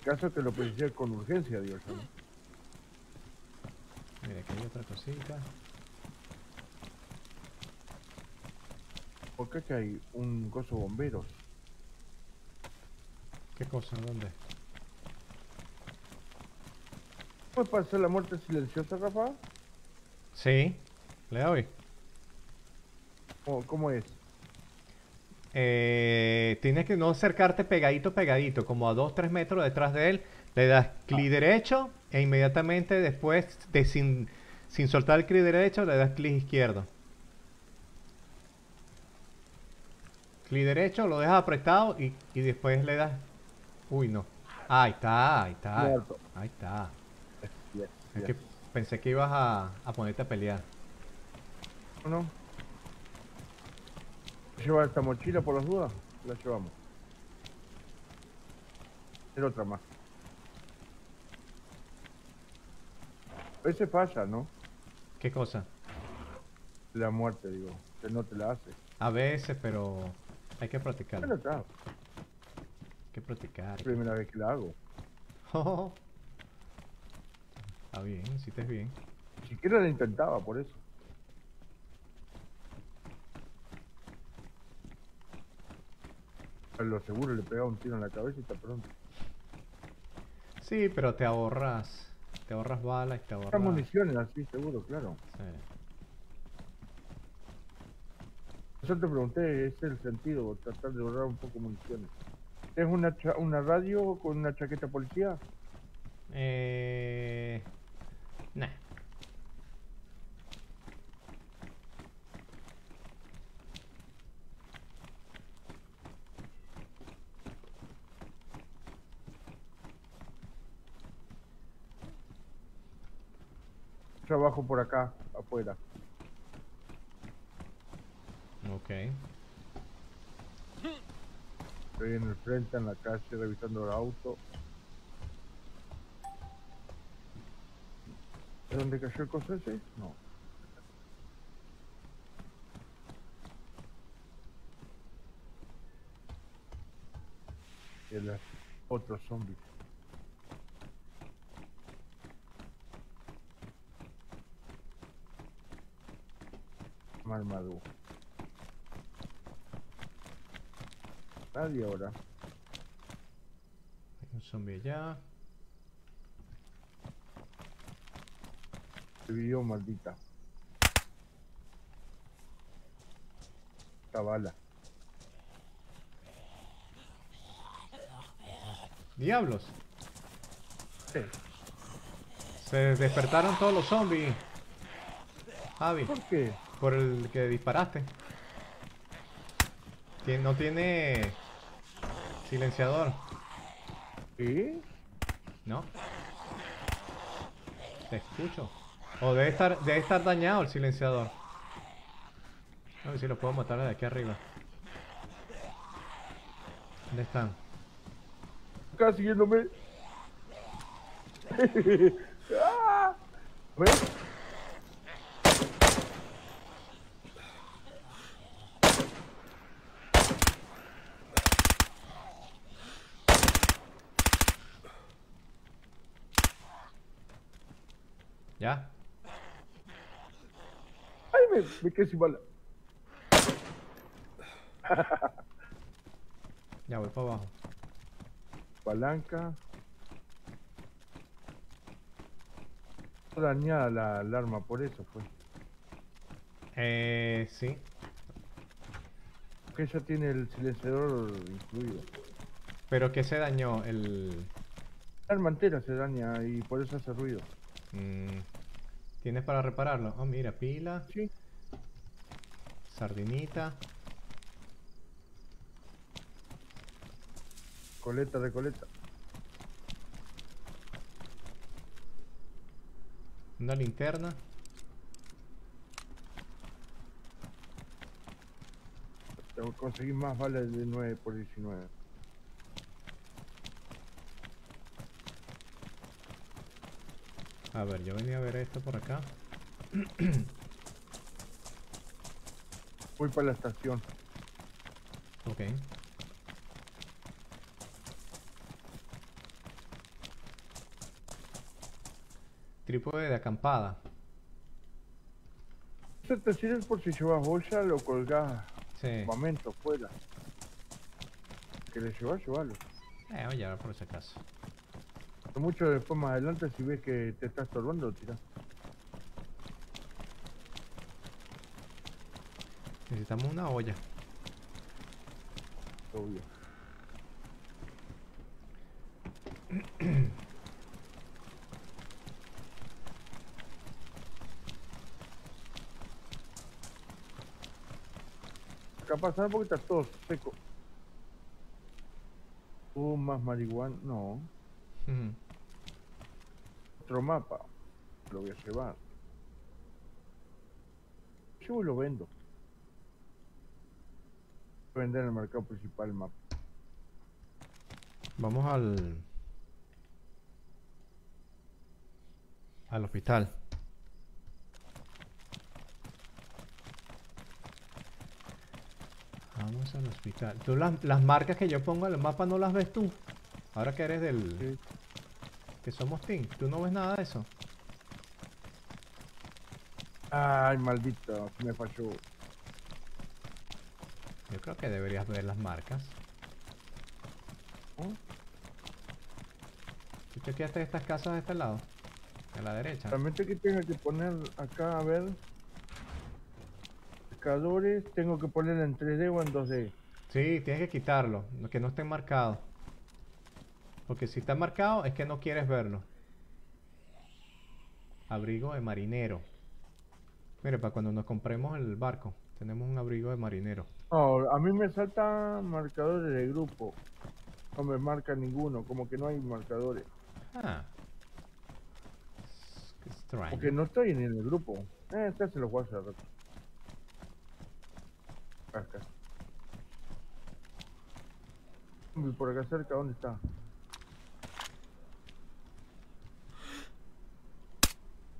Caso que lo precisé con urgencia, digo yo. ¿no? Mira, aquí hay otra cosita. ¿Por qué que hay un coso bomberos? ¿Qué cosa? ¿Dónde? ¿Puede pasar la muerte silenciosa, Rafa? Sí, le doy. ¿Cómo, cómo es? Eh, tienes que no acercarte pegadito, pegadito, como a 2-3 metros detrás de él. Le das clic derecho e inmediatamente después, de sin, sin soltar el clic derecho, le das clic izquierdo. Clic derecho, lo dejas apretado y, y después le das... Uy, no. Ahí está, ahí está. Muerto. Ahí está. Yes, Es yes. que pensé que ibas a, a ponerte a pelear. ¿No? ¿Lleva esta mochila por las dudas? La llevamos. Hacer otra más. A veces pasa, ¿no? ¿Qué cosa? La muerte, digo. Que no te la hace. A veces, pero hay que practicar. Bueno. Hay que practicar. Es la primera vez que la hago. Está bien, hiciste bien. Ni siquiera la intentaba, por eso. A lo seguro le pegaba un tiro en la cabeza y está pronto. Sí, pero te ahorras. Te ahorras balas y te ahorras. Municiones así, seguro, claro. Sí. Yo te pregunté, ese es el sentido, tratar de ahorrar un poco municiones. ¿Es una, cha- una radio con una chaqueta policía? Eh. Nah. Trabajo por acá, afuera. Ok. Estoy en el frente, en la calle, revisando el auto. ¿De dónde cayó el coso ese? No. Y el otro zombie. Marmaduke. Nadie ahora. Hay un zombie allá. Se vivió maldita. Esta bala. ¡Diablos! Sí. Se despertaron todos los zombies. Javi, ¿Por qué? Por el que disparaste. No tiene silenciador, ¿Eh? ¿no? Te escucho. O debe estar, debe estar dañado el silenciador. A ver si lo puedo matar desde aquí arriba. ¿Dónde están? Acá siguiéndome. ¡Ah! ¿Ves? Ay, me, me quedé sin bala. ya voy para abajo. Palanca. dañada la, la arma, por eso fue. Eh, sí. Que ya tiene el silenciador incluido. Pero que se dañó el... La arma entera se daña y por eso hace ruido. Mm. ¿Tienes para repararlo? Oh, mira, pila, Sí. sardinita. Coleta de coleta. Una linterna. Tengo que conseguir más balas de 9 por 19. A ver, yo venía a ver esto por acá. Voy para la estación. Ok. Trípode de acampada. Eso te sirve por si llevas bolsa, lo colgás Sí. momento fuera. Que le llevas, llévalo. Eh, voy a llevar por si acaso. Mucho después más adelante si ves que te está estorbando, lo tirás. Necesitamos una olla. Obvio. Capaz, ¿sabes por qué está todo seco? Uh, más marihuana. No. Otro mapa. Lo voy a llevar. Yo lo vendo. Vender en el mercado principal el mapa. Vamos al... Al hospital. Vamos al hospital. Tú las, las marcas que yo pongo en el mapa no las ves tú. Ahora que eres del... Sí. Que somos team. Tú no ves nada de eso. Ay, maldito, me falló. Yo creo que deberías ver las marcas. ¿no? ¿Tú chequeaste estas casas de este lado? A la derecha. Realmente que tengo que poner acá, a ver. Pescadores, tengo que poner en 3D o en 2D. Sí, tienes que quitarlo, que no estén marcados. Porque si está marcado es que no quieres verlo. Abrigo de marinero. Mire, para cuando nos compremos el barco, tenemos un abrigo de marinero. No, a mí me saltan marcadores de grupo. No me marca ninguno, como que no hay marcadores. Ah. Extraño. Porque no estoy en el grupo. Eh, este se lo voy a hacer rato. Acá. Por acá cerca, ¿dónde está?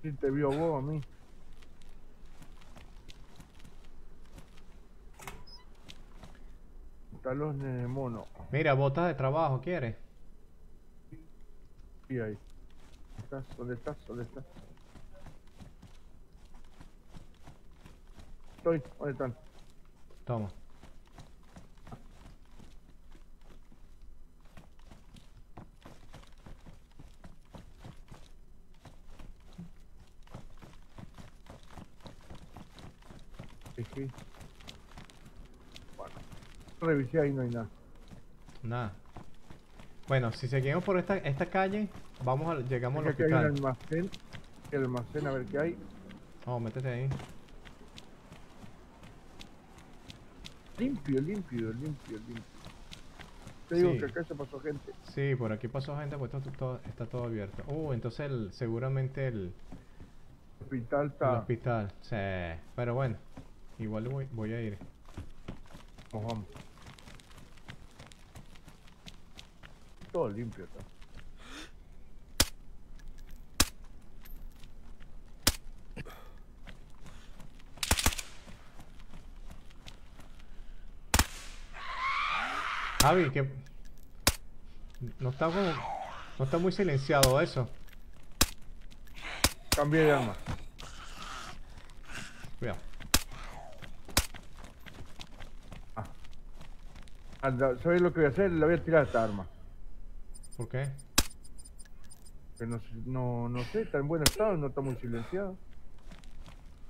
Sí, te vio vos a mí. Talones de mono. Mira, botas de trabajo, ¿quieres? Sí, ahí. ¿Estás? ¿Dónde estás? ¿Dónde estás? Estoy. ¿Dónde están? Toma. Bueno. Revisé ahí, no hay nada. Nada. Bueno, si seguimos por esta, esta calle, vamos a, llegamos al Acá hay un hospital. almacén. El almacén, a ver qué hay. Vamos, métete ahí. Limpio, limpio, limpio, limpio. Te digo Sí. que acá se pasó gente. Sí, por aquí pasó gente, pues esto todo- está todo abierto. Uh, entonces el, seguramente el, El hospital el está. hospital. Sí, pero bueno, igual voy, voy a ir. Vamos, vamos. Todo limpio está. Javi, que no está como, no está muy silenciado eso. Cambié de arma. Cuidado. ¿Sabes lo que voy a hacer? Le voy a tirar esta arma. ¿Por qué? Que no, no, no sé, está en buen estado, no está muy silenciado.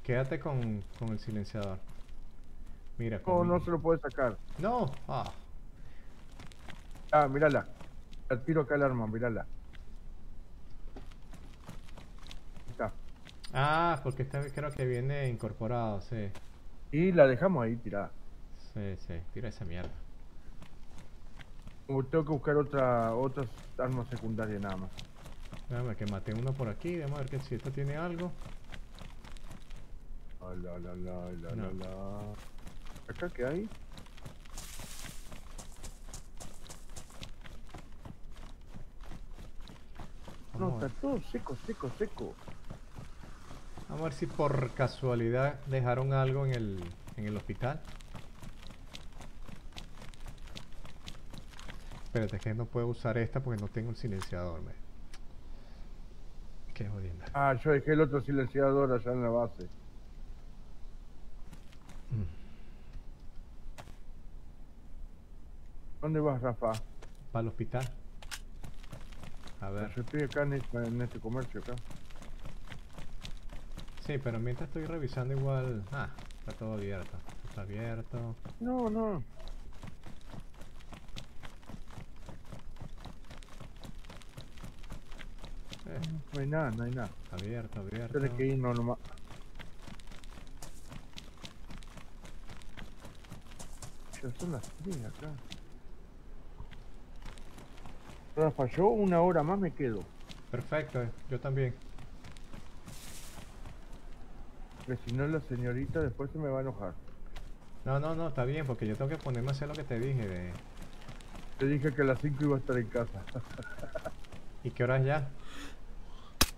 Quédate con, con el silenciador. Mira, No, no se lo puede sacar. No, ah, Ah, mírala. Al tiro acá el arma, mírala. Está. ah, porque esta creo que viene incorporado, sí. Y la dejamos ahí tirada. Sí, sí, tira esa mierda. Tengo que buscar otra, otras armas secundarias nada más. Déjame que maté uno por aquí, déjame ver que si esto tiene algo. La, la, la, la, No. la. ¿Acá qué hay? No, Vamos a, está todo seco, seco, seco. Vamos a ver si por casualidad dejaron algo en el, en el hospital. Espérate, es que no puedo usar esta porque no tengo el silenciador. Me... Qué jodienda. Ah, yo dejé el otro silenciador allá en la base. Mm. ¿Dónde vas, Rafa? Para el hospital. A ver. Yo estoy acá en este, en este comercio acá. Sí, pero mientras estoy revisando igual... Ah, está todo abierto. Está abierto. No, no. Eh, No hay nada, no hay nada. abierto, abierto. Tienes que irnos nomás. Ya son las 3 acá. Rafa, yo una hora más me quedo. Perfecto, eh, yo también. Porque si no la señorita después se me va a enojar. No, no, no, está bien, porque yo tengo que ponerme a hacer lo que te dije de... Te dije que a las 5 iba a estar en casa. ¿Y qué hora es ya?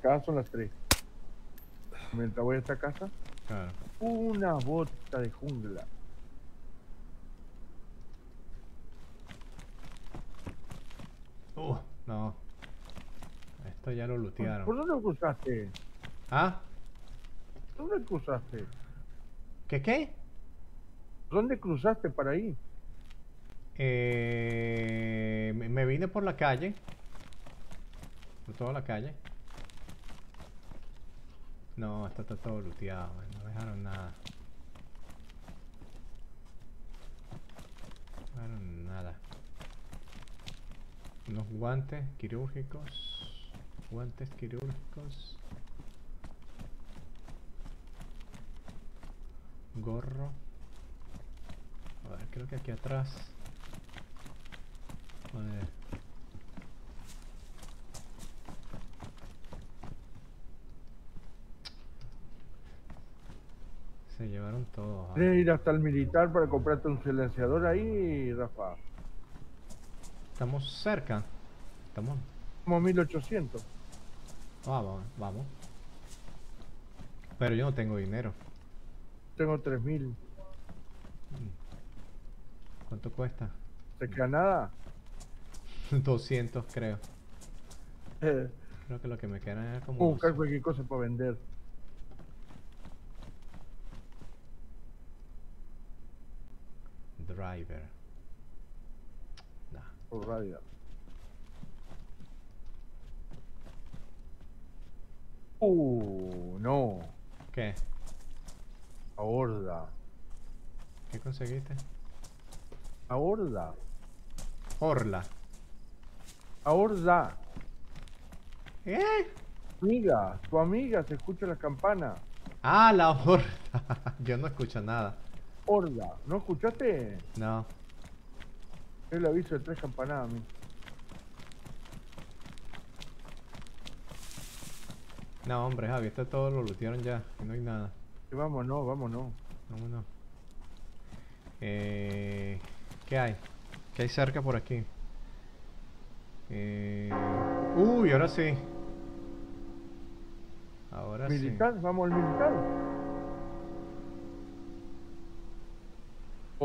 Acá son las 3. Mientras voy a esta casa, Claro. una bota de jungla. Uh, no. Esto ya lo ¿Por lootearon. dónde cruzaste? ¿Ah? ¿Dónde cruzaste? ¿Qué qué? ¿Dónde cruzaste para ahí? Eh, me vine por la calle. Por toda la calle. No, esto está todo looteado, man, no dejaron nada. No dejaron nada. Unos guantes quirúrgicos. Guantes quirúrgicos. Gorro. A ver, creo que aquí atrás. A. Se llevaron todo. ah. ¿Quieres ir hasta el militar para comprarte un silenciador ahí, Rafa? Estamos cerca. Estamos. Como 1800. Vamos, vamos. Pero yo no tengo dinero. Tengo 3000. ¿Cuánto cuesta? ¿Te queda nada? 200 creo. Eh, Creo que lo que me queda es como... buscar cualquier cosa para vender. Driver. Nah. Por radio. Uh, no. ¿Qué? Ahorda. ¿Qué conseguiste? Ahorda. Orla. Ahorda. ¿Eh? Amiga, tu amiga se escucha la campana. Ah, la horda. Yo no escucho nada. Horda. ¿No escuchaste? No. El aviso de tres campanadas a mí. No, hombre, Javi, esto todo lo lootearon ya. y no hay nada. Y vámonos, vámonos. Vámonos. Eh, ¿Qué hay? ¿Qué hay cerca por aquí? Eh, uy, ahora sí. Ahora ¿Militar? ¿Vamos al militar?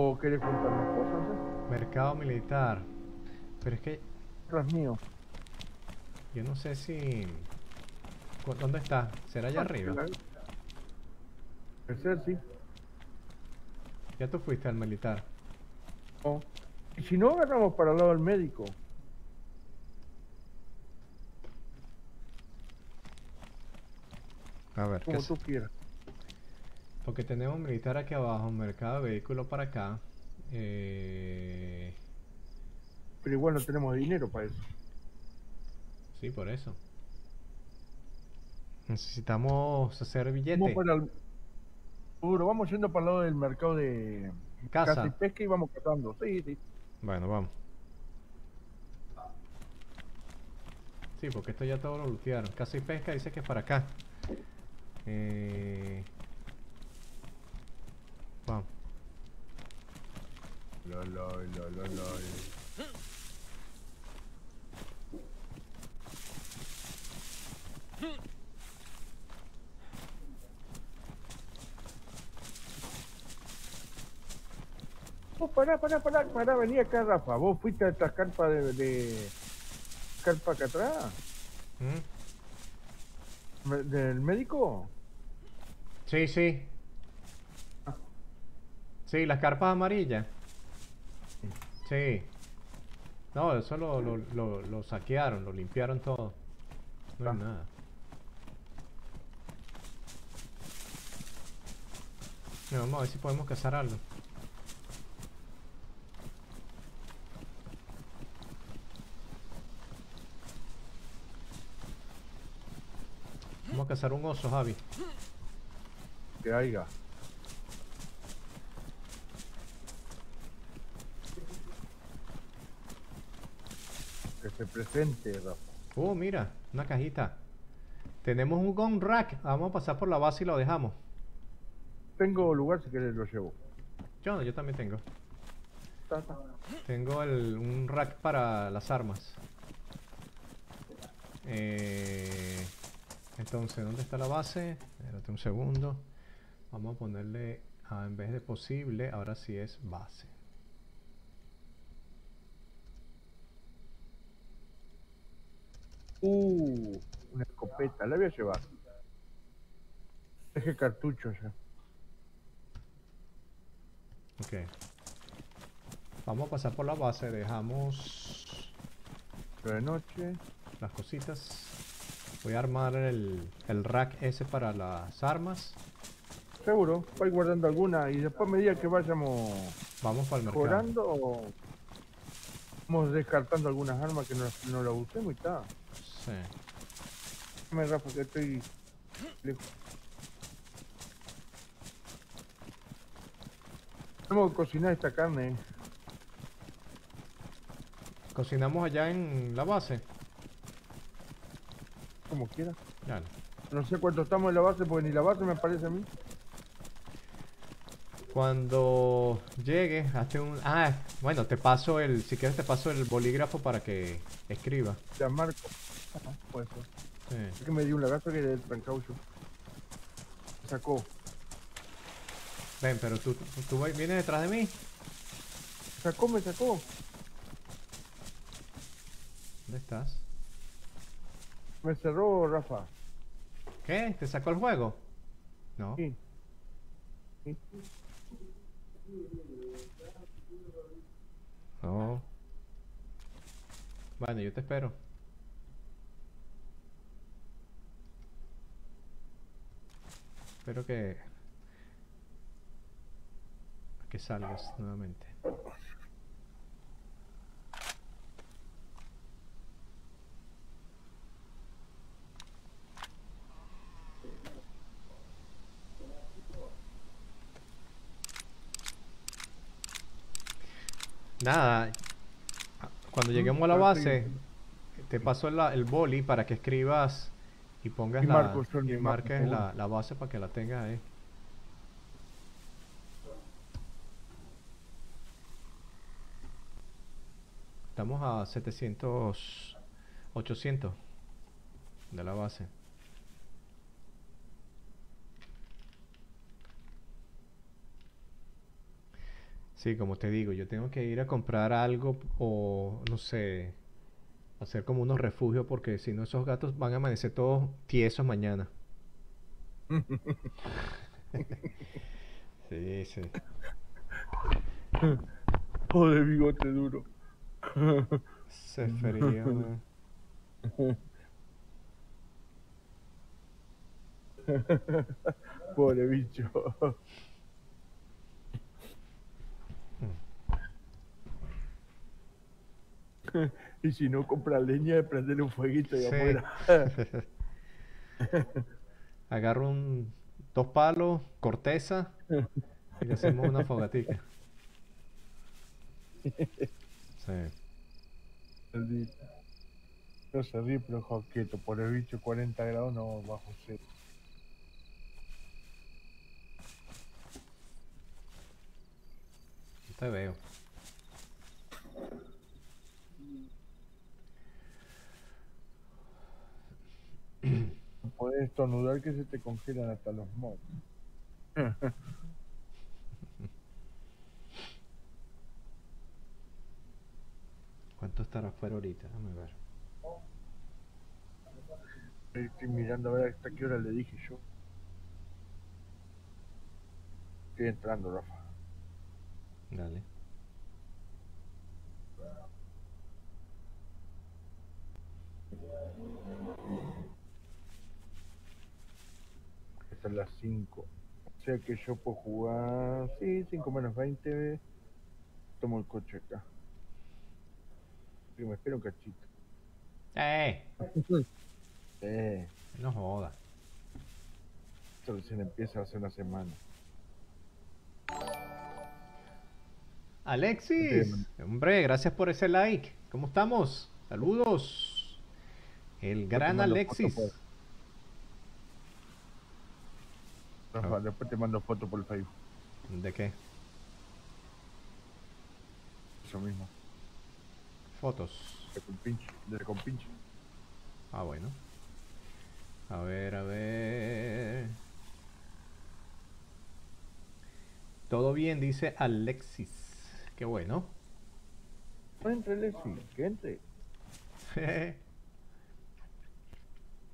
¿O querés juntar más cosas? Mercado militar. Pero es que Tras mío. yo no sé si... ¿Cu- ¿Dónde está? ¿Será allá arriba? Puede ser, sí. Ya tú fuiste al militar. No. Y si no, agarramos para el lado del médico. A ver, ¿qué Como tú quieras. Porque tenemos militar aquí abajo, mercado de vehículos para acá. Eh, Pero igual no tenemos dinero para eso. sí, por eso. Necesitamos hacer billete. Vamos el... Vamos yendo para el lado del mercado de Casa. y pesca y vamos cazando. Sí, sí. Bueno, vamos. Sí, porque esto ya todo lo lootearon. Caza y pesca dice que es para acá. Eh... Vamos. La, la, la. Oh, pará, pará, pará, pará, vení acá, Rafa. Vos fuiste a esta carpa de, de... carpa acá atrás, ¿Mm? del médico. Sí, sí. Sí, las carpas amarillas. Sí. No, eso lo, lo, lo, lo saquearon, lo limpiaron todo. No hay Ah. nada. Mira, Vamos a ver si podemos cazar algo. Vamos a cazar un oso, Javi. Que haya. Que se presente, Rafa. Oh, mira, una cajita. Tenemos un gun rack. Vamos a pasar por la base y lo dejamos. Tengo lugar si querés lo llevo. Yo, yo también tengo. Ta, ta. Tengo el, un rack para las armas. Eh, entonces, ¿dónde está la base? Espérate un segundo. Vamos a ponerle, ah, en vez de posible, ahora sí es base. Uh, una escopeta, la voy a llevar. Deje cartucho ya. Ok. Vamos a pasar por la base. Dejamos de noche. las cositas. Voy a armar el, el rack ese para las armas. Seguro, voy guardando alguna y después a medida que vayamos Vamos para el mercado. mejorando, vamos descartando algunas armas que no, no las usemos y está. Sí. Dame Rafa que estoy lejos. Tenemos que cocinar esta carne. Cocinamos allá en la base. como quiera. Dale. No sé cuánto estamos en la base, porque ni la base me parece a mí. Cuando llegue, hazte un... Ah, bueno, te paso el... Si quieres te paso el bolígrafo para que escriba. Ya Marco. Sí. Es que me dio un lagazo que de trancaucho. Sacó. Ven, pero tú, tú, tú vienes detrás de mí. Sacó, me sacó. ¿Dónde estás? Me cerró Rafa. ¿Qué? ¿Te sacó el juego? No. Sí. Sí. No. Bueno, yo te espero. Espero que... Que salgas nuevamente. Nada, cuando lleguemos a la base, te paso la- el boli para que escribas y pongas Y la y marques la, la base para que la tengas ahí. Estamos a 700, 800 de la base. Sí, como te digo, yo tengo que ir a comprar algo o no sé, hacer como unos refugios porque si no esos gatos van a amanecer todos tiesos mañana. Sí, sí. Joder, bigote duro. Se frío. man. Pobre bicho. Y si no compra leña, prender un fueguito ahí Sí. afuera. Agarro un, dos palos, corteza y hacemos una fogatica. Sí. No se ríe, pero ojo quieto. Por el bicho 40 grados no bajo cero. Te veo. Puedes estornudar que se te congelan hasta los mocos. ¿Cuánto estará afuera ahorita? Déjame ver. Estoy mirando a ver hasta qué hora le dije yo. Estoy entrando, Rafa. Dale. Hasta las 5. O sea que yo puedo jugar. Sí, 5 menos 20. Tomo el coche acá. Y me espero un cachito. ¡Eh! Eh, No joda. esto recién empieza hace una semana. Alexis, hombre, gracias por ese like. ¿Cómo estamos? Saludos. El gran Alexis. foto, Rafa, después te mando foto por el Facebook. ¿De qué? Eso mismo. Fotos. De compinche. De compinche. Ah, bueno. A ver, a ver. Todo bien, dice Alexis. Qué bueno. No entre, Lexi. Que entre.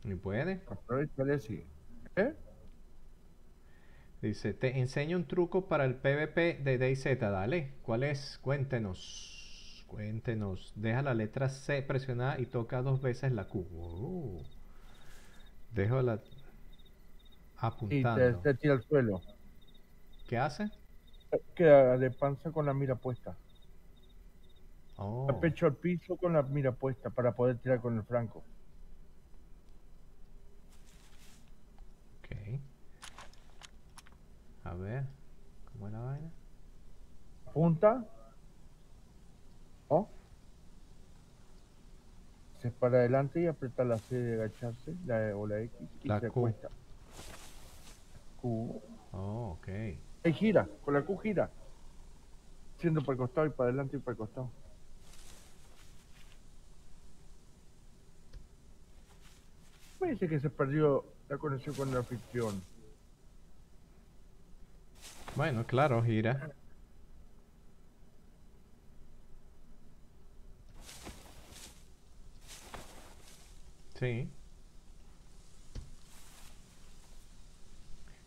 ¿Y puede? Aprovecha, Lexi. ¿Eh? Dice, te enseño un truco para el PvP de DayZ, dale. ¿Cuál es? Cuéntenos. Cuéntenos. Deja la letra C presionada y toca dos veces la Q. Oh. Dejo la... Y te, Apuntando. te tira al suelo. ¿Qué hace? Queda de panza con la mira puesta. Oh, De pecho al piso con la mira puesta para poder tirar con el franco. ok. A ver, ¿cómo es la vaina? Punta. ¿Oh? Se para adelante y aprieta la C de agacharse, la, o la X, y La se Q. acuesta. Q. Oh, ok. Ahí gira, con la Q gira. Siendo para el costado y para adelante y para el costado. Me dice que se perdió la conexión con el anfitrión. Bueno, claro, gira. Sí.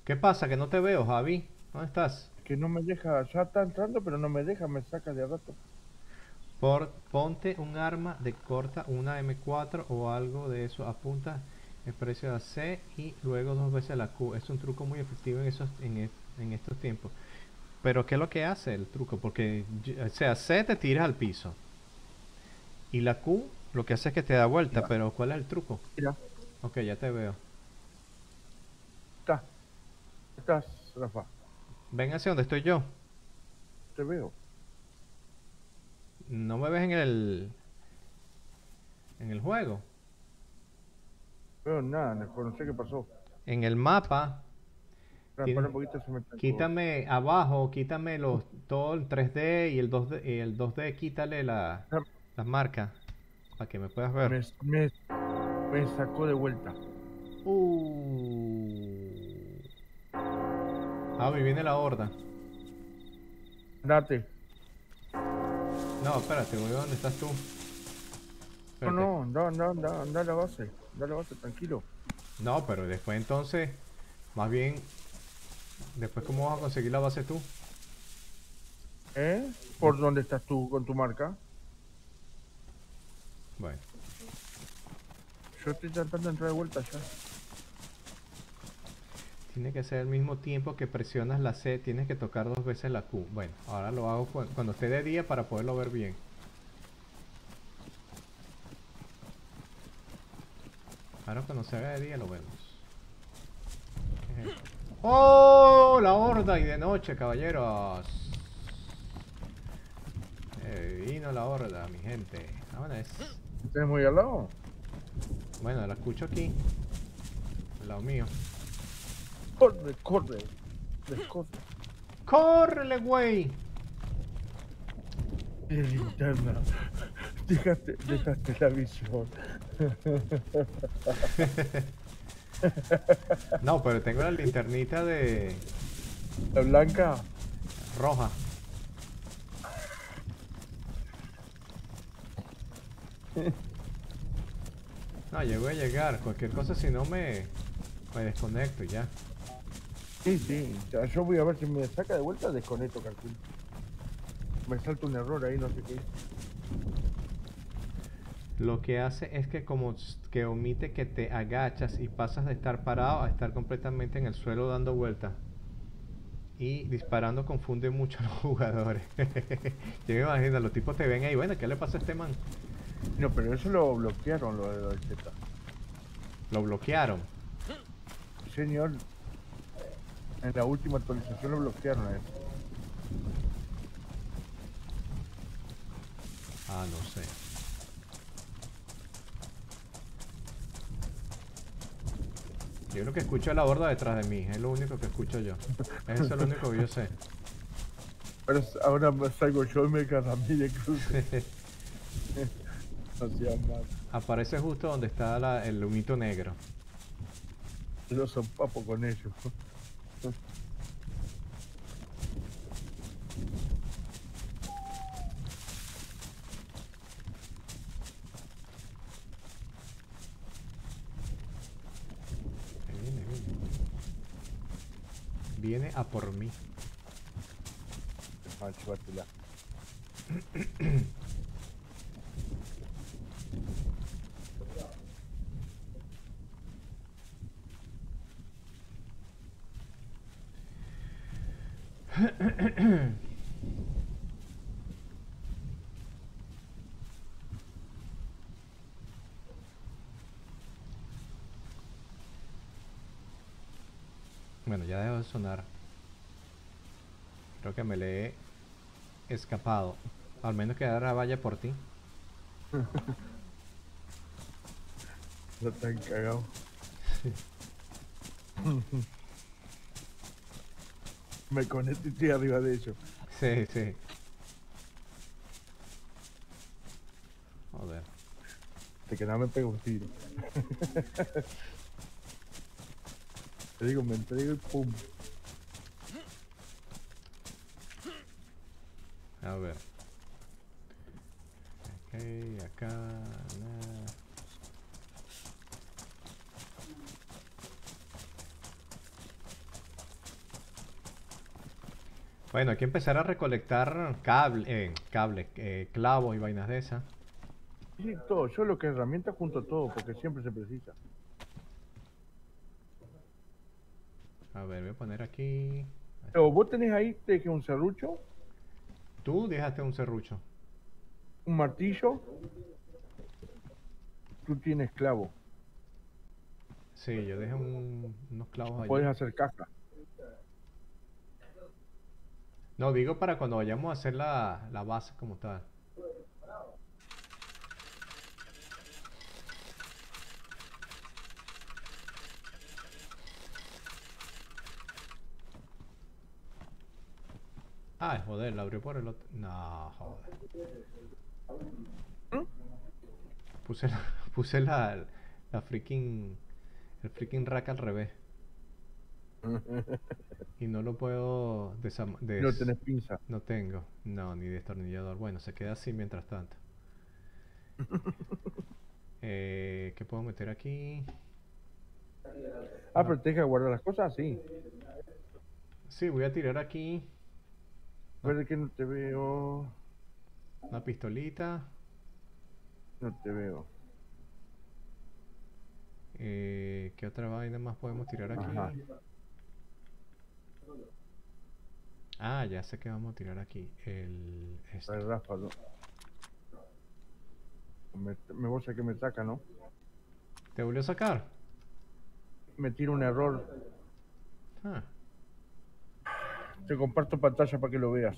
¿Qué pasa? Que no te veo, Javi. ¿Dónde estás? Que no me deja, ya está entrando, pero no me deja, me saca de rato. Por, ponte un arma de corta, una M4 o algo de eso. Apunta el precio a C y luego dos veces la Q. Es un truco muy efectivo en, esos, en, en estos tiempos. Pero ¿qué es lo que hace el truco? Porque, o sea, C te tiras al piso. Y la Q lo que hace es que te da vuelta. Pero ¿cuál es el truco? Mira, Ok, ya te veo. está. Estás, Rafa. Ven hacia donde estoy yo. Te veo. No me ves en el... En el juego. Veo nada, no sé qué pasó. En el mapa. Un poquito. Quítame abajo, quítame los todo el 3D y el 2D, y el 2D quítale la, las marcas para que me puedas ver. Me, me, me sacó de vuelta. Uh. Ah, me viene la horda. Date. No, espérate, voy a donde estás tú. No, Espérate. no, anda, anda, anda, anda a la base. La base, tranquilo. No, pero después entonces, más bien, después cómo vas a conseguir la base tú. ¿Eh? ¿Por dónde estás tú con tu marca? Bueno, Yo estoy tratando de entrar de vuelta ya. Tiene que ser al mismo tiempo que presionas la C, tienes que tocar dos veces la Q. Bueno, ahora lo hago cu- cuando esté de día para poderlo ver bien. Ahora cuando se haga de día lo vemos. ¿Qué es esto? ¡Oh! La horda y de noche, caballeros. Eh, vino la horda, mi gente. Vámonos. ¿Tienes muy al lado? Bueno, la escucho aquí. Al lado mío. Corre, corre. Descorre. ¡Córrele, güey! Linterna. Dejaste, dejaste la visión. No, pero tengo la linternita de La blanca. roja. No, yo voy a llegar. Cualquier cosa, si no me, me desconecto y ya. Sí, sí. O sea, yo voy a ver si me saca de vuelta, desconecto, calculo. Me salta un error ahí, no sé qué. Lo que hace es que como que omite que te agachas y pasas de estar parado a estar completamente en el suelo dando vueltas. Y disparando confunde mucho a los jugadores. Yo me imagino, los tipos te ven ahí, bueno, ¿qué le pasa a este man? No, pero eso lo bloquearon, lo de del Z. Lo bloquearon. Señor, en la última actualización lo bloquearon a eso. Ah, no sé. Yo lo que escucho es la horda detrás de mí, es lo único que escucho yo. Eso es lo único que yo sé. Pero ahora salgo yo y me agarra a mí de cruce. Aparece justo donde está la- el humito negro. Yo son papo con ellos. Ahí Viene, viene. Viene a por mí. Bueno, ya dejó de sonar. Creo que me le he escapado. Al menos que ahora vaya por ti. No están cagados. me conecto y estoy arriba de ellos. Sí, sí. Joder. De que nada me pego un tiro. Te digo, me entrego y pum. A ver. Ok, acá. Bueno, hay que empezar a recolectar cable, eh, cable, eh, clavos y vainas de esas. Sí, todo. Yo lo que herramienta junto todo, porque siempre se precisa. A ver, voy a poner aquí. Pero vos tenés ahí te que un serrucho, Tú dejaste un serrucho. un martillo. Tú tienes clavo. Sí, yo dejé un- unos clavos allí. Puedes hacer caja. No, digo para cuando vayamos a hacer la, la base como tal. Ah, joder, la abrió por el otro. No, joder. Puse la, puse la, la freaking, el freaking rack al revés. Y no lo puedo desam- des- No tenés pinza. no tengo, no, ni destornillador. Bueno, se queda así mientras tanto. Eh, ¿Qué puedo meter aquí? Ah, pero tenés que guardar las cosas así. Sí, voy a tirar aquí Ver que no te veo. una pistolita. No te veo. Eh, ¿qué otra vaina más podemos tirar aquí? Ajá. Ah, ya sé que vamos a tirar aquí. El. Este. Ay, Rafa, no. Me, me voy a que me saca, ¿no? ¿Te volvió a sacar? Me tira un error. Ah. Te comparto pantalla para que lo veas.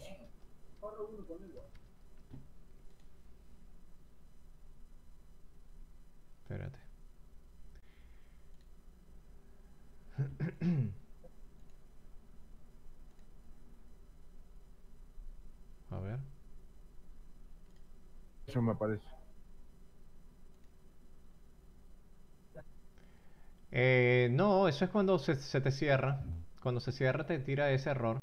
Espérate. A ver. Eso me parece. Eh, no, eso es cuando se, se te cierra. Cuando se cierra te tira ese error.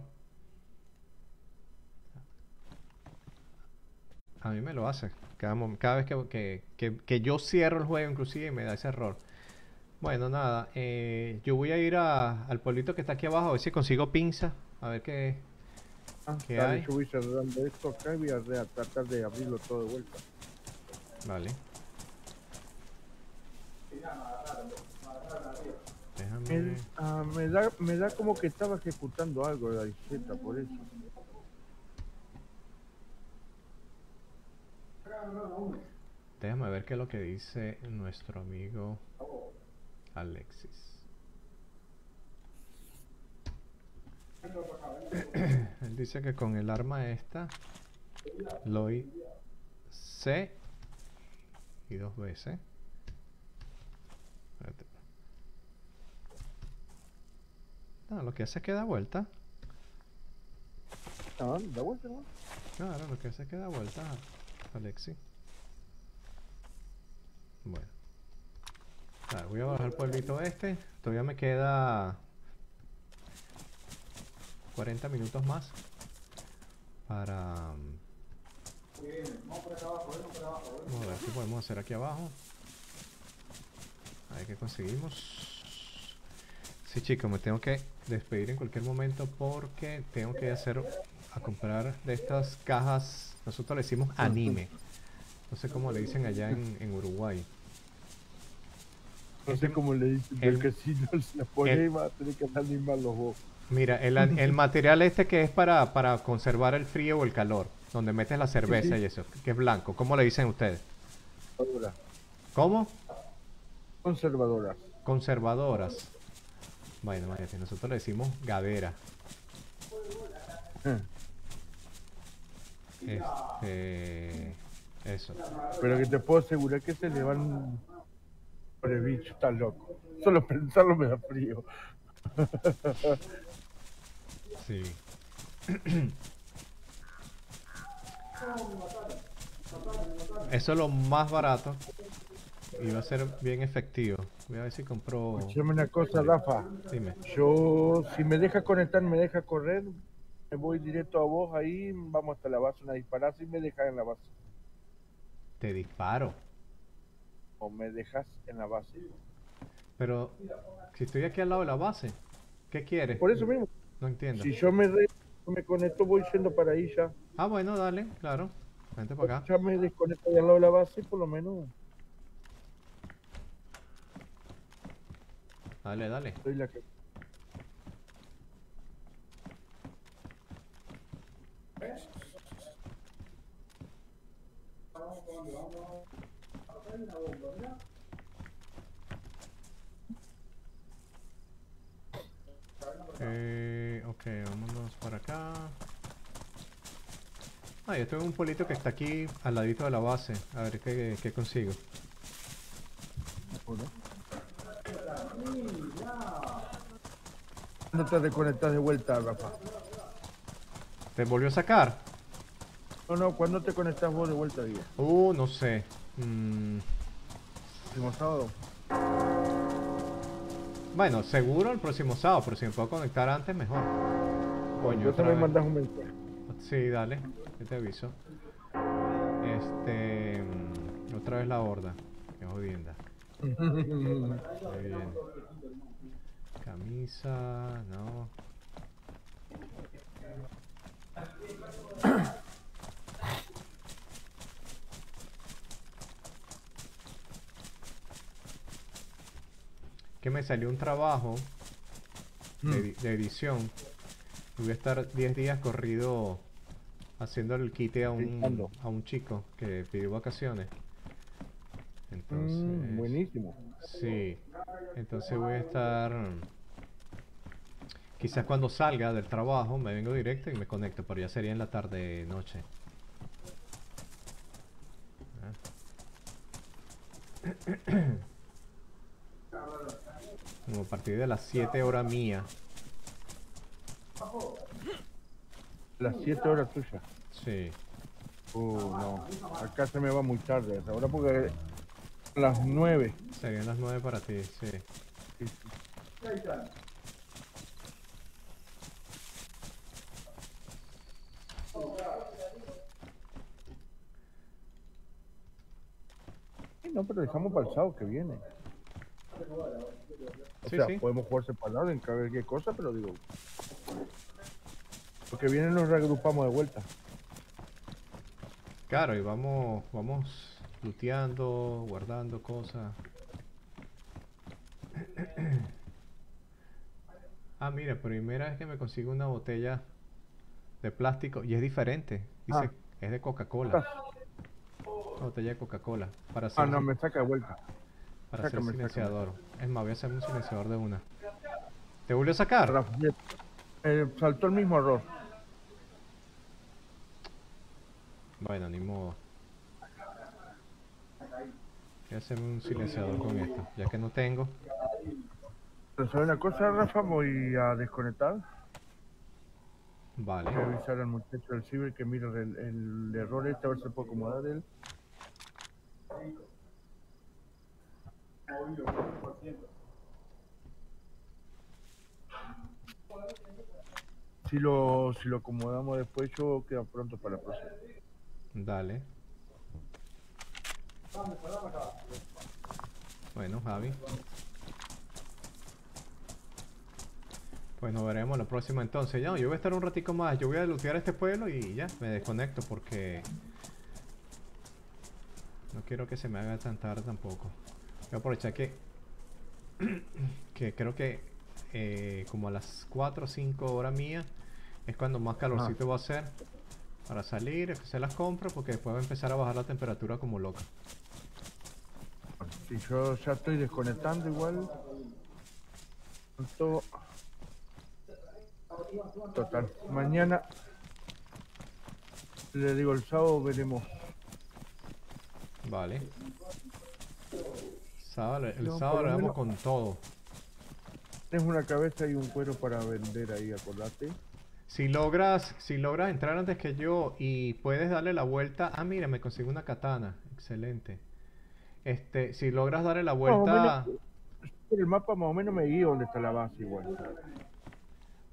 A mí me lo hace. Cada, cada vez que, que- que- que yo cierro el juego inclusive me da ese error. Bueno, nada. eh, yo voy a ir a- al pueblito que está aquí abajo a ver si consigo pinza. A ver qué... Ah, ¿Qué dale, hay? yo voy cerrando esto acá y voy a tratar de abrirlo todo de vuelta. Vale. Déjame... Me, ah, me da, me da como que estaba ejecutando algo la disqueta, por eso. Déjame ver qué es lo que dice nuestro amigo Alexis. Él dice que con el arma esta lo C y dos veces. Espérate. No, lo que hace es que da vuelta. Ah, da vuelta, ¿no? Claro, lo que hace es que da vuelta, Alexi. Bueno. Voy a bajar el pueblito este. Todavía me queda 40 minutos más para... mm, Vamos a ver qué podemos hacer aquí abajo. A ver qué conseguimos. Sí, chicos, me tengo que despedir en cualquier momento porque tengo que hacer a comprar de estas cajas. Nosotros le decimos anime. No sé cómo le dicen allá en, en Uruguay. No Este- sé cómo le dicen, el- porque si no se pone el- ahí va a tener que animar los dos. Mira, el, el material este que es para, para conservar el frío o el calor, donde metes la cerveza sí. y eso, que es blanco. ¿Cómo le dicen ustedes? Ahora, ¿Cómo? conservadoras. Conservadoras. Bueno, imagínate, nosotros le decimos gadera. Este. Eso. Pero que te puedo asegurar que se le van. Pobre bicho, está loco. Solo pensarlo me da frío. Sí. Eso es lo más barato. Y va a ser bien efectivo. Voy a ver si compro. Escúchame una cosa, Rafa. Dime. Yo, si me deja conectar, me deja correr, me voy directo a vos ahí, vamos hasta la base, una disparada y me dejas en la base. Te disparo. O me dejas en la base. Pero si estoy aquí al lado de la base, ¿qué quieres? Por eso mismo, No entiendo. si yo me, re- me conecto, voy yendo para ahí ya. Ah, bueno, dale, claro. Vente para acá. Ya me desconecto de al lado de la base, por lo menos Dale, dale. soy la que. Eh, ok, vámonos para acá. Ah, yo tengo un pueblito que está aquí al ladito de la base. A ver qué, qué consigo. No te desconectas de vuelta, Rafa. ¿Te volvió a sacar? No, no, ¿cuándo te conectas vos de vuelta, Diego? Uh, no sé. Mm, Próximo sábado. bueno, seguro el próximo sábado, pero si me puedo conectar antes, mejor. Coño, Yo también mandas un mensaje. Sí, dale, yo te aviso. Este. mm, Otra vez la horda. Qué jodienda. Muy bien. Camisa, no. Que me salió un trabajo de, de edición Voy a estar 10 días corrido haciendo el quite a un, a un chico que pidió vacaciones. Entonces, Mm, buenísimo. sí. Entonces voy a estar. Quizás cuando salga del trabajo me vengo directo y me conecto, pero ya sería en la tarde noche. Como a partir de las 7 horas mía. Las 7 horas tuyas. Sí. Uh, no. Acá se me va muy tarde. Ahora porque a las 9. Serían las 9 para ti. Sí, sí. Sí, No, pero dejamos para el sábado que viene. O Sí, sea, sí. podemos jugar separado en cada qué cosa, pero digo. Lo que viene nos reagrupamos de vuelta. Claro, y vamos, vamos looteando, guardando cosas. Ah, mira, primera vez que me consigo una botella de plástico y es diferente. Dice, Ah. es de Coca-Cola. Una botella de Coca-Cola. Para hacer, Ah, no, me saca de vuelta. Para hacer sácame, sácame. silenciador. Es más, voy a hacer un silenciador de una. ¿Te volvió a sacar? Rafa, eh, saltó el mismo error. Bueno, ni modo. Voy a hacer un silenciador con esto, ya que no tengo. Pero ¿sabes una cosa, Rafa? Voy a desconectar. Vale. Voy a avisar al muchacho del ciber que mire el, el error este, a ver si puedo acomodar él. Si lo, si lo acomodamos después, yo queda pronto para la próxima. Dale. Bueno, Javi. Pues nos veremos la próxima entonces. Ya, yo voy a estar un ratico más. Yo voy a lootear este pueblo y ya, me desconecto porque... No quiero que se me haga tan tarde tampoco. Voy a aprovechar que... que creo que eh, como a las 4 o 5 horas mía es cuando más calorcito va a ser para salir, hacer las compras porque después va a empezar a bajar la temperatura como loca. Si yo ya estoy desconectando igual. Total. Mañana. Le digo el sábado veremos. Vale. Sábado, el No, sábado lo damos menos- con todo. Tienes una cabeza y un cuero para vender ahí, acordate. Si logras, si logras entrar antes que yo y puedes darle la vuelta. Ah, mira, me consigo una katana. Excelente. Este, si logras darle la vuelta. menos, por el mapa más o menos me guío donde está la base igual.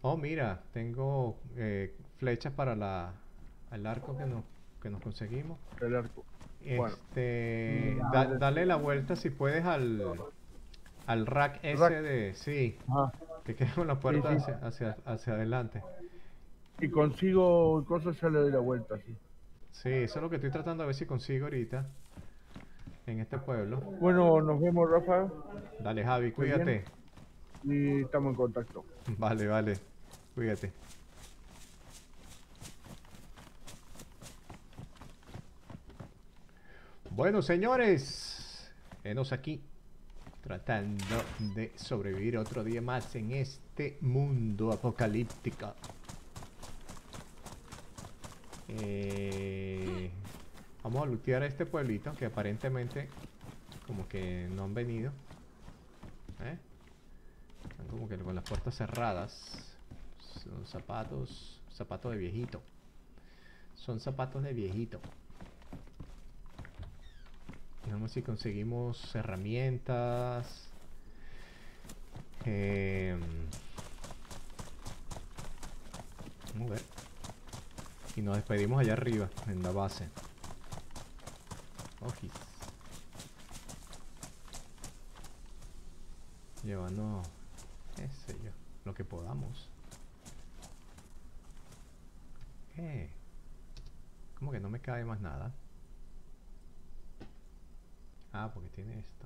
Oh, mira, tengo eh, flechas para la, el arco que nos, que nos conseguimos. El arco. Bueno. Este, da- dale. dale la vuelta si puedes al, al rack ese Rack. de, sí, Ajá. que queda con la puerta sí. hacia, hacia, hacia adelante. Y consigo cosas, ya le doy la vuelta, sí. Sí, eso es lo que estoy tratando de ver si consigo ahorita en este pueblo. Bueno, nos vemos, Rafa. Dale, Javi, cuídate. Y estamos en contacto. Vale, vale, cuídate. Bueno, señores, enos aquí tratando de sobrevivir otro día más en este mundo apocalíptico. Eh, vamos a lootear a este pueblito que aparentemente como que no han venido. ¿Eh? Están como que con las puertas cerradas. Son zapatos. Zapatos de viejito. Son zapatos de viejito. Vamos si conseguimos herramientas. Em, vamos a ver. Y nos despedimos allá arriba, en la base. Ojis. Llevando, qué sé yo, lo que podamos. ¿Qué? ¿Cómo que no me cabe más nada? Ah, porque tiene esto.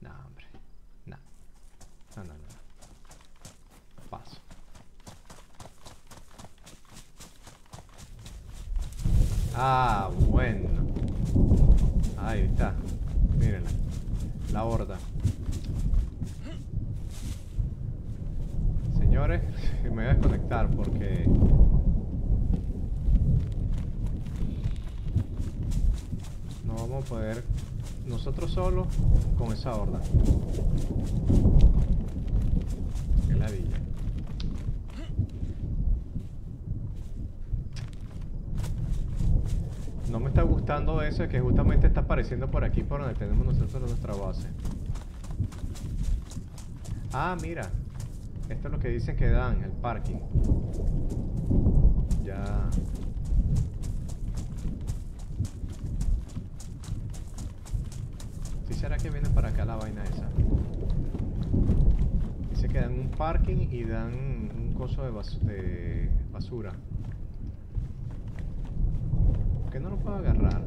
No, hombre. No. No, no, no. Paso. Ah, bueno. Ahí está. Mírenla. La horda. Señores, me voy a desconectar porque vamos a poder nosotros solos con esa horda. Qué ladilla. No me está gustando eso, que justamente está apareciendo por aquí, por donde tenemos nosotros nuestra base. Ah, mira. Esto es lo que dicen que dan, el parking. Ya. ¿Sí será que viene para acá la vaina esa? Dice que dan un parking y dan un coso de, bas- de basura. ¿Por qué no lo puedo agarrar?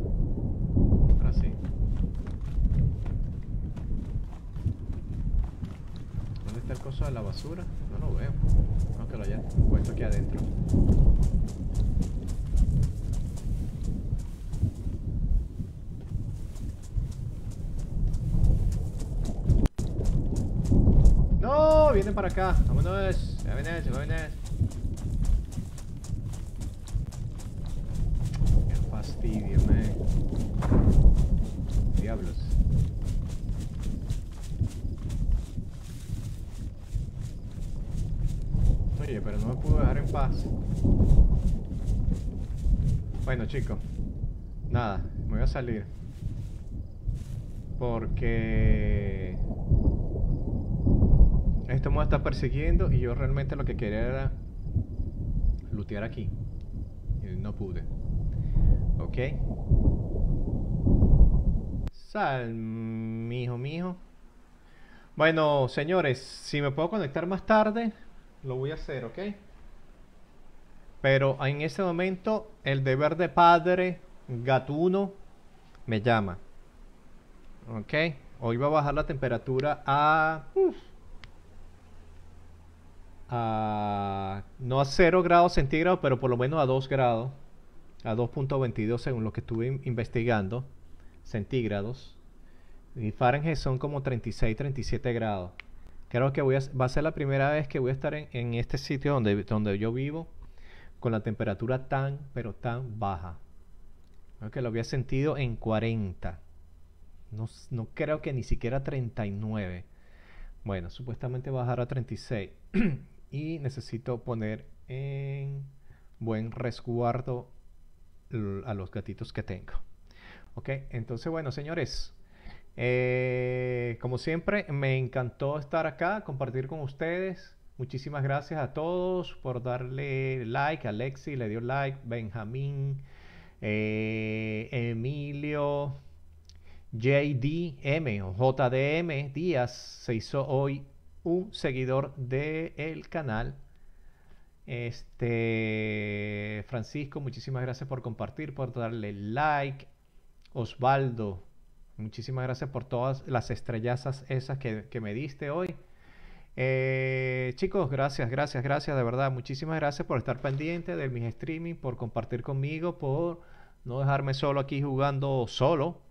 Ahora sí. ¿Dónde está el coso de la basura? No lo veo. No, que lo haya puesto aquí adentro. No, vienen para acá. Vámonos. Vámonos, vámonos. Qué fastidio, man. Diablos. Oye, pero no me pudo dejar en paz. Bueno, chicos. Nada, me voy a salir. Porque... Esto me está persiguiendo y yo realmente lo que quería era lootear aquí. Y no pude. Ok. Sal, mijo, mijo. Bueno, señores, si me puedo conectar más tarde, lo voy a hacer, ¿ok? Pero en ese momento, el deber de padre gatuno me llama. ¿Ok? Hoy va a bajar la temperatura a... uf, a no a 0 grados centígrados, pero por lo menos a 2 grados, a 2.22 según lo que estuve in- investigando, centígrados. Y Fahrenheit son como 36, 37 grados. Creo que voy a, va a ser la primera vez que voy a estar en, en este sitio donde, donde yo vivo con la temperatura tan, pero tan baja. Creo que lo había sentido en 40. No, no creo que ni siquiera 39. Bueno, supuestamente bajar a 36. y necesito poner en buen resguardo a los gatitos que tengo. Ok, entonces bueno, señores. eh, como siempre, me encantó estar acá, compartir con ustedes. Muchísimas gracias a todos por darle like. Alexi le dio like. Benjamín, eh, Emilio, JDM o JDM Díaz se hizo hoy un seguidor del canal. Este Francisco, muchísimas gracias por compartir, por darle like. Osvaldo, muchísimas gracias por todas las estrellazas esas que, que me diste hoy. Eh, chicos, gracias, gracias, gracias, de verdad. Muchísimas gracias por estar pendiente de mis streaming, por compartir conmigo, por no dejarme solo aquí jugando solo.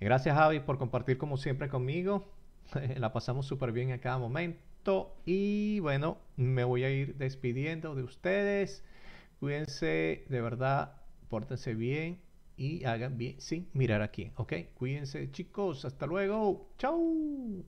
Gracias Javi por compartir como siempre conmigo. La pasamos súper bien a cada momento. Y bueno, me voy a ir despidiendo de ustedes. Cuídense, de verdad, pórtense bien y hagan bien sin mirar aquí. ¿Ok? Cuídense chicos. Hasta luego. Chau.